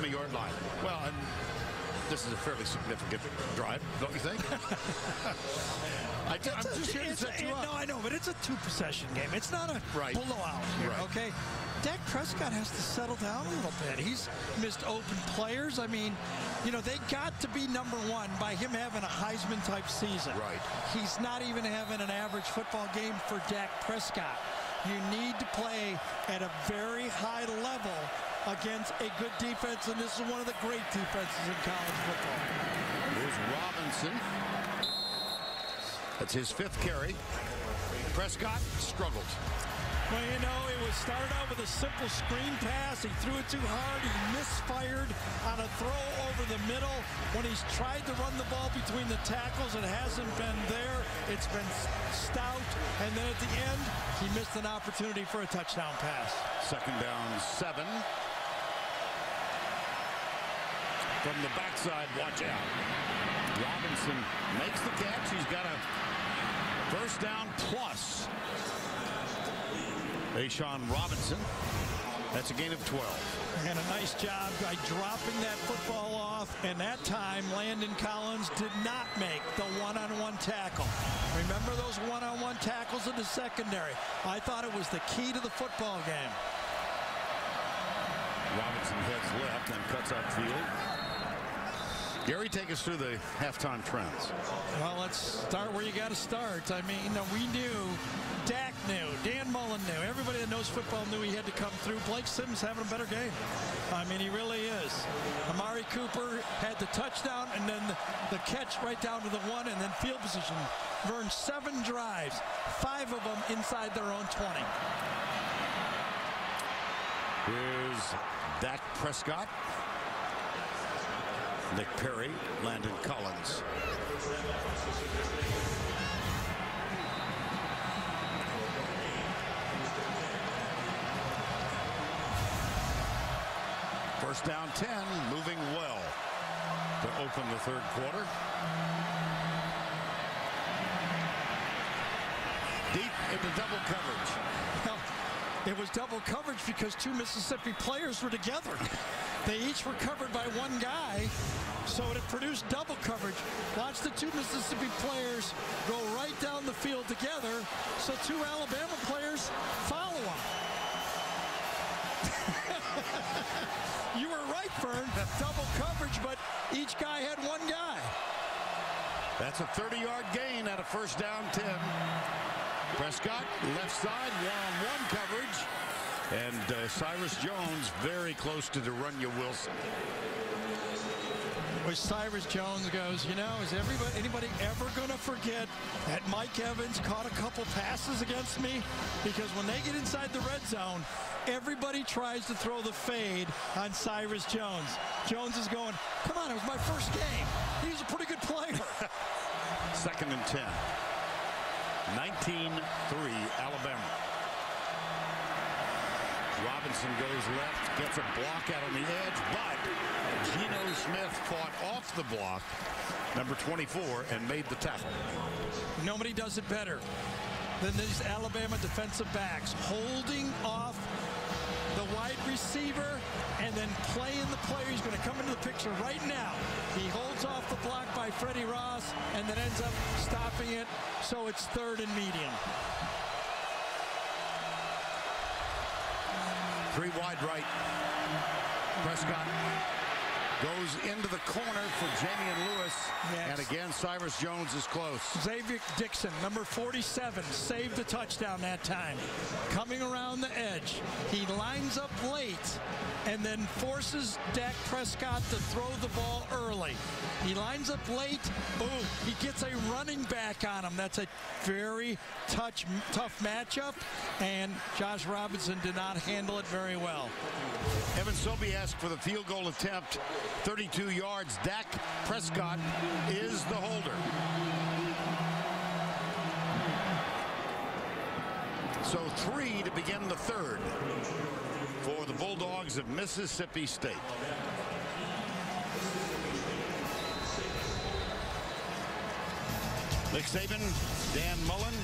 20-yard line. Well, and this is a fairly significant drive, don't you think? I, am just here to set a- you up. No, I know, but it's a two-possession game. It's not a Right. blowout here, Right. okay? Dak Prescott has to settle down a little bit. He's missed open players. I mean, you know, they got to be number one by him having a Heisman-type season. Right. He's not even having an average football game for Dak Prescott. You need to play at a very high level against a good defense, and this is one of the great defenses in college football. Here's Robinson. That's his fifth carry. Prescott struggled. Well, you know, it was started out with a simple screen pass. He threw it too hard. He misfired on a throw over the middle. When he's tried to run the ball between the tackles, it hasn't been there. It's been stout. And then at the end, he missed an opportunity for a touchdown pass. Second down, seven. From the backside, watch out. Robinson makes the catch. He's got a first down plus. Ashawn Robinson. That's a gain of 12. And a nice job by dropping that football off. And that time, Landon Collins did not make the one-on-one tackle. Remember those one-on-one tackles in the secondary? I thought it was the key to the football game. Robinson heads left and cuts upfield. Gary, take us through the halftime trends. Well, let's start where you got to start. I mean, you know, we knew, Dak knew, Dan Mullen knew, everybody that knows football knew he had to come through. Blake Sims having a better game. I mean, he really is. Amari Cooper had the touchdown and then the, the catch right down to the one and then field position. Vern, seven drives, five of them inside their own 20. Here's Dak Prescott. Nick Perry, Landon Collins. First down 10, moving well to open the third quarter. Deep into double coverage. Well, it was double coverage because two Mississippi players were together. They each were covered by one guy, so it produced double coverage. Watch the two Mississippi players go right down the field together, so two Alabama players follow them. you were right, Vern. Double coverage, but each guy had one guy. That's a 30-yard gain at a first down 10. Prescott, left side, one-on-one coverage. And uh, Cyrus Jones very close to De'Runnya Wilson. Where Cyrus Jones goes, you know, is everybody, anybody ever going to forget that Mike Evans caught a couple passes against me? Because when they get inside the red zone, everybody tries to throw the fade on Cyrus Jones. Jones is going, come on, it was my first game. He's a pretty good player. Second and 10. 19-3 Alabama. Robinson goes left, gets a block out on the edge, but Geno Smith fought off the block, number 24, and made the tackle. Nobody does it better than these Alabama defensive backs, holding off the wide receiver and then playing the player. He's going to come into the picture right now. He holds off the block by Freddie Ross and then ends up stopping it. So it's third and medium. Three wide right. Prescott goes into the corner for Jameon Lewis. Yes. And again, Cyrus Jones is close. Xzavier Dickson, number 47, saved the touchdown that time. Coming around the edge, he lines up late and then forces Dak Prescott to throw the ball early. He lines up late, boom, he gets a running back on him. That's a very touch, tough matchup, and Josh Robinson did not handle it very well. Evan Sobiesk asked for the field goal attempt, 32 yards. Dak Prescott is the holder. So three to begin the third for the Bulldogs of Mississippi State. Nick Saban, Dan Mullen.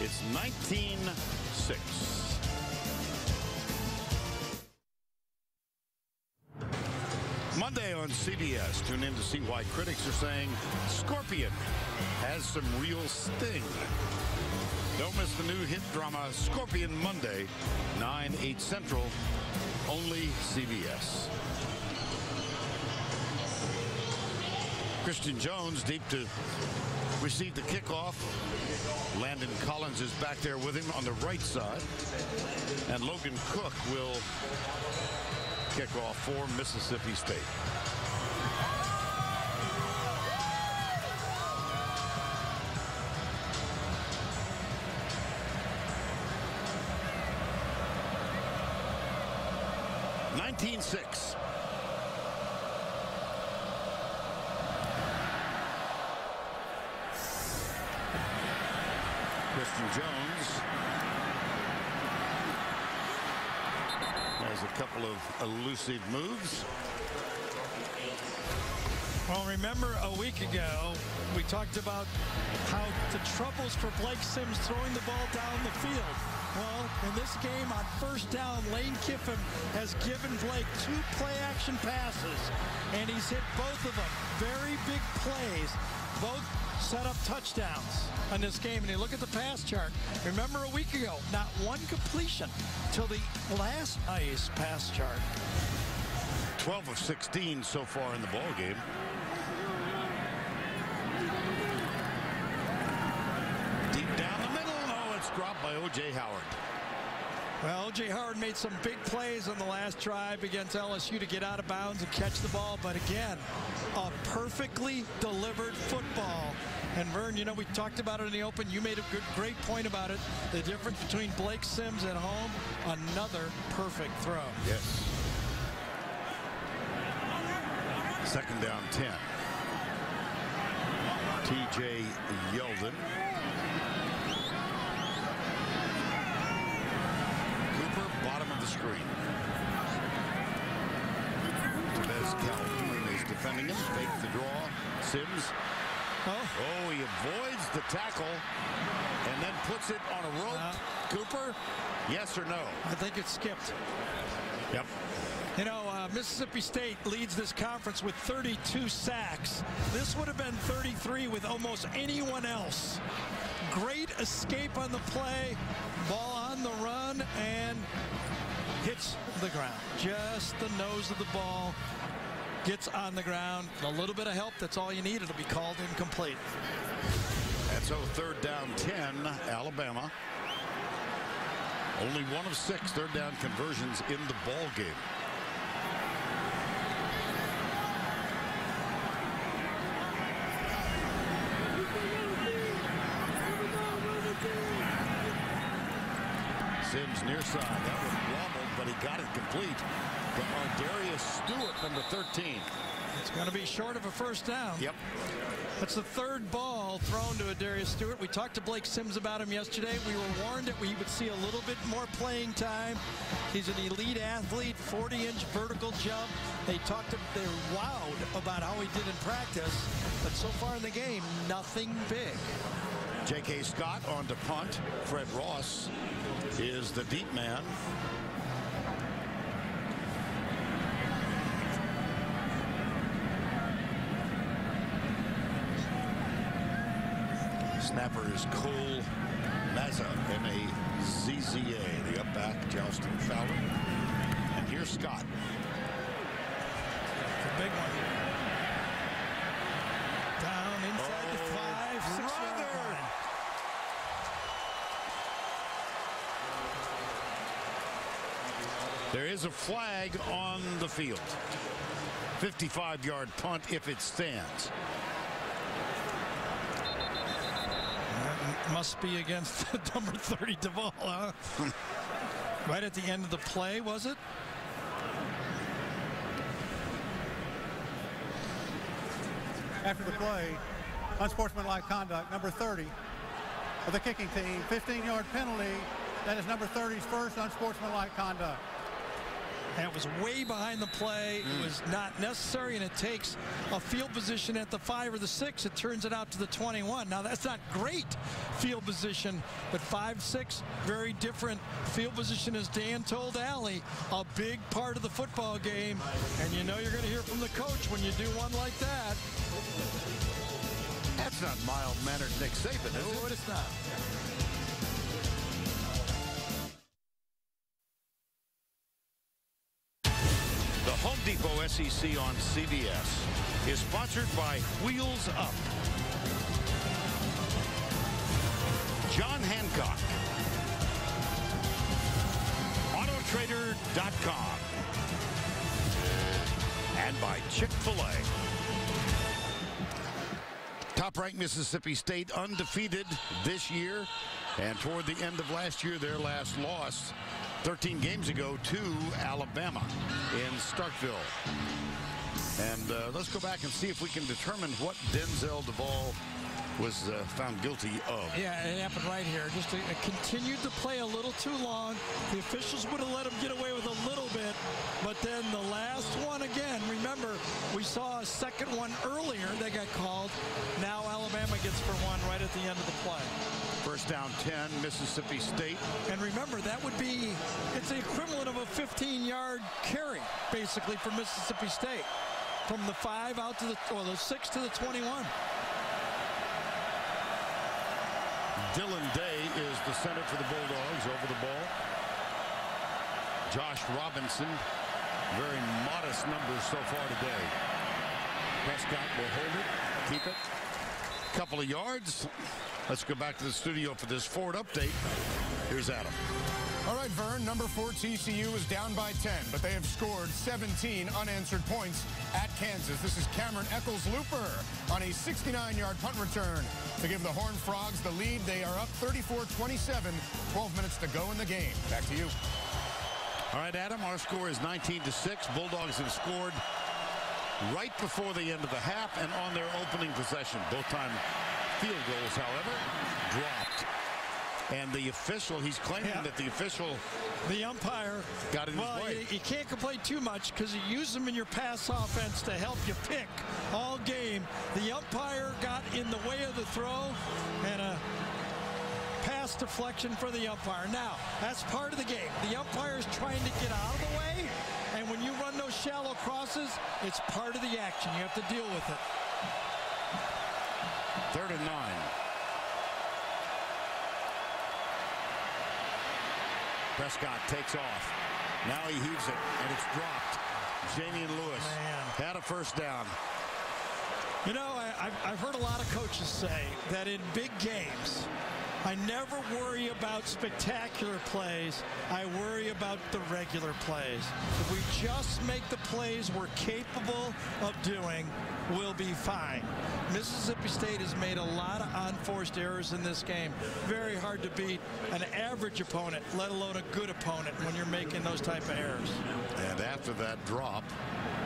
It's 19-6. Monday on CBS. Tune in to see why critics are saying Scorpion has some real sting. Don't miss the new hit drama Scorpion Monday, 9, 8 Central, only CBS. Christian Jones deep to receive the kickoff. Landon Collins is back there with him on the right side. And Logan Cooke will kick off for Mississippi State. Elusive moves. Well, remember a week ago, we talked about how the troubles for Blake Sims throwing the ball down the field. Well, in this game on first down, Lane Kiffin has given Blake two play action passes, and he's hit both of them. Very big plays. Both set up touchdowns on this game. And you look at the pass chart. Remember a week ago, not one completion till the last night's pass chart. 12 of 16 so far in the ball game. Deep down the middle. Oh, it's dropped by O.J. Howard. Well, O.J. Howard made some big plays on the last drive against LSU to get out of bounds and catch the ball. But again, a perfectly delivered football. And Vern, you know, we talked about it in the open. You made a good, great point about it. The difference between Blake Sims at home, another perfect throw. Yes. Second down 10. TJ Yeldon. Cooper, bottom of the screen. Taveze Calhoun is defending him. Fake the draw. Sims. Oh, Oh, he avoids the tackle and then puts it on a rope. Uh. Cooper, yes or no? I think it skipped. Yep. You know, uh, Mississippi State leads this conference with 32 sacks. This would have been 33 with almost anyone else. Great escape on the play, ball on the run, and hits the ground. Just the nose of the ball gets on the ground. A little bit of help, that's all you need. It'll be called incomplete. And so third down 10, Alabama. Only one of six third down conversions in the ball game. Sims near side. That was wobbled, but he got it complete. To Darius Stewart, number 13. It's going to be short of a first down. Yep. That's the third ball thrown to Darius Stewart. We talked to Blake Sims about him yesterday. We were warned that we would see a little bit more playing time. He's an elite athlete, 40-inch vertical jump. They talked, to they wowed about how he did in practice, but so far in the game, nothing big. J.K. Scott on to punt. Fred Ross is the deep man. Is Cole Mazza, M-A-Z-Z-A. The up back, Jalston Fowler. And here's Scott. It's a big one. Down inside the oh, five, six yard line. There is a flag on the field. 55-yard punt if it stands. Must be against number 30 Devall, huh? right at the end of the play, was it? After the play, unsportsmanlike conduct, number 30 of the kicking team, 15-yard penalty. That is number 30's first unsportsmanlike conduct. And it was way behind the play. It mm. was not necessary, and it takes a field position at the five or the six. It turns it out to the 21. Now, that's not great field position, but five, six, very different field position, as Dan told Allie, a big part of the football game. And you know you're going to hear from the coach when you do one like that. That's not mild-mannered Nick Saban, is No, it? it's not. Depot SEC on CBS is sponsored by Wheels Up. John Hancock. AutoTrader.com. And by Chick-fil-A. Top-ranked Mississippi State undefeated this year. And toward the end of last year, their last loss 13 games ago to Alabama in Starkville. And uh, let's go back and see if we can determine what Denzel Devall was uh, found guilty of. Yeah, it happened right here. Just continued to play a little too long. The officials would have let him get away with a little bit, but then the last one again. Remember, we saw a second one earlier that got called. Now Alabama gets for one right at the end of the play. First down 10, Mississippi State. And remember, that would be, it's the equivalent of a 15-yard carry, basically, for Mississippi State. From the five out to the, or the six to the 21. Dillon Day is the center for the Bulldogs over the ball. Josh Robinson, very modest numbers so far today. Prescott will hold it, keep it. Couple of yards. Let's go back to the studio for this Ford update. Here's Adam. All right, Vern, number four TCU is down by 10, but they have scored 17 unanswered points at Kansas. This is Cameron Echols-Luper on a 69-yard punt return to give the Horned Frogs the lead. They are up 34-27, 12 minutes to go in the game. Back to you. All right, Adam, our score is 19 to 6. Bulldogs have scored right before the end of the half and on their opening possession. Both time field goals, however, dropped. And the official, he's claiming Yeah. that the official The umpire Got in his way. You, you can't complain too much because you use them in your pass offense to help you pick all game. The umpire got in the way of the throw and a pass deflection for the umpire. Now, that's part of the game. The umpire is trying to get out of the way, and when you run those shallow crosses, it's part of the action. You have to deal with it. Third and nine. Prescott takes off. Now he heaves it, and it's dropped. Jameon Lewis Man. had a first down. You know, I, I've heard a lot of coaches say that in big games, I never worry about spectacular plays. I worry about the regular plays. If we just make the plays we're capable of doing, we'll be fine. Mississippi State has made a lot of unforced errors in this game. Very hard to beat an average opponent, let alone a good opponent, when you're making those type of errors. And after that drop,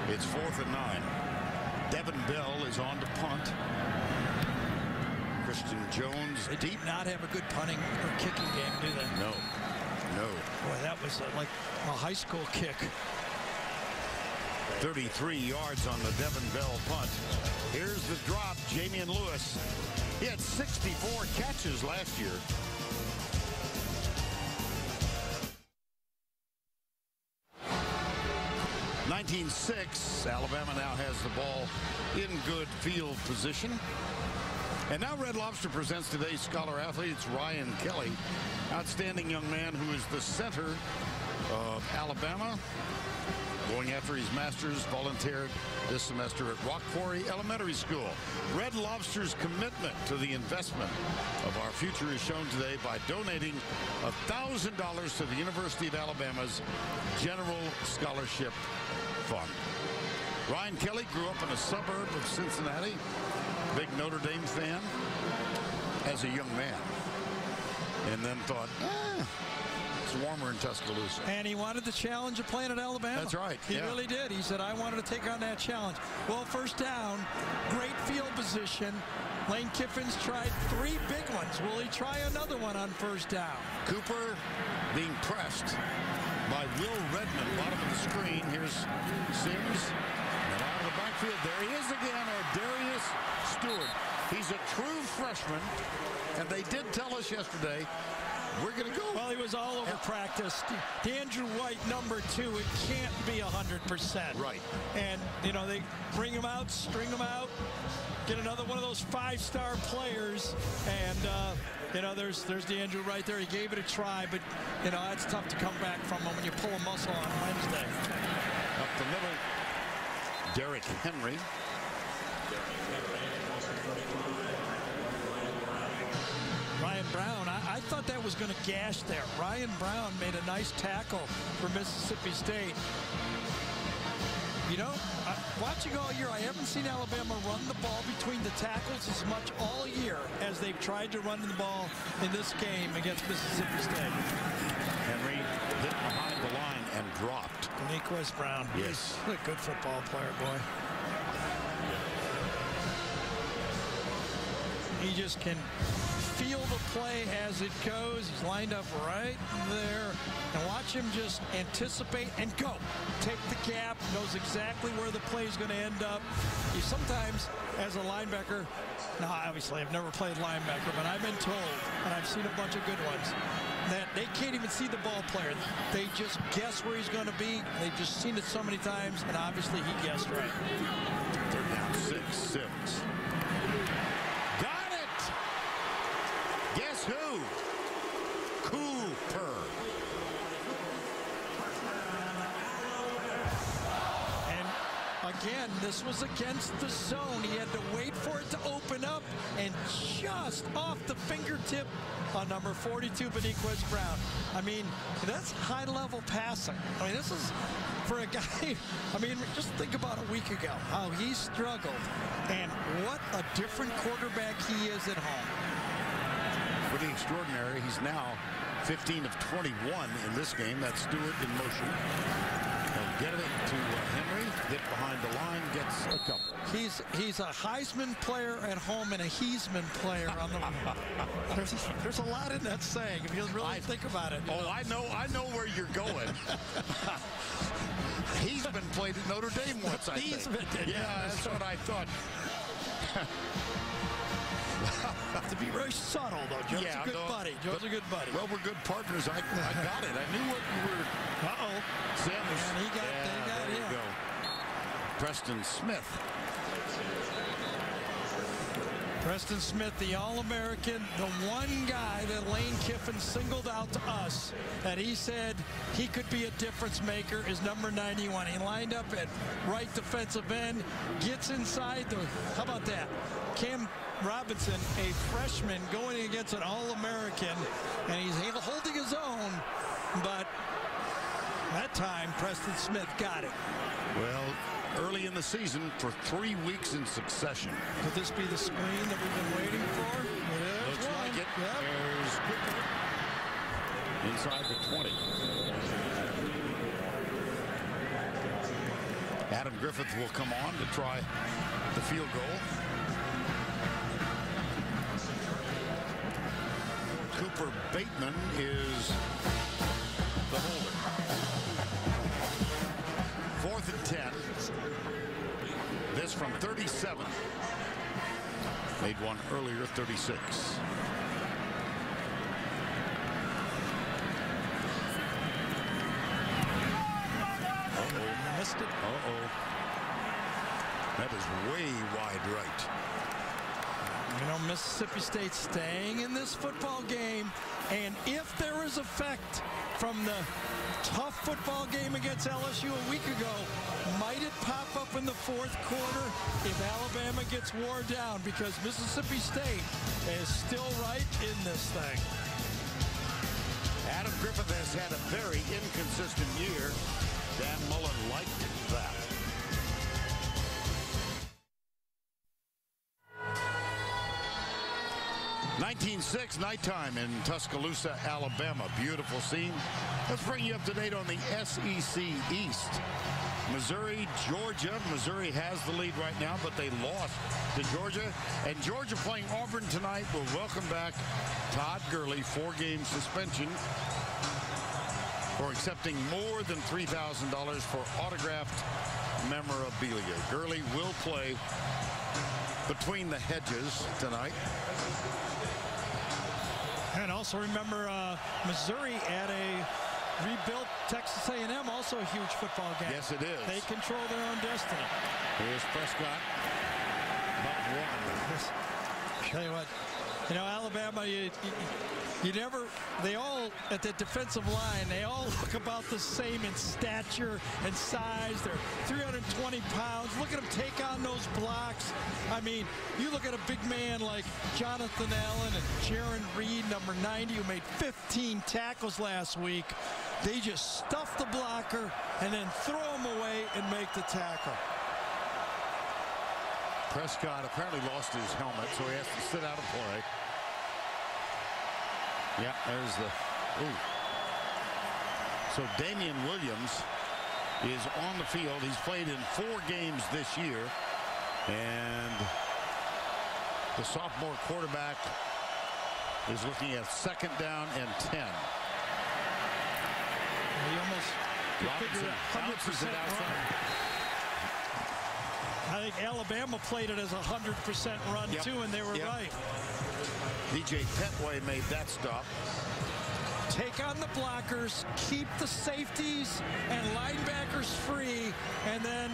it's fourth and nine. Devon Bell is on to punt. Christian Jones They deep. not have a good punting or kicking game, do they? No, no. Boy, that was uh, like a high school kick. 33 yards on the Devon Bell punt. Here's the drop. Jameon Lewis. He had 64 catches last year. Nineteen six. Alabama now has the ball in good field position. And now Red Lobster presents today's scholar athlete. It's Ryan Kelly, outstanding young man who is the center of Alabama, going after his master's, volunteered this semester at Rock Quarry Elementary School. Red Lobster's commitment to the investment of our future is shown today by donating $1,000 to the University of Alabama's General Scholarship Fund. Ryan Kelly grew up in a suburb of Cincinnati, big Notre Dame fan as a young man, and then thought, eh, it's warmer in Tuscaloosa. And he wanted the challenge of playing at Alabama. That's right, He yeah. really did. He said, I wanted to take on that challenge. Well, first down, great field position. Lane Kiffin's tried three big ones. Will he try another one on first down? Cooper being pressed by Will Redmond, bottom of the screen. Here's Sims. And out of the backfield, there he is again, or Darius Stewart. He's a true freshman, and they did tell us yesterday, we're going to go. Well, he was all over practice. Andrew White, number two, it can't be 100%. Right. And, you know, they bring him out, string him out, get another one of those five-star players, and, uh, you know, there's there's DeAndrew right there. He gave it a try, but, you know, that's tough to come back from him when you pull a muscle on Wednesday. Up the middle, Derrick Henry. Ryan Brown, I, I thought that was going to gash there. Ryan Brown made a nice tackle for Mississippi State. You know, uh, watching all year, I haven't seen Alabama run the ball between the tackles as much all year as they've tried to run the ball in this game against Mississippi State. Henry hit behind the line and dropped. Niquez Brown. Yes. He's a good football player, boy. He just can feel the play as it goes. He's lined up right there. And watch him just anticipate and go. Take the gap, knows exactly where the play is going to end up. You sometimes, as a linebacker, now obviously I've never played linebacker, but I've been told, and I've seen a bunch of good ones, that they can't even see the ball player. They just guess where he's going to be. They've just seen it so many times, and obviously he guessed right. Third down, six, six. Got it! Guess who? Cooper. And again, this was against the zone. He had to wait for it to open up, and just off the fingertip on number 42, Beniquez Brown. I mean, that's high-level passing. I mean, this is for a guy. I mean, just think about a week ago how he struggled, and what a different quarterback he is at home. Pretty extraordinary. He's now 15 of 21 in this game. That's Stewart in motion. He'll get it to Henry. Hit behind the line. Gets a couple. He's he's a Heisman player at home and a Heisman player on the. there's there's a lot in that saying if you really think about it. Oh, know. I know. I know where you're going. He's been played at Notre Dame once, I He's think. been- yeah, yeah, that's what I thought. to be very subtle though. Joe's yeah, a good no, buddy. Joe's but- a good buddy. Well, we're good partners. I, I got it. I knew what you were. Uh-oh. Sanders. And he got- yeah, there you him. go. Preston Smith. Preston Smith, the All-American, the one guy that Lane Kiffin singled out to us that he said he could be a difference maker is number 91. He lined up at right defensive end, gets inside the, how about that? Cam Robinson, a freshman going against an All-American, and he's holding his own, but that time Preston Smith got it. Well, early in the season for three weeks in succession. Could this be the screen that we've been waiting for? There's Looks one. like it. Yep. There's inside the 20. Adam Griffith will come on to try the field goal. Cooper Bateman is the holder. From 37. Made one earlier, 36. Uh-oh. Missed it. Uh-oh. That is way wide right. You know, Mississippi State staying in this football game, and if there is effect from the tough football game against LSU a week ago. Might it pop up in the fourth quarter if Alabama gets wore down because Mississippi State is still right in this thing. Adam Griffith has had a very inconsistent year. Dan Mullen liked it. 196 nighttime in Tuscaloosa, Alabama. Beautiful scene. Let's bring you up to date on the SEC East. Missouri, Georgia. Missouri has the lead right now, but they lost to Georgia. And Georgia playing Auburn tonight will welcome back Todd Gurley, four-game suspension for accepting more than $3,000 for autographed memorabilia. Gurley will play between the hedges tonight. And also remember uh, Missouri at a rebuilt Texas A&M, also a huge football game. Yes, it is. They control their own destiny. Here's Prescott. About one. Tell you what, you know, Alabama, you, you, you never, they all, at the defensive line, they all look about the same in stature and size. They're 320 pounds. Look at them take on those blocks. I mean, you look at a big man like Jonathan Allen and Jarran Reed, number 90, who made 15 tackles last week. They just stuff the blocker and then throw him away and make the tackle. Prescott apparently lost his helmet, so he has to sit out and play. Yeah, there's the. Ooh. So Damian Williams is on the field. He's played in four games this year. And the sophomore quarterback is looking at second down and 10. He almost Robinson bounces it 100% outside. Run. I think Alabama played it as a 100% run Yep. too, and they were Yep. right. DJ Petway made that stop. Take on the blockers, keep the safeties and linebackers free, and then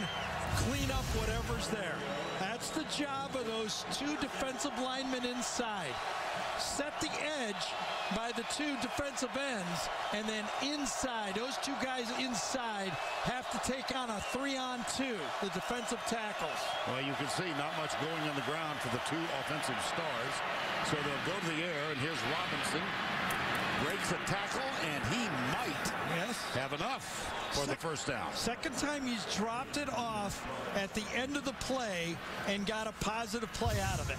clean up whatever's there. That's the job of those two defensive linemen inside. Set the edge by the two defensive ends, and then inside, those two guys inside have to take on a three-on-two, the defensive tackles. Well, you can see not much going on the ground for the two offensive stars. So they'll go to the air, and here's Robinson. Breaks a tackle, and he might Yes. have enough for the first down. Second time he's dropped it off at the end of the play and got a positive play out of it.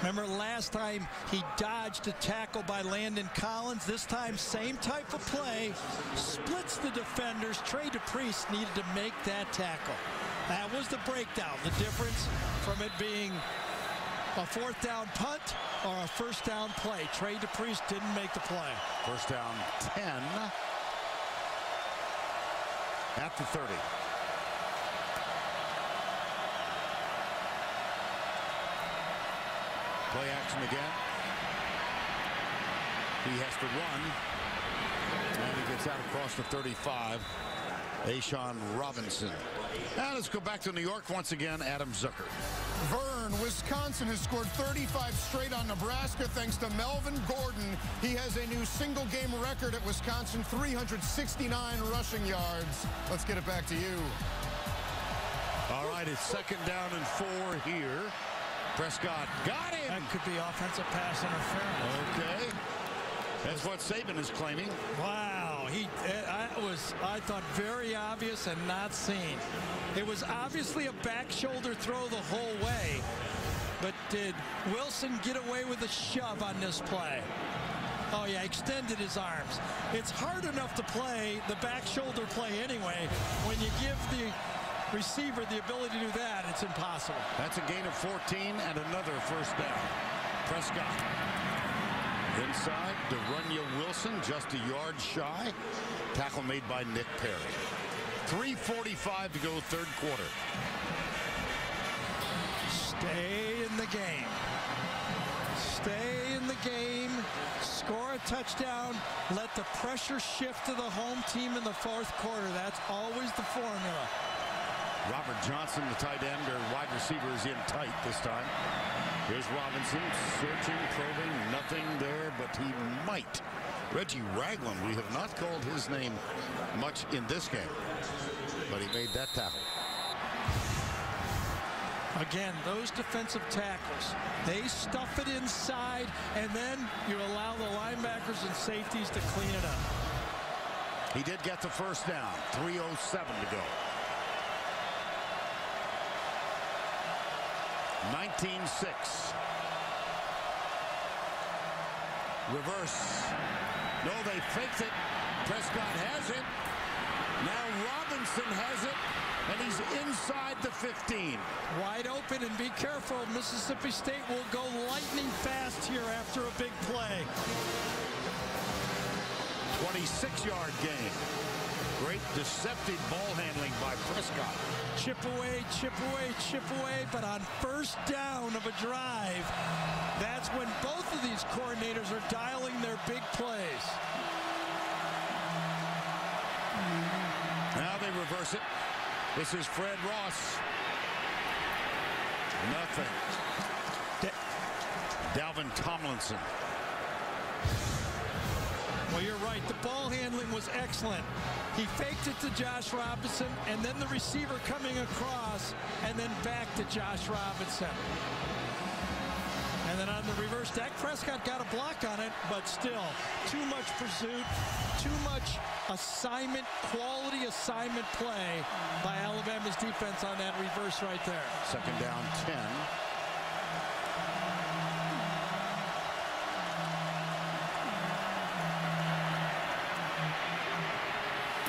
Remember last time he dodged a tackle by Landon Collins. This time, same type of play. Splits the defenders. Trey DePriest needed to make that tackle. That was the breakdown. The difference from it being a fourth down punt or a first down play. Trey DePriest didn't make the play. First down 10 at the 30. Play action again. He has to run. And he gets out across the 35. Ashawn Robinson. Now let's go back to New York once again. Adam Zucker. Vern, Wisconsin has scored 35 straight on Nebraska thanks to Melvin Gordon. He has a new single game record at Wisconsin, 369 rushing yards. Let's get it back to you. All right, it's second down and four here. Prescott got him. That could be offensive pass interference. Okay. That's what Saban is claiming. Wow, he eh, I was I thought very obvious and not seen. It was obviously a back shoulder throw the whole way. But did Wilson get away with a shove on this play? Oh yeah, extended his arms. It's hard enough to play the back shoulder play anyway. When you give the receiver the ability to do that, it's impossible. That's a gain of 14 and another first down. Prescott. Inside, De'Runnya Wilson just a yard shy. Tackle made by Nick Perry. 3.45 to go third quarter. Stay in the game. Stay in the game. Score a touchdown. Let the pressure shift to the home team in the fourth quarter. That's always the formula. Robert Johnson, the tight end, or wide receiver, is in tight this time. Here's Robinson searching, probing, nothing there, but he might Reggie Ragland, we have not called his name much in this game, but he made that tackle. Again, those defensive tackles, they stuff it inside, and then you allow the linebackers and safeties to clean it up. He did get the first down. 3.07 to go. 19-6. Reverse. No, they faked it. Prescott has it. Now Robinson has it, and he's inside the 15. Wide open, and be careful. Mississippi State will go lightning fast here after a big play. 26-yard gain. Great deceptive ball handling by Prescott. Chip away, chip away, chip away, but on first down of a drive, that's when both of these coordinators are dialing their big plays. Now they reverse it. This is Fred Ross. Nothing. Dalvin Tomlinson. Well, you're right. The ball handling was excellent. He faked it to Josh Robinson, and then the receiver coming across, and then back to Josh Robinson. And then on the reverse, Dak Prescott got a block on it, but still, too much pursuit, too much assignment, quality assignment play by Alabama's defense on that reverse right there. Second down, 10.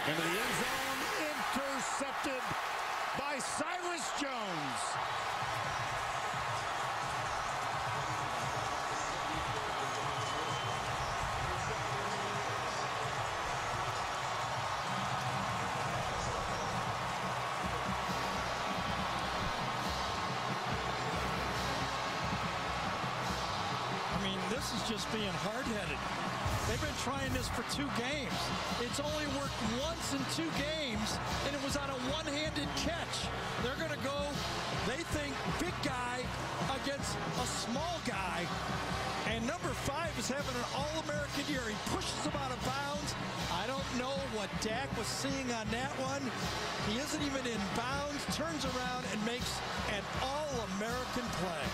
Into the end zone, intercepted by Cyrus Jones. I mean, this is just being hard-headed. They've been trying this for two games. It's only worked once in two games, and it was on a one-handed catch. They're going to go, they think, big guy against a small guy. And number five is having an All-American year. He pushes him out of bounds. I don't know what Dak was seeing on that one. He isn't even in bounds, turns around and makes an All-American play.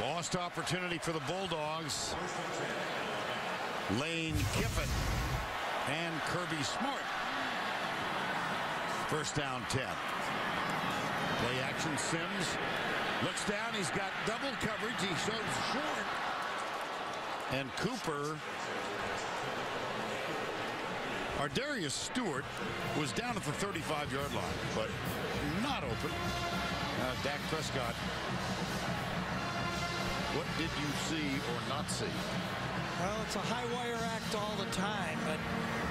Lost opportunity for the Bulldogs. Lane Kiffin and Kirby Smart. First down 10. Play action Sims looks down. He's got double coverage. He shows short. And Cooper. ArDarius Stewart was down at the 35-yard line, but not open. Uh, Dak Prescott what did you see or not see? Well, it's a high wire act all the time, but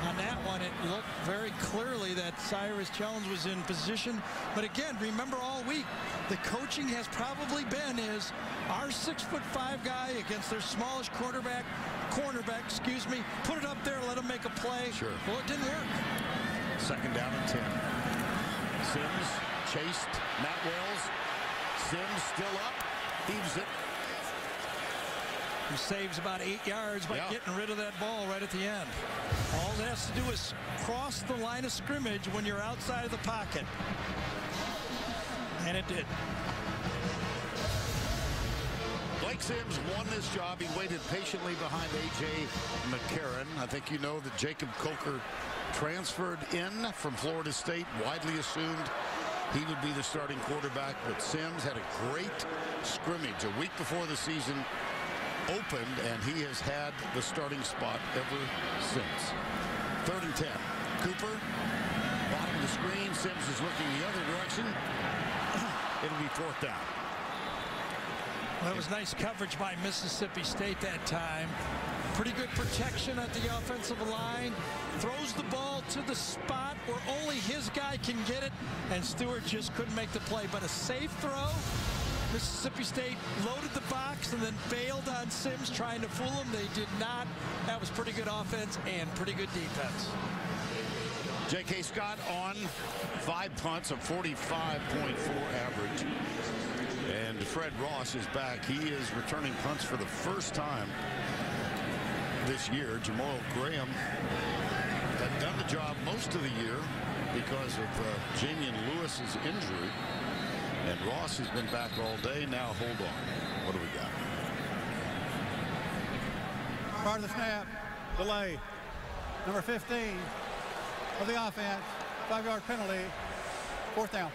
on that one, it looked very clearly that Cyrus Jones was in position. But again, remember all week, the coaching has probably been is our six foot five guy against their smallest quarterback, cornerback, excuse me, put it up there, let him make a play. Sure. Well, it didn't work. Second down and 10. Sims chased Matt Wells. Sims still up, heaves it. He saves about eight yards by Yeah. getting rid of that ball right at the end. All it has to do is cross the line of scrimmage when you're outside of the pocket. And it did. Blake Sims won this job. He waited patiently behind A.J. McCarron. I think you know that Jacob Coker transferred in from Florida State, widely assumed he would be the starting quarterback, but Sims had a great scrimmage a week before the season opened, and he has had the starting spot ever since. Third and 10. Cooper, bottom of the screen. Sims is looking the other direction. It'll be fourth down. Well, That was nice coverage by Mississippi State that time. Pretty good protection at the offensive line. Throws the ball to the spot where only his guy can get it, and Stewart just couldn't make the play. But a safe throw. Mississippi State loaded the box and then bailed on Sims trying to fool him. They did not. That was pretty good offense and pretty good defense. J.K. Scott on five punts, a 45.4 average. And Fred Ross is back. He is returning punts for the first time this year. Jamal Graham had done the job most of the year because of uh, Jameon Lewis's injury. And Ross has been back all day. Now, hold on. What do we got? Part of the snap, delay. Number 15 of the offense, five-yard penalty, fourth down.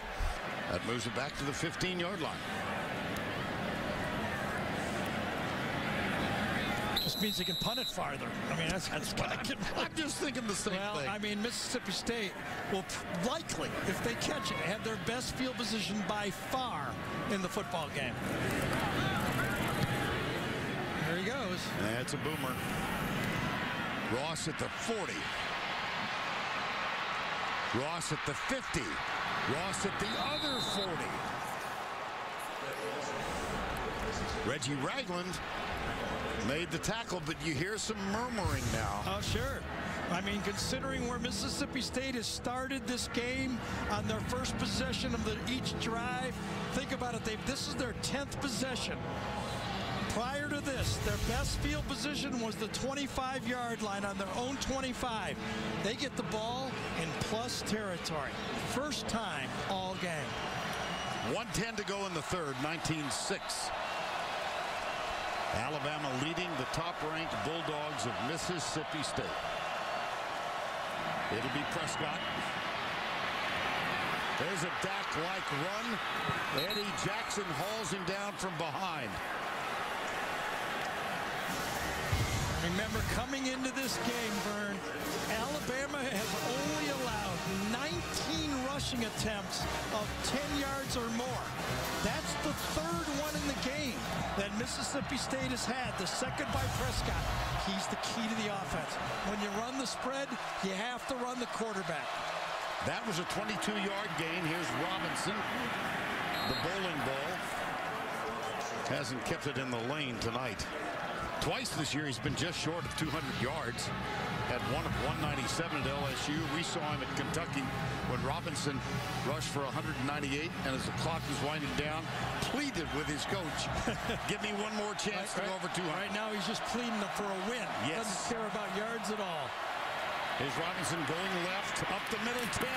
That moves it back to the 15-yard line. Just means he can punt it farther. I mean, that's, that's what I can. I'm just thinking the same Well, thing. I mean, Mississippi State will likely, if they catch it, have their best field position by far in the football game. There he goes. That's a boomer. Ross at the 40. Ross at the 50. Ross at the other 40. Reggie Ragland made the tackle, but you hear some murmuring now. Oh, sure. I mean, considering where Mississippi State has started this game on their first possession of the, each drive, think about it. They, this is their 10th possession. Prior to this, their best field position was the 25-yard line on their own 25. They get the ball in plus territory. First time all game. 110 to go in the third, 19-6. Alabama leading the top-ranked Bulldogs of Mississippi State. It'll be Prescott. There's a Dak-like run. Eddie Jackson hauls him down from behind. Remember, coming into this game, Vern, Alabama has only allowed 19 rushing attempts of 10 yards or more. That's the third Mississippi State has had, the second by Prescott. He's the key to the offense. When you run the spread, you have to run the quarterback. That was a 22-yard gain. Here's Robinson. The bowling ball hasn't kept it in the lane tonight. Twice this year, he's been just short of 200 yards. Had one of 197 at LSU. We saw him at Kentucky when Robinson rushed for 198, and as the clock was winding down, pleaded with his coach, "Give me one more chance to go over 200." Right now, he's just pleading for a win. Yes. Doesn't care about yards at all. Is Robinson going left, up the middle, 10.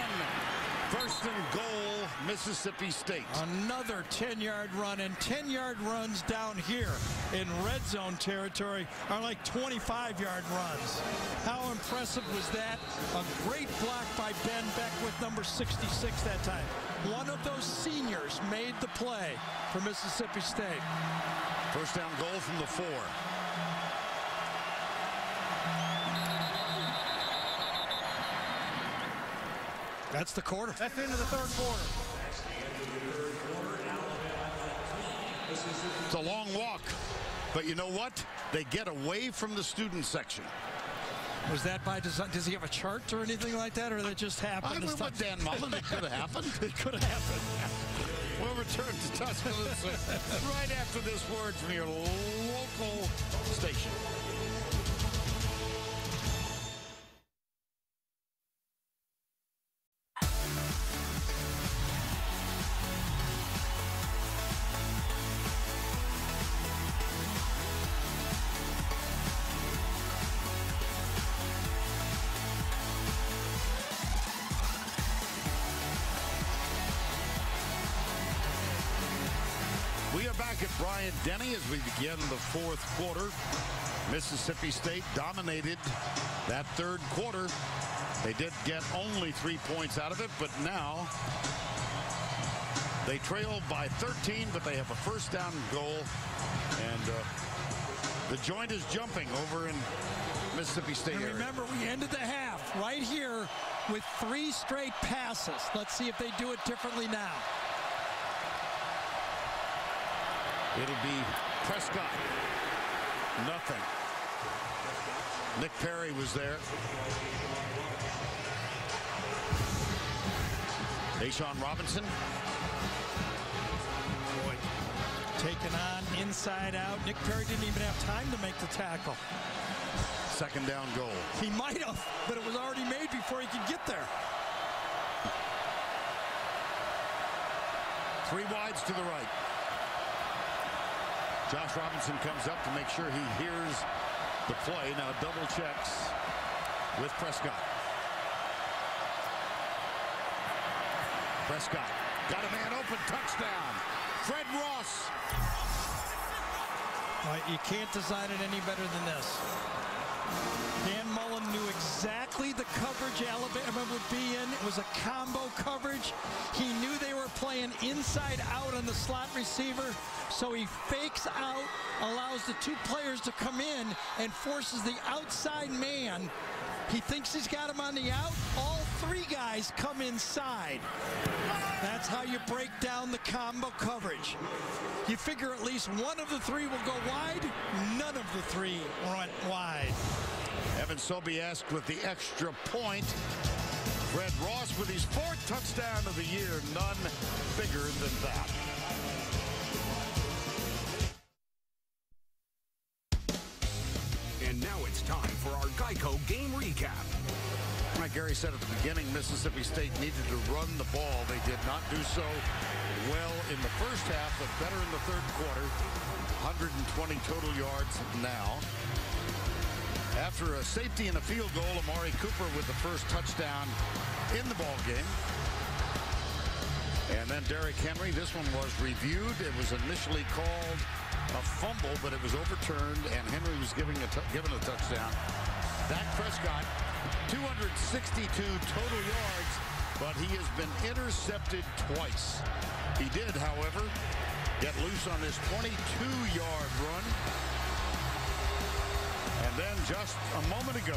First and goal, Mississippi State. Another 10-yard run, and 10-yard runs down here in red zone territory are like 25-yard runs. How impressive was that? A great block by Ben Beckwith, number 66 that time. One of those seniors made the play for Mississippi State. First down goal from the four. That's the quarter. That's the end of the third quarter. It's a long walk, but you know what? They get away from the student section. Was that by design? Does he have a chart or anything like that, or that just happened? I with time? Dan Mullen. It could have happened. it could have happened. We'll return to Tuscaloosa right after this word from your local station. Bryant Denny as we begin the fourth quarter. Mississippi State dominated that third quarter. They did get only three points out of it, but now they trail by 13, but they have a first down goal. And uh, the joint is jumping over in Mississippi State And area. remember, we ended the half right here with three straight passes. Let's see if they do it differently now. It'll be Prescott. Nothing. Nick Perry was there. Deshaun Robinson. Boy, taken on inside out. Nick Perry didn't even have time to make the tackle. Second down goal. He might have, but it was already made before he could get there. Three wides to the right. Josh Robinson comes up to make sure he hears the play. Now double checks with Prescott. Prescott got a man open. Touchdown. Fred Ross. Uh, you can't design it any better than this. Dan Mullen knew exactly the coverage Alabama would be in. It was a combo coverage. He knew they were playing inside out on the slot receiver. So he fakes out, allows the two players to come in, and forces the outside man. He thinks he's got him on the out. All three guys come inside. That's how you break down the combo coverage. You figure at least one of the three will go wide. None of the three went wide. Evan Sobiesk with the extra point. Fred Ross with his fourth touchdown of the year. None bigger than that. And now it's time for our Geico game recap. Like Gary said at the beginning, Mississippi State needed to run the ball. They did not do so well in the first half, but better in the third quarter. 120 total yards now. After a safety and a field goal, Amari Cooper with the first touchdown in the ball game. And then Derrick Henry, this one was reviewed. It was initially called a fumble, but it was overturned, and Henry was giving a given a touchdown. Dak Prescott, 262 total yards, but he has been intercepted twice. He did, however, get loose on this 22-yard run. And then just a moment ago,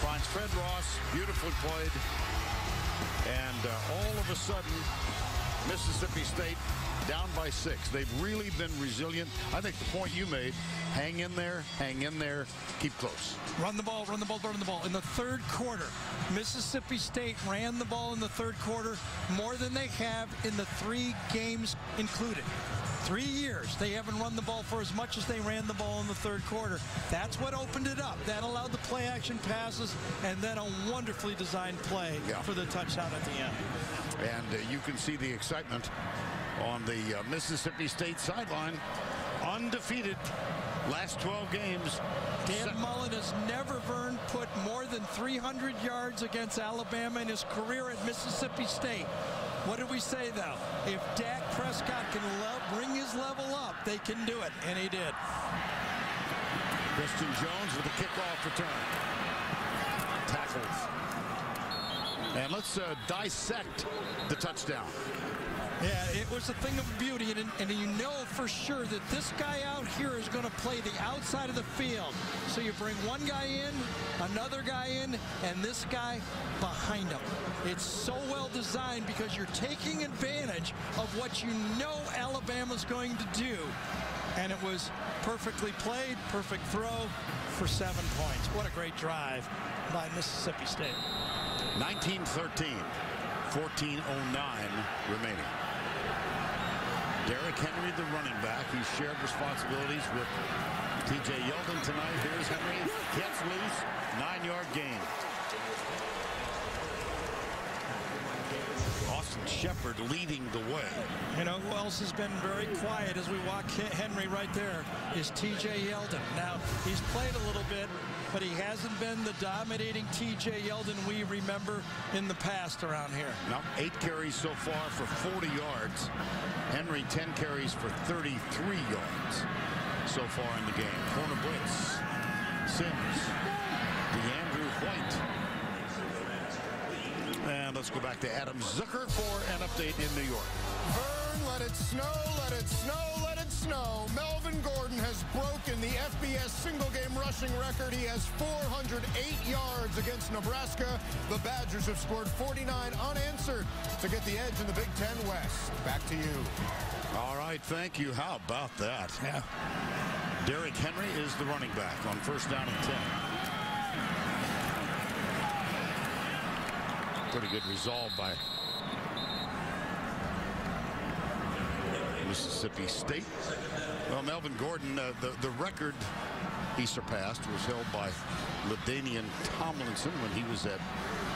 finds Fred Ross, beautifully played. And uh, all of a sudden, Mississippi State down by six. They've really been resilient. I think the point you made, hang in there, hang in there, keep close. Run the ball, run the ball, run the ball. In the third quarter, Mississippi State ran the ball in the third quarter more than they have in the three games included. Three years, they haven't run the ball for as much as they ran the ball in the third quarter. That's what opened it up. That allowed the play action passes and then a wonderfully designed play Yeah. for the touchdown at the end. And uh, you can see the excitement on the uh, Mississippi State sideline. Undefeated last 12 games. Dan Se- Mullen has never Vern put more than 300 yards against Alabama in his career at Mississippi State. What did we say though? If Dak Prescott can bring his level up, they can do it, and he did. Christian Jones with a kickoff return. Tackles. And let's uh, dissect the touchdown. Yeah, it was a thing of beauty, and, and you know for sure that this guy out here is going to play the outside of the field. So you bring one guy in, another guy in, and this guy behind him. It's so well designed because you're taking advantage of what you know Alabama's going to do. And it was perfectly played, perfect throw for seven points. What a great drive by Mississippi State. 1913, 14.09 remaining. Derrick Henry, the running back, he shared responsibilities with TJ Yeldon tonight. Here's Henry, gets loose, nine-yard gain. Austin Shepherd leading the way. You know who else has been very quiet as we walk Henry right there is TJ Yeldon. Now, he's played a little bit, but he hasn't been the dominating TJ Yeldon we remember in the past around here. Now, eight carries so far for 40 yards. Henry, 10 carries for 33 yards so far in the game. Corner blitz. Sims. DeAndrew White. And let's go back to Adam Zucker for an update in New York. Vern, let it snow, let it snow, let it snow. Melvin Gordon has broken the FBS single game rushing record. He has 408 yards against Nebraska. The Badgers have scored 49 unanswered to get the edge in the Big Ten West. Back to you. All right, thank you. How about that? Yeah. Derrick Henry is the running back on first down and 10. Pretty good resolve by Mississippi State. Well, Melvin Gordon, uh, the, the record he surpassed was held by LaDainian Tomlinson when he was at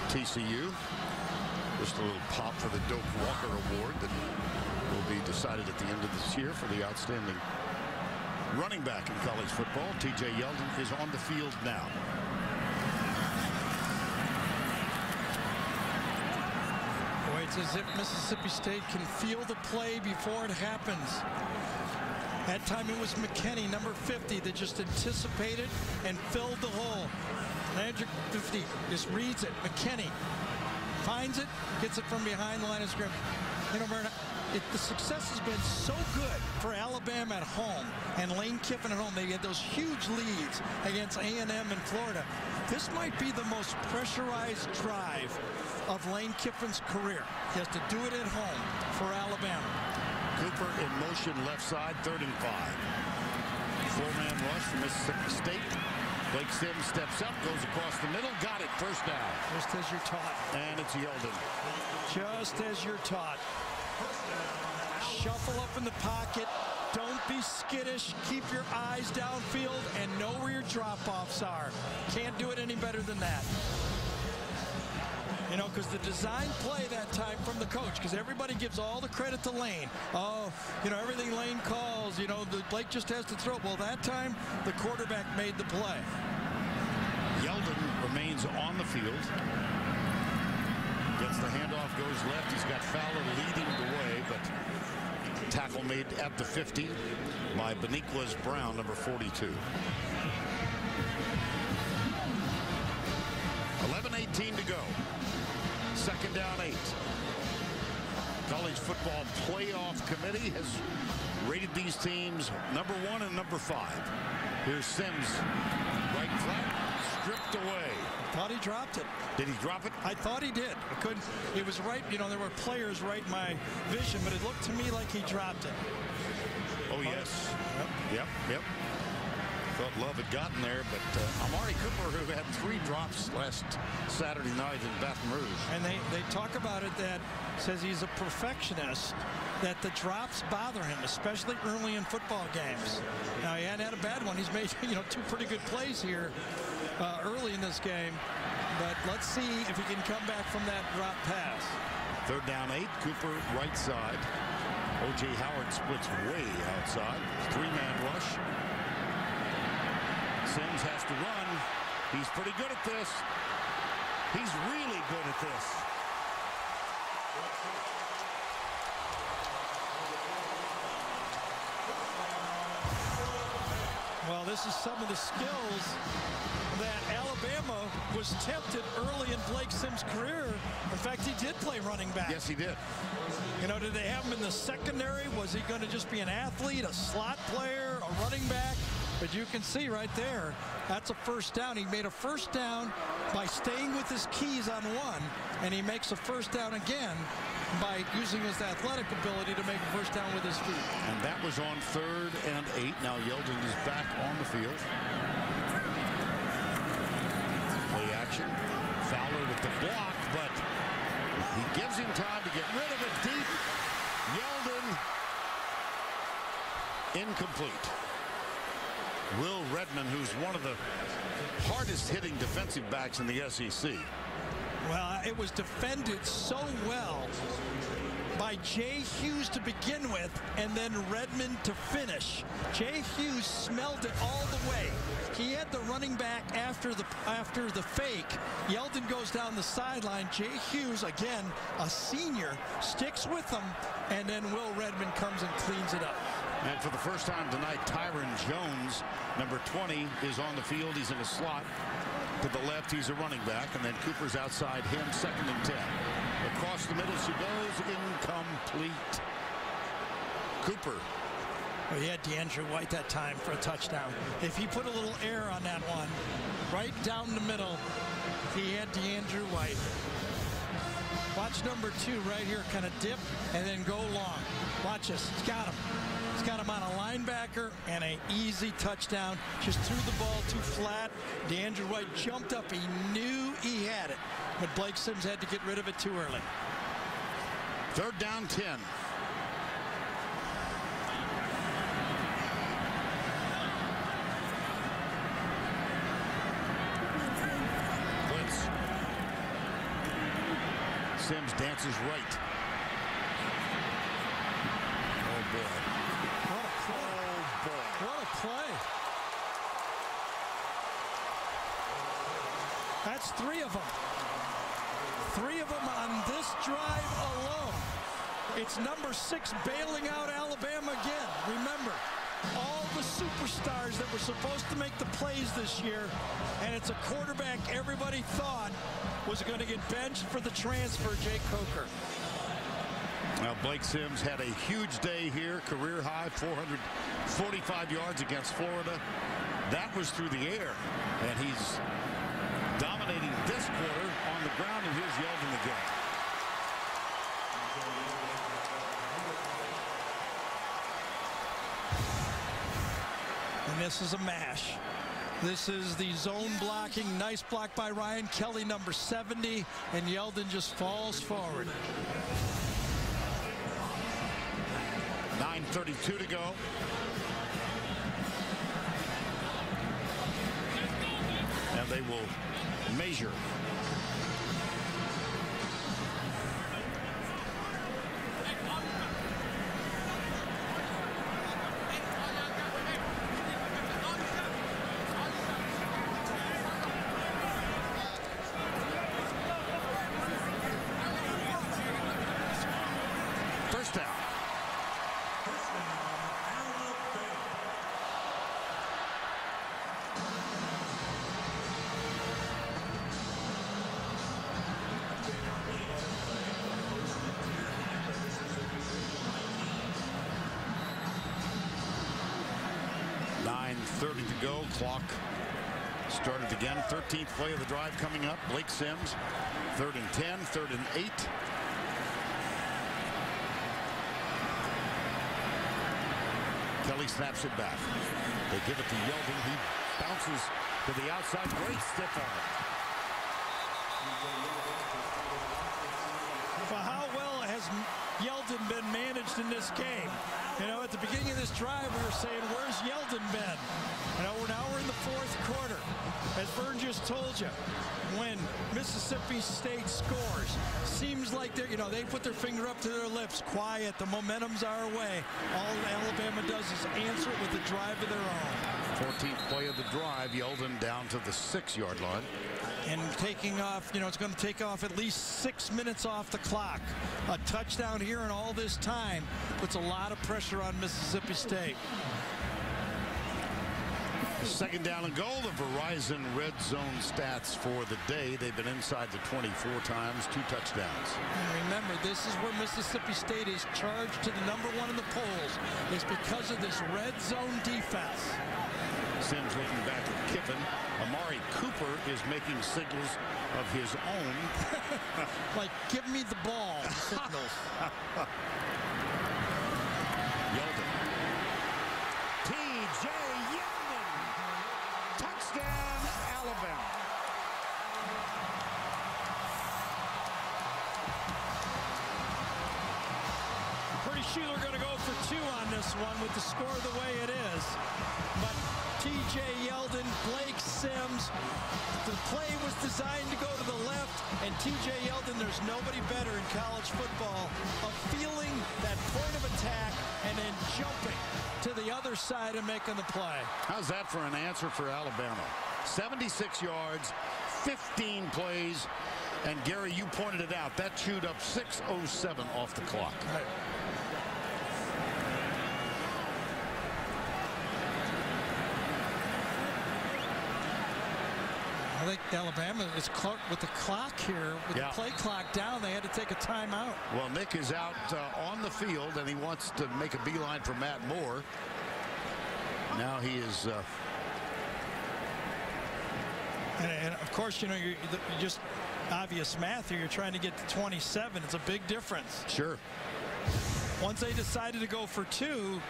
TCU. Just a little pop for the Doak Walker Award that will be decided at the end of this year for the outstanding running back in college football. TJ Yeldon is on the field now. Boy, as if Mississippi State can feel the play before it happens. That time it was McKinney, number 50, that just anticipated and filled the hole. Landry 50 just reads it. McKinney finds it, gets it from behind the line of scrimmage. You know, Vernon, it, the success has been so good for Alabama at home and Lane Kiffin at home. They had those huge leads against A&M and Florida. This might be the most pressurized drive of Lane Kiffin's career. He has to do it at home for Alabama. Cooper in motion left side, third and five. Four-man rush from Mississippi State. Blake Sims steps up, goes across the middle, got it, first down. Just as you're taught. And it's Yeldon. Just as you're taught. Shuffle up in the pocket. Don't be skittish. Keep your eyes downfield and know where your drop-offs are. Can't do it any better than that. You know, because the design play that time from the coach, because everybody gives all the credit to Lane. Oh, you know, everything Lane calls, you know, the Blake just has to throw. Well, that time, the quarterback made the play. Yeldon remains on the field. Gets the handoff, goes left. He's got Fowler leading tackle made at the 50 by Beniquez Brown, number 42. 11-18 to go. Second down eight. College Football Playoff Committee has rated these teams number one and number five. Here's Sims, right flat, stripped away. He dropped it. Did he drop it? I thought he did. I couldn't. It was right. You know, there were players right in my vision, but it looked to me like he dropped it. Oh yes. Yep. Yep. Yep. Thought Love had gotten there, but uh, Amari Cooper, who had three drops last Saturday night in Baton Rouge. And they, they talk about it that says he's a perfectionist, that the drops bother him, especially early in football games. Now, he hadn't had a bad one. He's made, you know, two pretty good plays here uh, early in this game. But let's see if he can come back from that drop pass. Third down eight, Cooper right side. O.J. Howard splits way outside. Three-man rush. Sims has to run. He's pretty good at this. He's really good at this. Well, this is some of the skills that Alabama was tempted early in Blake Sims' career. In fact, he did play running back. Yes, he did. You know, did they have him in the secondary? Was he going to just be an athlete, a slot player, a running back? But you can see right there, that's a first down. He made a first down by staying with his keys on one, and he makes a first down again by using his athletic ability to make a first down with his feet. And that was on third and eight. Now Yeldon is back on the field. Play action. Fowler with the block, but he gives him time to get rid of it deep. Yeldon incomplete. Will Redmond, who's one of the hardest hitting defensive backs in the SEC. Well, it was defended so well by Jay Hughes to begin with and then Redmond to finish. Jay Hughes smelled it all the way. He had the running back after the after the fake. Yeldon goes down the sideline. Jay Hughes, again, a senior, sticks with him, and then Will Redmond comes and cleans it up. And for the first time tonight, Tyren Jones, number 20, is on the field. He's in a slot. To the left, he's a running back, and then Cooper's outside him, second and 10. Across the middle she goes, incomplete. Cooper. Well, he had DeAndrew White that time for a touchdown. If he put a little air on that one, right down the middle, he had DeAndrew White. Watch number two right here, kind of dip and then go long. Watch this. Got him. He's got him on a linebacker and an easy touchdown. Just threw the ball too flat. DeAndrew White jumped up. He knew he had it, but Blake Sims had to get rid of it too early. Third down 10. Sims dances right. Oh boy. What a play. Oh boy. What a play. That's three of them. Three of them on this drive alone. It's number six bailing out Alabama again. Remember, all the superstars that were supposed to make the plays this year, and it's a quarterback everybody thought was going to get benched for the transfer, Jake Coker. Now, Blake Sims had a huge day here, career high 445 yards against Florida. That was through the air, and he's dominating this quarter on the ground, and here's Yeldon again. And this is a mash. This is the zone blocking. Nice block by Ryan Kelly, number 70, and Yeldon just falls forward. 9.32 to go. And they will measure. Clock started again. 13th play of the drive coming up. Blake Sims, third and 10, third and eight. Kelly snaps it back. They give it to Yeldon. He bounces to the outside. Great stiff arm. Well, how well has Yeldon been managed in this game? The beginning of this drive, we were saying, where's Yeldon been? You oh, know, now we're in the fourth quarter. As Vern just told you, when Mississippi State scores, seems like they're, you know, they put their finger up to their lips, quiet, the momentum's our way. All Alabama does is answer it with a drive of their own. 14th play of the drive. Yeldon down to the six-yard line. And taking off, you know, it's going to take off at least six minutes off the clock. A touchdown here in all this time puts a lot of pressure on Mississippi State. Second down and goal. The Verizon red zone stats for the day. They've been inside the 24 times, two touchdowns. And remember, this is where Mississippi State is charged to the number one in the polls. Is because of this red zone defense. Sims looking back at Kiffin. Amari Cooper is making signals of his own. like, give me the ball signals. Pretty they're going to go for two on this one with the score the way it is. But T.J. Yeldon, Blake Sims, the play was designed to go to the left, and T.J. Yeldon, there's nobody better in college football of feeling that point of attack and then jumping to the other side and making the play. How's that for an answer for Alabama? 76 yards, 15 plays, and Gary, you pointed it out. That chewed up 6.07 off the clock. I think Alabama is cl- with the clock here, with Yeah. the play clock down, they had to take a timeout. Well, Nick is out uh, on the field, and he wants to make a beeline for Matt Moore. Now he is uh, And, and of course, you know, you're, you just obvious math here. You're trying to get to 27. It's a big difference. sure. Once they decided to go for two,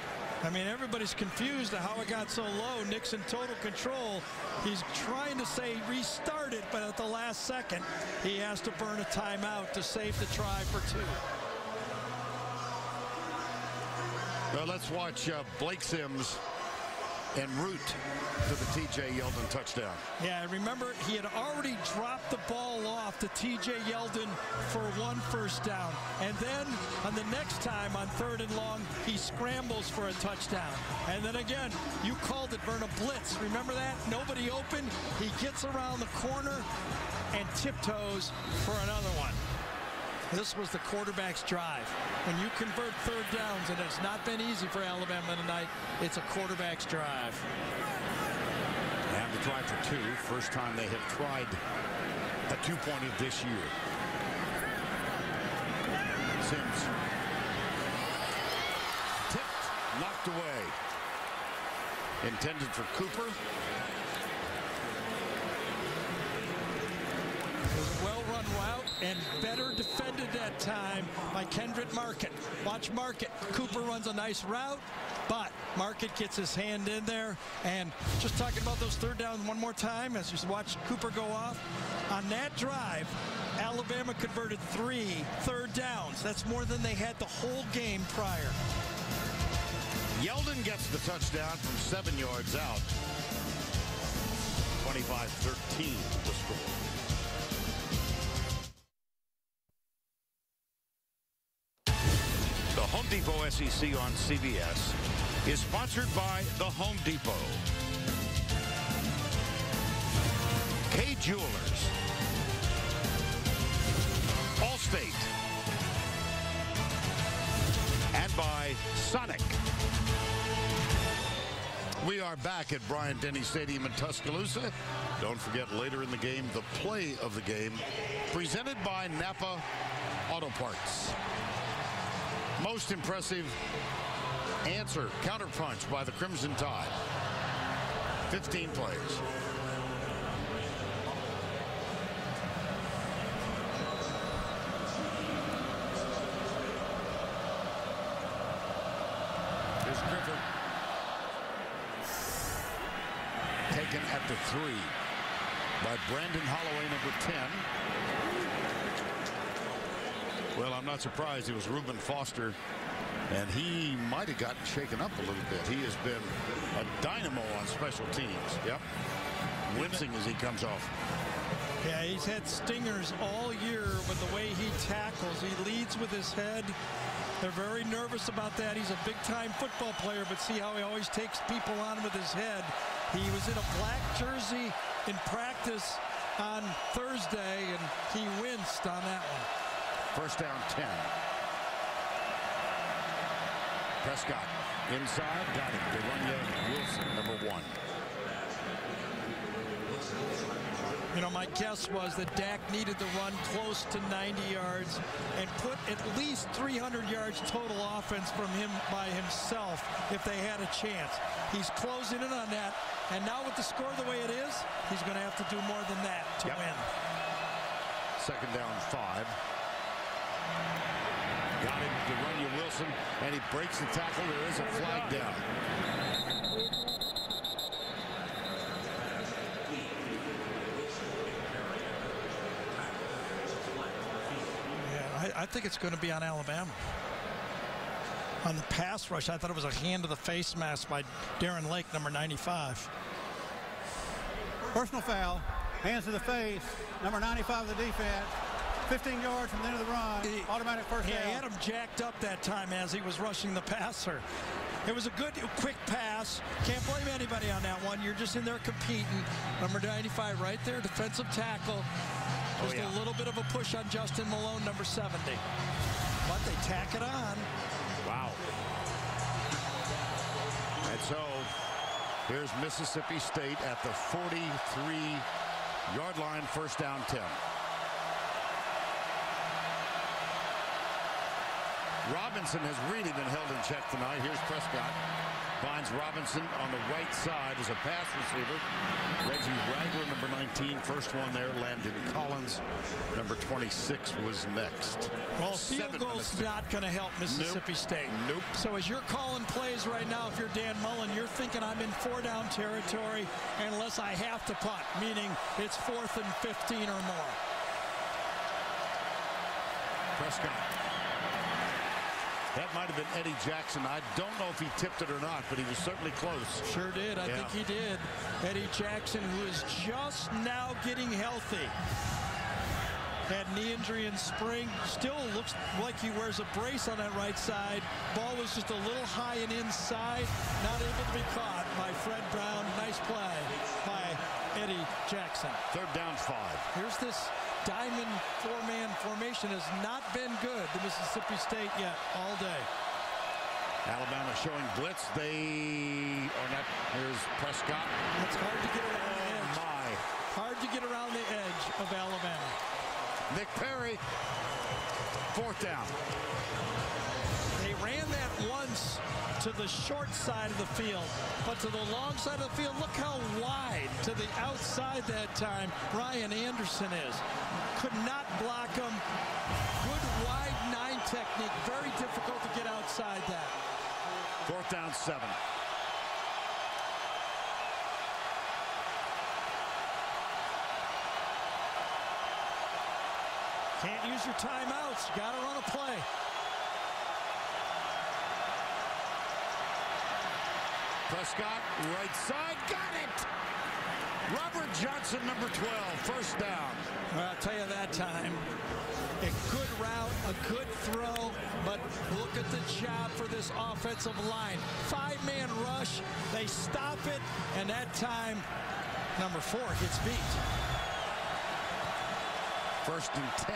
I mean, everybody's confused at how it got so low. Nick's in total control. He's trying to say restart it, but at the last second, he has to burn a timeout to save the try for two. Well, let's watch uh, Blake Sims en route to the TJ Yeldon touchdown. Yeah, remember he had already dropped the ball off to TJ Yeldon for one first down. And then on the next time on third and long, he scrambles for a touchdown. And then again, you called it Verna Blitz. Remember that? Nobody open. He gets around the corner and tiptoes for another one. This was the quarterback's drive. When you convert third downs, and it's not been easy for Alabama tonight, it's a quarterback's drive. And the try for two. First time they have tried a two-pointer this year. Sims. Tipped, knocked away. Intended for Cooper. Well-run route and better defended that time by Kendrick Market. Watch Market. Cooper runs a nice route, but Market gets his hand in there. And just talking about those third downs one more time as you watch Cooper go off. On that drive, Alabama converted three third downs. That's more than they had the whole game prior. Yeldon gets the touchdown from seven yards out. 25-13 the score. The Home Depot SEC on CBS is sponsored by The Home Depot. Kay Jewelers. Allstate. And by Sonic. We are back at Bryant Denny Stadium in Tuscaloosa. Don't forget later in the game, the play of the game, presented by Napa Auto Parts. Most impressive answer, counterpunch by the Crimson Tide. 15 players. Here's Griffith. Taken at the three by Brandon Holloway, number 10. Well, I'm not surprised. It was Reuben Foster, and he might have gotten shaken up a little bit. He has been a dynamo on special teams. Yep. Wincing as he comes off. Yeah, he's had stingers all year with the way he tackles. He leads with his head. They're very nervous about that. He's a big-time football player, but see how he always takes people on with his head. He was in a black jersey in practice on Thursday, and he winced on that one. First down 10. Prescott inside, got it. De'Runnya Wilson, number one. You know, my guess was that Dak needed to run close to 90 yards and put at least 300 yards total offense from him by himself if they had a chance. He's closing in on that, and now with the score the way it is, he's going to have to do more than that to Yep. win. Second down five. Got it, De'Runnya Wilson, and he breaks the tackle. There is a flag down. Yeah, I, I think it's going to be on Alabama. On the pass rush, I thought it was a hand to the face mask by Darren Lake, number 95. Personal foul, hands to the face, number 95 of the defense. 15 yards from the end of the run, automatic first Yeah, he down. had him jacked up that time as he was rushing the passer. It was a good, quick pass. Can't blame anybody on that one. You're just in there competing. Number 95 right there, defensive tackle. Oh, just yeah. a little bit of a push on Justin Malone, number 70. But they tack it on. Wow. And so here's Mississippi State at the 43-yard line, first down 10. Robinson has really been held in check tonight. Here's Prescott. Finds Robinson on the right side as a pass receiver. Reggie Ragler, number 19. First one there. Landon Collins, number 26, was next. Well, field goal's not going to help Mississippi State. Nope. So as you're calling plays right now, if you're Dan Mullen, you're thinking I'm in four down territory unless I have to punt, meaning it's fourth and 15 or more. Prescott. That might have been Eddie Jackson. I don't know if he tipped it or not, but he was certainly close. Sure did. I Yeah. think he did. Eddie Jackson, who is just now getting healthy. Had knee injury in spring. Still looks like he wears a brace on that right side. Ball was just a little high and inside. Not able to be caught by Fred Brown. Nice play by Eddie Jackson. Third down five. Here's this diamond four-man formation has not been good to Mississippi State yet all day. Alabama showing blitz. They are not. Here's Prescott. It's hard to get around the Oh, edge. my. Hard to get around the edge of Alabama. Nick Perry. Fourth down. To the short side of the field, but to the long side of the field, look how wide to the outside that time Ryan Anderson is. Could not block him. Good wide nine technique. Very difficult to get outside that. Fourth down seven. Can't use your timeouts. Got to run a play. Prescott, right side, got it! Robert Johnson, number 12, first down. Well, I'll tell you that time, a good route, a good throw, but look at the job for this offensive line. Five-man rush, they stop it, and that time, number four gets beat. First and 10.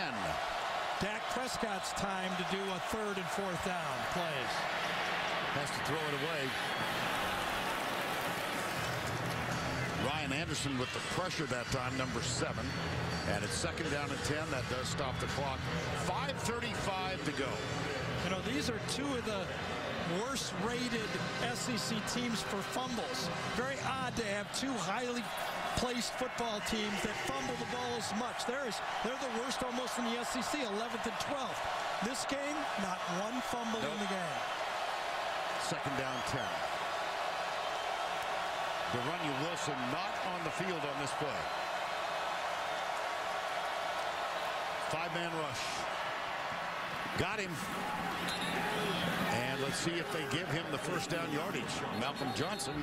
Dak Prescott's time to do a third and fourth down plays. Has to throw it away. Ryan Anderson with the pressure that time, number seven. And it's second down and 10. That does stop the clock. 5.35 to go. You know, these are two of the worst rated SEC teams for fumbles. Very odd to have two highly placed football teams that fumble the ball as much. There is, they're the worst almost in the SEC, 11th and 12th. This game, not one fumble in the game. Second down 10. De'Runnya Wilson not on the field on this play. Five-man rush. Got him. And let's see if they give him the first down yardage. Malcolm Johnson,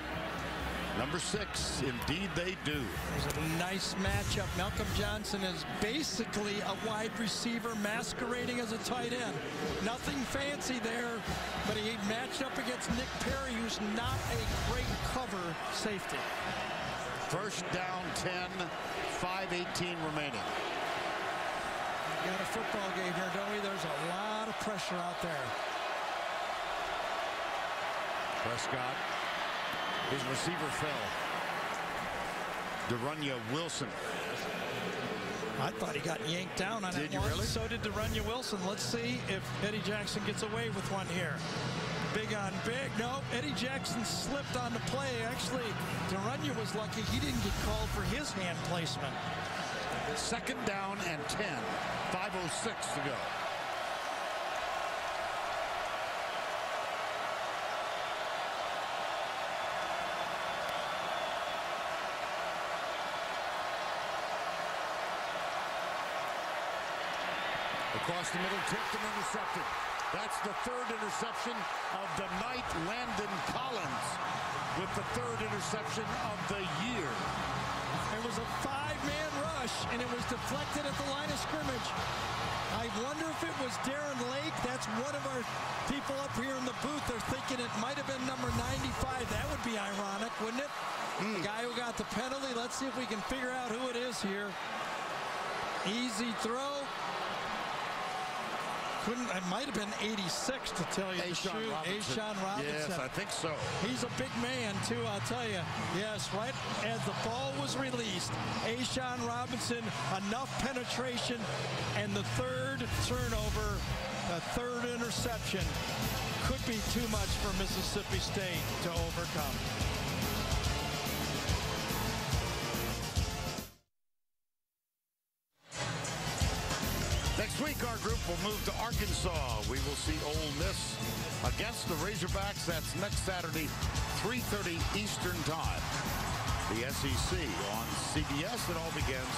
number six. Indeed they do. There's a nice matchup. Malcolm Johnson is basically a wide receiver masquerading as a tight end. Nothing fancy there, but he matched up against Nick Perry, who's not a great cover safety. First down 10, 5.18 remaining. We got a football game here, don't we? There's a lot of pressure out there. Prescott. His receiver fell. De'Runnya Wilson. I thought he got yanked down on Did that you one. really? So did De'Runnya Wilson. Let's see if Eddie Jackson gets away with one here. Big on big. No, Eddie Jackson slipped on the play. Actually, De'Runnya was lucky he didn't get called for his hand placement. Second down and 10. 5.06 to go. Across the middle, tipped and intercepted. That's the third interception of the night. Landon Collins with the third interception of the year. It was a five-man rush, and it was deflected at the line of scrimmage. I wonder if it was Darren Lake. That's one of our people up here in the booth. They're thinking it might have been number 95. That would be ironic, wouldn't it? The hmm. guy who got the penalty. Let's see if we can figure out who it is here. Easy throw. Couldn't, it might have been 86 to tell you the truth. Robinson. A'Shawn Robinson. Yes, I think so. He's a big man, too, I'll tell you. Yes, right as the ball was released, A'Shawn Robinson, enough penetration, and the third turnover, the third interception, could be too much for Mississippi State to overcome. Will move to Arkansas. We will see Ole Miss against the Razorbacks. That's next Saturday, 3.30 Eastern Time. The SEC on CBS. It all begins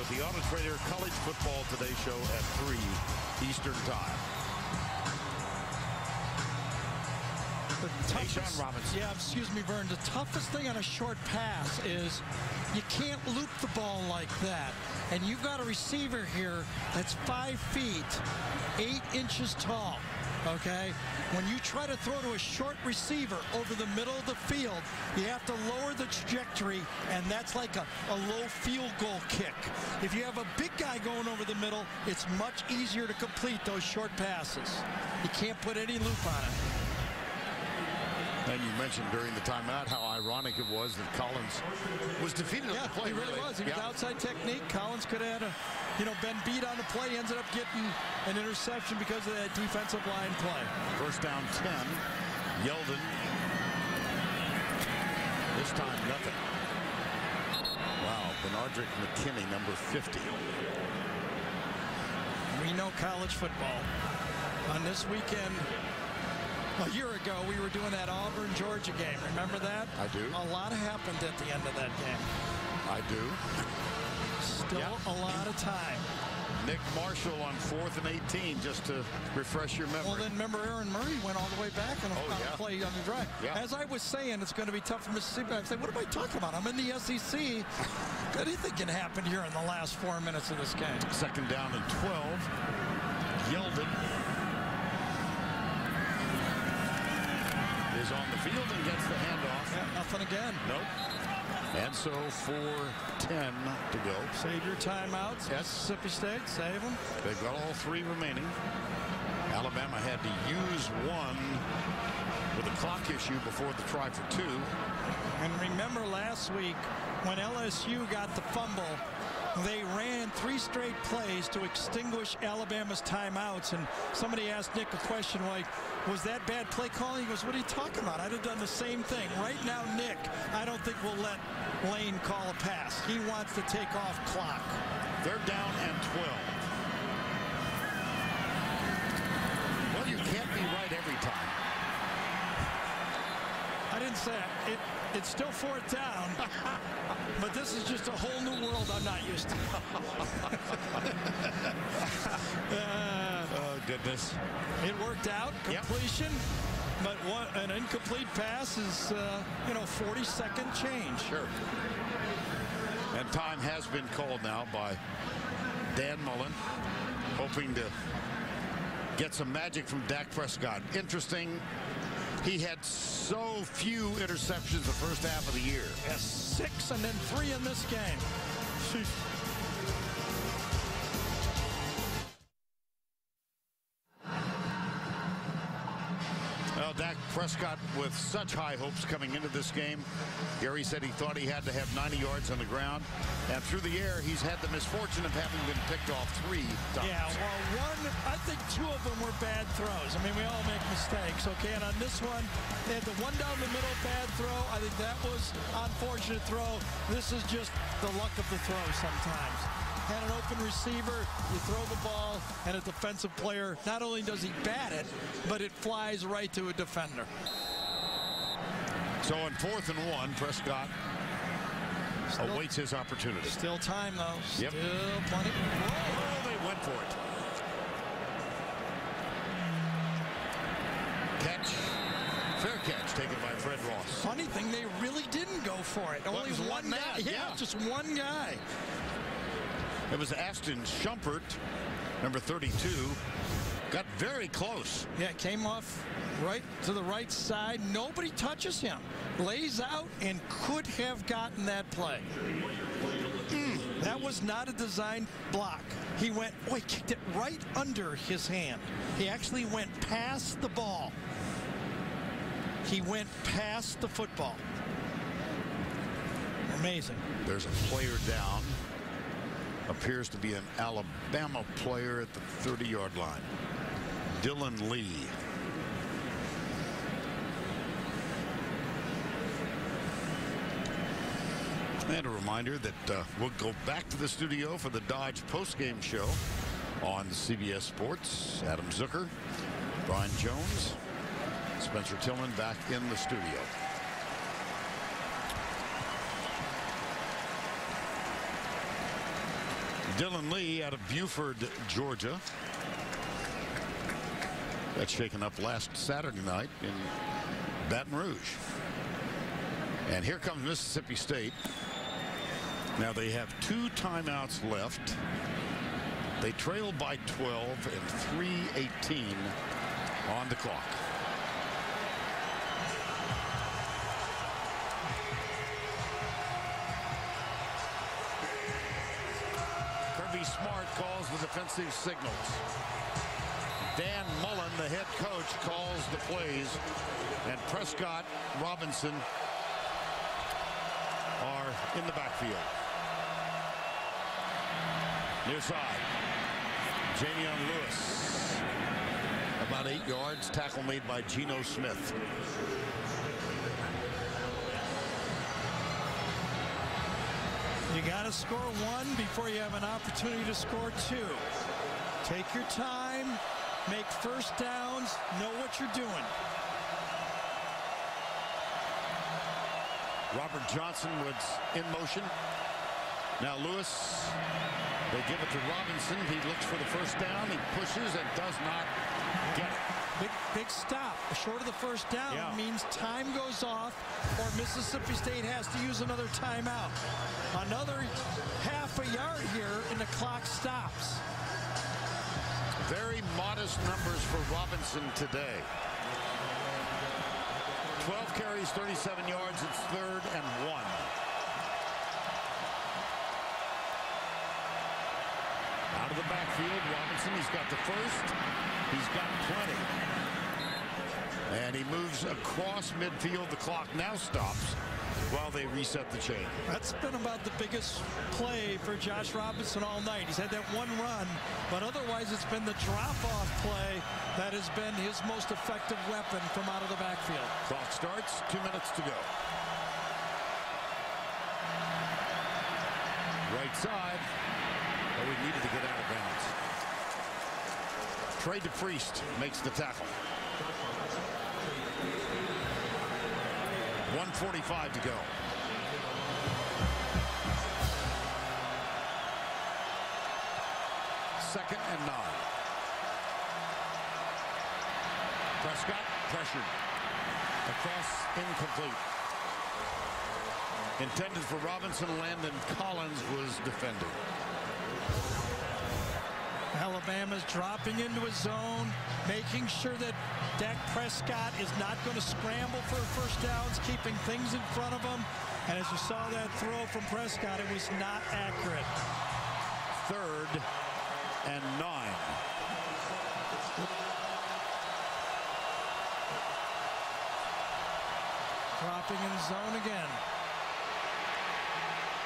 with the Auto Trader College Football Today show at 3 Eastern Time. toughest, Robinson. Yeah, excuse me, Vern. The toughest thing on a short pass is you can't loop the ball like that. And you've got a receiver here that's five feet, eight inches tall. Okay? When you try to throw to a short receiver over the middle of the field, you have to lower the trajectory, and that's like a, a low field goal kick. If you have a big guy going over the middle, it's much easier to complete those short passes. You can't put any loop on it. Mentioned during the timeout how ironic it was that Collins was defeated Yeah, on the play. he really was. He was outside technique. Collins could have had a, you know, been beat on the play. He ended up getting an interception because of that defensive line play. First down 10. Yeldon. This time, nothing. Wow, Benardrick McKinney, number 50. We know college football. On this weekend, a year ago, we were doing that Auburn Georgia game. Remember that? I do. A lot happened at the end of that game. I do. Still Yeah. a lot of time. Nick Marshall on fourth and 18, just to refresh your memory. Well, then remember Aaron Murray went all the way back on a Oh, yeah. play on the drive. Yeah. As I was saying, it's going to be tough for Mississippi. I say, what am I talking about? I'm in the SEC. Anything can happen here in the last four minutes of this game. Second down and 12. Yeldon is on the field and gets the handoff. Yeah, nothing again. Nope. And so 4-10 to go. Save your timeouts. Mississippi State, save them. They've got all three remaining. Alabama had to use one with a clock issue before the try for two. And remember last week when LSU got the fumble, they ran three straight plays to extinguish Alabama's timeouts. And somebody asked Nick a question like, was that bad play calling? He goes, what are you talking about? I'd have done the same thing. Right now, Nick, I don't think we'll let Lane call a pass. He wants to take off clock. They're down and 12. Well, you can't be right every time. I didn't say it. it it's still fourth down, but this is just a whole new world I'm not used to. Uh, Oh, goodness. It worked out. Yep. Completion. But one, an incomplete pass is, uh, you know, 40 second change. Sure. And time has been called now by Dan Mullen, hoping to get some magic from Dak Prescott. Interesting. He had so few interceptions the first half of the year. Yes, six and then three in this game. Dak Prescott with such high hopes coming into this game. Gary said he thought he had to have 90 yards on the ground. And through the air, he's had the misfortune of having been picked off three times. Yeah, well, one, I think two of them were bad throws. I mean, we all make mistakes, okay? And on this one, they had the one down the middle bad throw. I think that was unfortunate throw. This is just the luck of the throw sometimes. Had an open receiver, you throw the ball, and a defensive player, not only does he bat it, but it flies right to a defender. So on fourth and one, Prescott awaits his opportunity. Still time, though. Yep. Still plenty. Oh, they went for it. Catch. Fair catch taken by Fred Ross. Funny thing, they really didn't go for it. Only one one guy. man, Yeah, yeah. just one guy. It was Ashton Shumpert, number 32. Got very close. Yeah, came off right to the right side. Nobody touches him. Lays out and could have gotten that play. Mm, that was not a designed block. He went, oh, he kicked it right under his hand. He actually went past the ball. He went past the football. Amazing. There's a player down. Appears to be an Alabama player at the 30-yard line. Dillon Lee. And a reminder that uh, we'll go back to the studio for the Dodge postgame show on CBS Sports. Adam Zucker, Brian Jones, Spencer Tillman back in the studio. Dillon Lee out of Buford, Georgia. Got shaken up last Saturday night in Baton Rouge. And here comes Mississippi State. Now they have two timeouts left. They trail by 12 and 3.18 on the clock. Defensive signals. Dan Mullen, the head coach, calls the plays. And Prescott, Robinson are in the backfield. Near side. Jameon Lewis. About eight yards. Tackle made by Geno Smith. Got to score one before you have an opportunity to score two. Take your time, make first downs, know what you're doing. Robert Johnson was in motion. Now Lewis, they give it to Robinson. He looks for the first down. He pushes and does not get it. Big, big stop. Short of the first down Yeah. means time goes off or Mississippi State has to use another timeout. Another half a yard here and the clock stops. Very modest numbers for Robinson today. 12 carries, 37 yards. It's third and one. Out of the backfield, Robinson, he's got the first. He's got plenty. And he moves across midfield. The clock now stops while they reset the chain. That's been about the biggest play for Josh Robinson all night. He's had that one run, but otherwise it's been the drop-off play that has been his most effective weapon from out of the backfield. Clock starts, two minutes to go. Right side. Needed to get out of bounds. Trey DePriest makes the tackle. 145 to go. Second and nine. Prescott pressured. Across incomplete. Intended for Robinson. Landon Collins was defending. Alabama's dropping into a zone, making sure that Dak Prescott is not going to scramble for first downs, keeping things in front of him. And as you saw that throw from Prescott, it was not accurate. Third and nine. Dropping in zone again.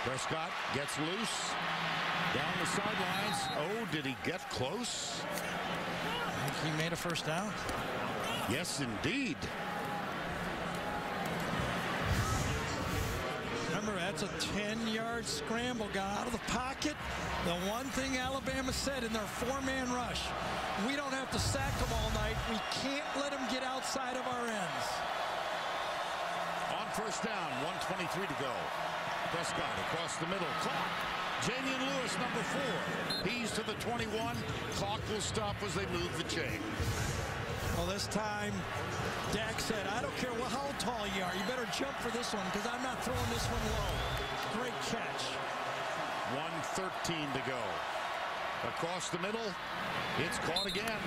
Prescott gets loose. Down the sidelines. Oh, did he get close? I think he made a first down. Yes, indeed. Remember, that's a 10-yard scramble. Got out of the pocket. The one thing Alabama said in their four-man rush, we don't have to sack them all night. We can't let them get outside of our ends. On first down, 123 to go. Prescott across the middle. Clock. Jameon Lewis, number four. He's to the 21. Clock will stop as they move the chain. Well, this time, Dak said, I don't care what, how tall you are. You better jump for this one because I'm not throwing this one low. Great catch. 113 to go. Across the middle, it's caught again.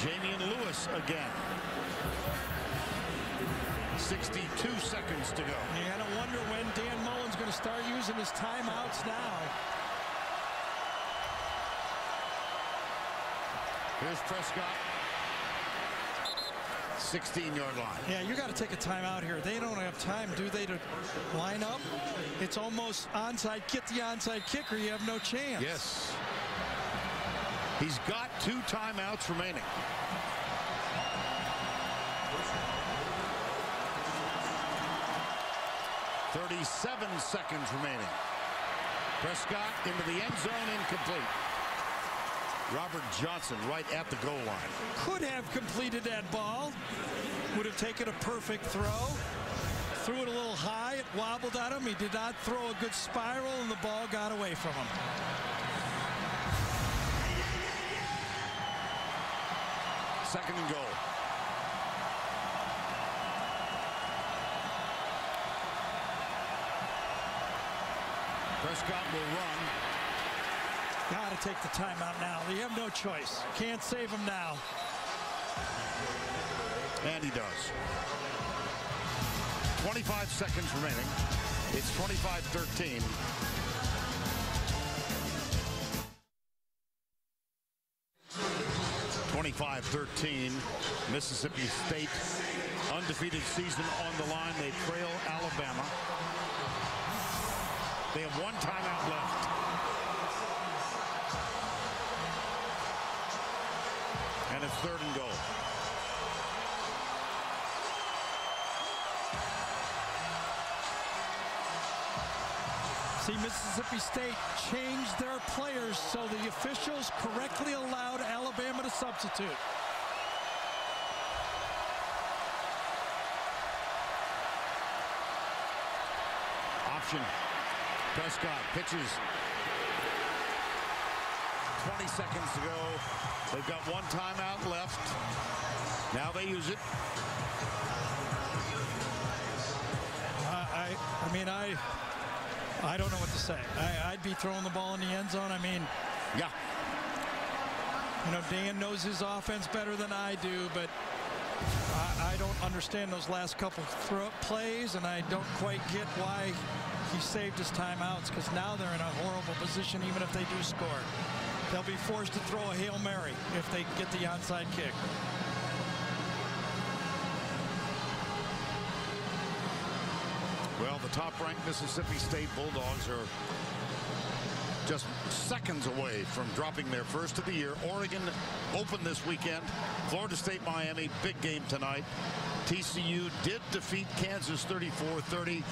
Jameon Lewis again. 62 seconds to go. You gotta wonder when Gonna start using his timeouts now. Here's Prescott. 16-yard line. Yeah, you got to take a timeout here. They don't have time, do they, to line up? It's almost onside. Get the onside kicker. You have no chance. Yes. He's got two timeouts remaining. Thirty-seven seconds remaining. Prescott into the end zone, incomplete. Robert Johnson right at the goal line. Could have completed that ball. Would have taken a perfect throw. Threw it a little high. It wobbled at him. He did not throw a good spiral, and the ball got away from him. Second and goal. Prescott will run. Got to take the timeout now. You have no choice. Can't save him now. And he does. 25 seconds remaining. It's 25-13. Twenty-five, thirteen, Mississippi State undefeated season on the line. They trail Alabama. They have one timeout left. And it's third and goal. See, Mississippi State changed their players so the officials correctly allowed Alabama to substitute. Option. Prescott pitches. 20 seconds to go. They've got one timeout left. Now they use it. I, I, I mean, I, I don't know what to say. I, I'd be throwing the ball in the end zone. I mean, Yeah. you know, Dan knows his offense better than I do, but I, I don't understand those last couple throw plays, and I don't quite get why he saved his timeouts because now they're in a horrible position, even if they do score. They'll be forced to throw a Hail Mary if they get the onside kick. Well, the top-ranked Mississippi State Bulldogs are just seconds away from dropping their first of the year. Oregon open this weekend. Florida State, Miami, big game tonight. TCU did defeat Kansas 34-30.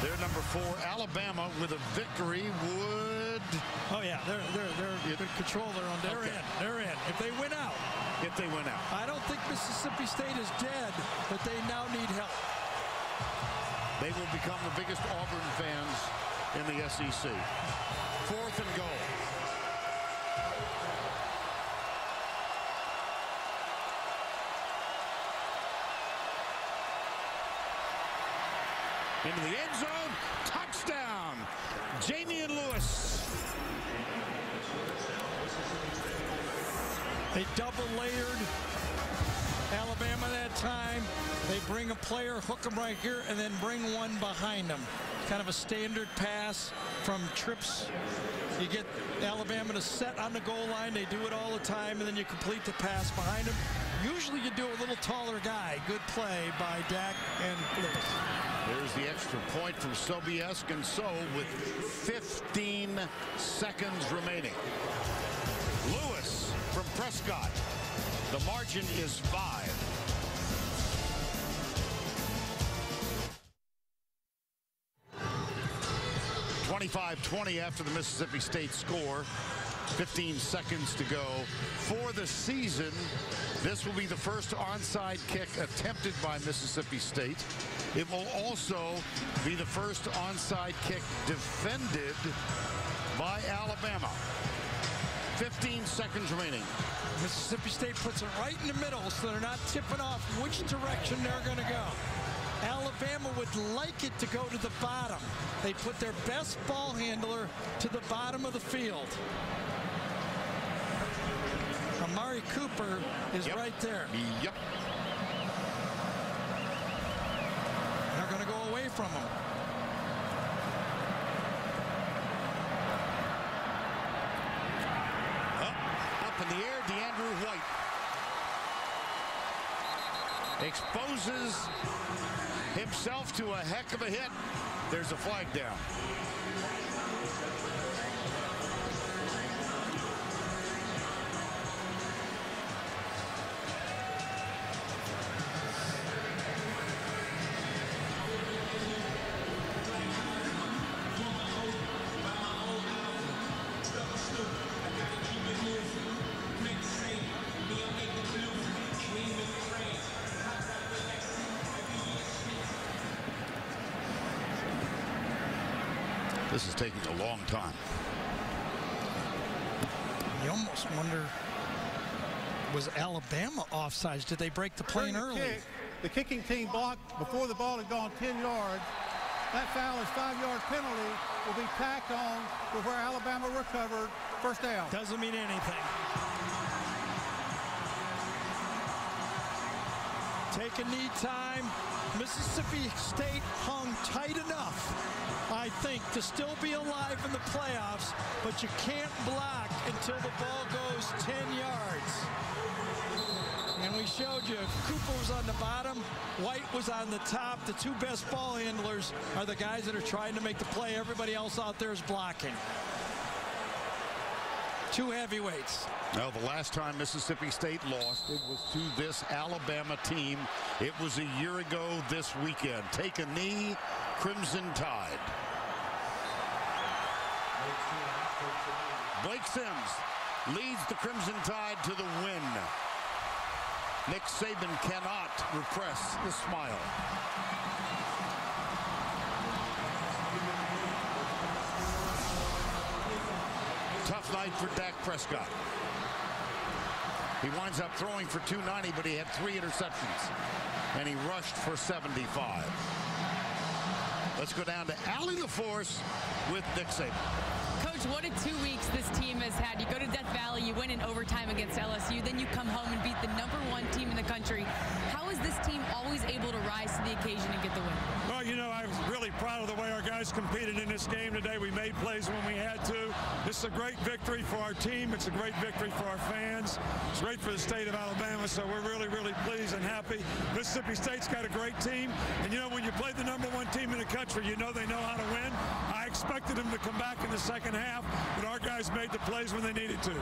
They're number four. Alabama with a victory would, Oh yeah, they're they're they're in control. They're on. They're Okay. in. They're in. If they win out, if they win out. I don't think Mississippi State is dead, but they now need help. They will become the biggest Auburn fans in the SEC. Fourth and goal. Into the end bring a player, hook him right here, and then bring one behind him. Kind of a standard pass from trips. You get Alabama to set on the goal line. They do it all the time, and then you complete the pass behind them. Usually you do a little taller guy. Good play by Dak and Lewis. There's the extra point from Sobiesk and so with 15 seconds remaining. Lewis from Prescott. The margin is five. Twenty-five twenty after the Mississippi State score. 15 seconds to go for the season. This will be the first onside kick attempted by Mississippi State. It will also be the first onside kick defended by Alabama. 15 seconds remaining. Mississippi State puts it right in the middle so they're not tipping off which direction they're going to go. Alabama would like it to go to the bottom. They put their best ball handler to the bottom of the field. Amari Cooper is Yep. right there. Yep. They're going to go away from him. Up, up in the air, DeAndrew White. Exposes himself to a heck of a hit. There's a flag down. Was Alabama offsides? Did they break the plane the early? kick, the kicking team blocked before the ball had gone 10 yards. That foul is five-yard penalty, will be tacked on to where Alabama recovered. First down. Doesn't mean anything. Take a knee time. Mississippi State hung tight enough, I think, to still be alive in the playoffs, but you can't block until the ball goes 10 yards. And we showed you Cooper was on the bottom, White was on the top. The two best ball handlers are the guys that are trying to make the play. Everybody else out there is blocking. Two heavyweights. Now, the last time Mississippi State lost, it was to this Alabama team. It was a year ago this weekend. Take a knee, Crimson Tide. Blake Sims leads the Crimson Tide to the win. Nick Saban cannot repress the smile. Tough night for Dak Prescott. He winds up throwing for 290, but he had three interceptions, and he rushed for 75. Let's go down to Allie LaForce with Nick Saban. Coach, what a two weeks this team has had. You go to Death Valley, you win in overtime against LSU, then you come home and beat the number one team in the country. How is this team always able to rise to the occasion and get the win? Well, you know, I was really proud of the way our guys competed in this game today. We made plays when we had to. This is a great victory for our team. It's a great victory for our fans. It's great for the state of Alabama, so we're really, really pleased and happy. Mississippi State's got a great team, and you know, when you play the number one team in the country, you know they know how to win. Expected them to come back in the second half, but our guys made the plays when they needed to.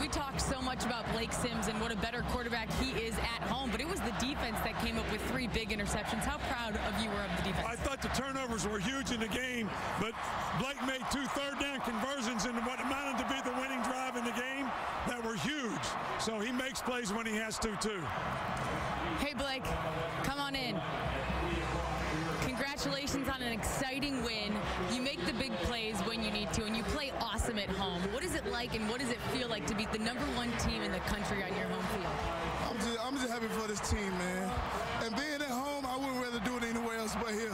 We talked so much about Blake Sims and what a better quarterback he is at home, but it was the defense that came up with three big interceptions. How proud of you were of the defense? I thought the turnovers were huge in the game, but Blake made two third down conversions in what amounted to be the winning drive in the game that were huge. So he makes plays when he has to, too. Hey, Blake, come on in. Congratulations on an exciting win. You make the big plays when you need to, and you play awesome at home. What is it like, and what does it feel like to beat the number one team in the country on your home field? I'm just, I'm just happy for this team, man. And being at home, I wouldn't rather do it anywhere else but here.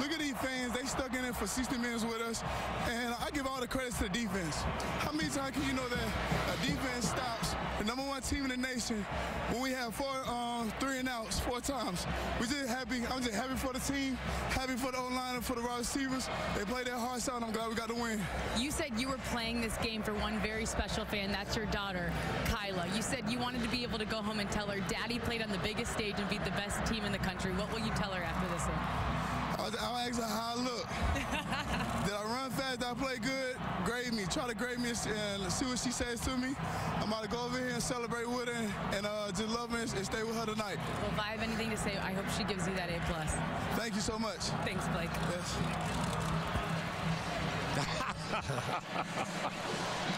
Look at these fans. They stuck in it for 60 minutes with us. And I give all the credits to the defense. How many times can you know that a defense stops the number one team in the nation when we have four, um, three and outs four times? We just happy. I'm just happy for the team, happy for the O-line and for the wide receivers. They played their hearts out. I'm glad we got the win. You said you were playing this game for one very special fan. That's your daughter, Kyla. You said you wanted to be able to go home and tell her, Daddy played on the biggest stage and beat the best team in the country. What will you tell her after this one? I'll, I'll ask her how I look. Did I run fast? Did I play good? Grade me. Try to grade me and see what she says to me. I'm about to go over here and celebrate with her and uh, just love her and stay with her tonight. Well, if I have anything to say, I hope she gives you that A plus. Thank you so much. Thanks, Blake. Yes.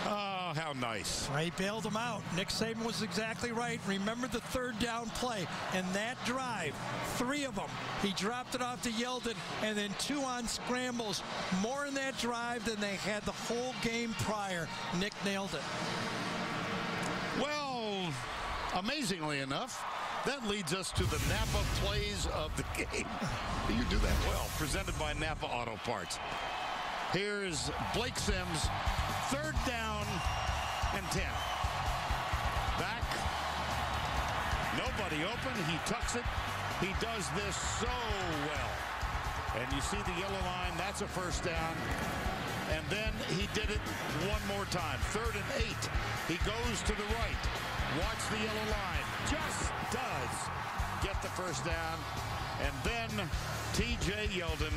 oh, how nice. He bailed him out. Nick Saban was exactly right. Remember the third down play. And that drive, three of them, he dropped it off to Yeldon, and then two on scrambles. More in that drive than they had the whole game prior. Nick nailed it. Well, amazingly enough, that leads us to the Napa plays of the game. You do that well. Presented by Napa Auto Parts. Here's Blake Sims, third down and 10. Back. Nobody open. He tucks it. He does this so well. And you see the yellow line. That's a first down. And then he did it one more time. Third and eight. He goes to the right. Watch the yellow line. Just does get the first down. And then T.J. Yeldon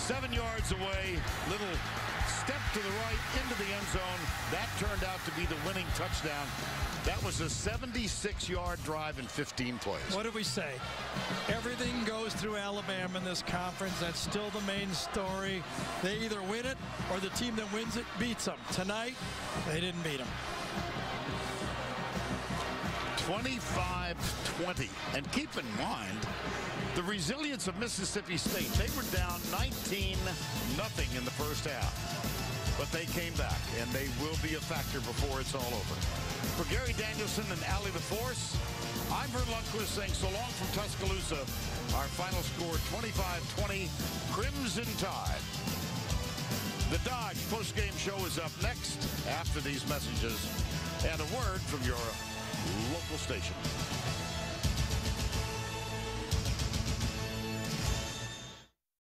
seven yards away, little step to the right into the end zone. That turned out to be the winning touchdown. That was a 76-yard drive in 15 plays. What did we say? Everything goes through Alabama in this conference. That's still the main story. They either win it or the team that wins it beats them. Tonight, they didn't beat them. 25-20. And keep in mind, the resilience of Mississippi State. They were down 19 nothing in the first half. But they came back, and they will be a factor before it's all over. For Gary Danielson and Allie LaForce, I'm Vern Lundquist saying so long from Tuscaloosa. Our final score, 25-20, Crimson Tide. The Dodge post-game show is up next after these messages and a word from your local station.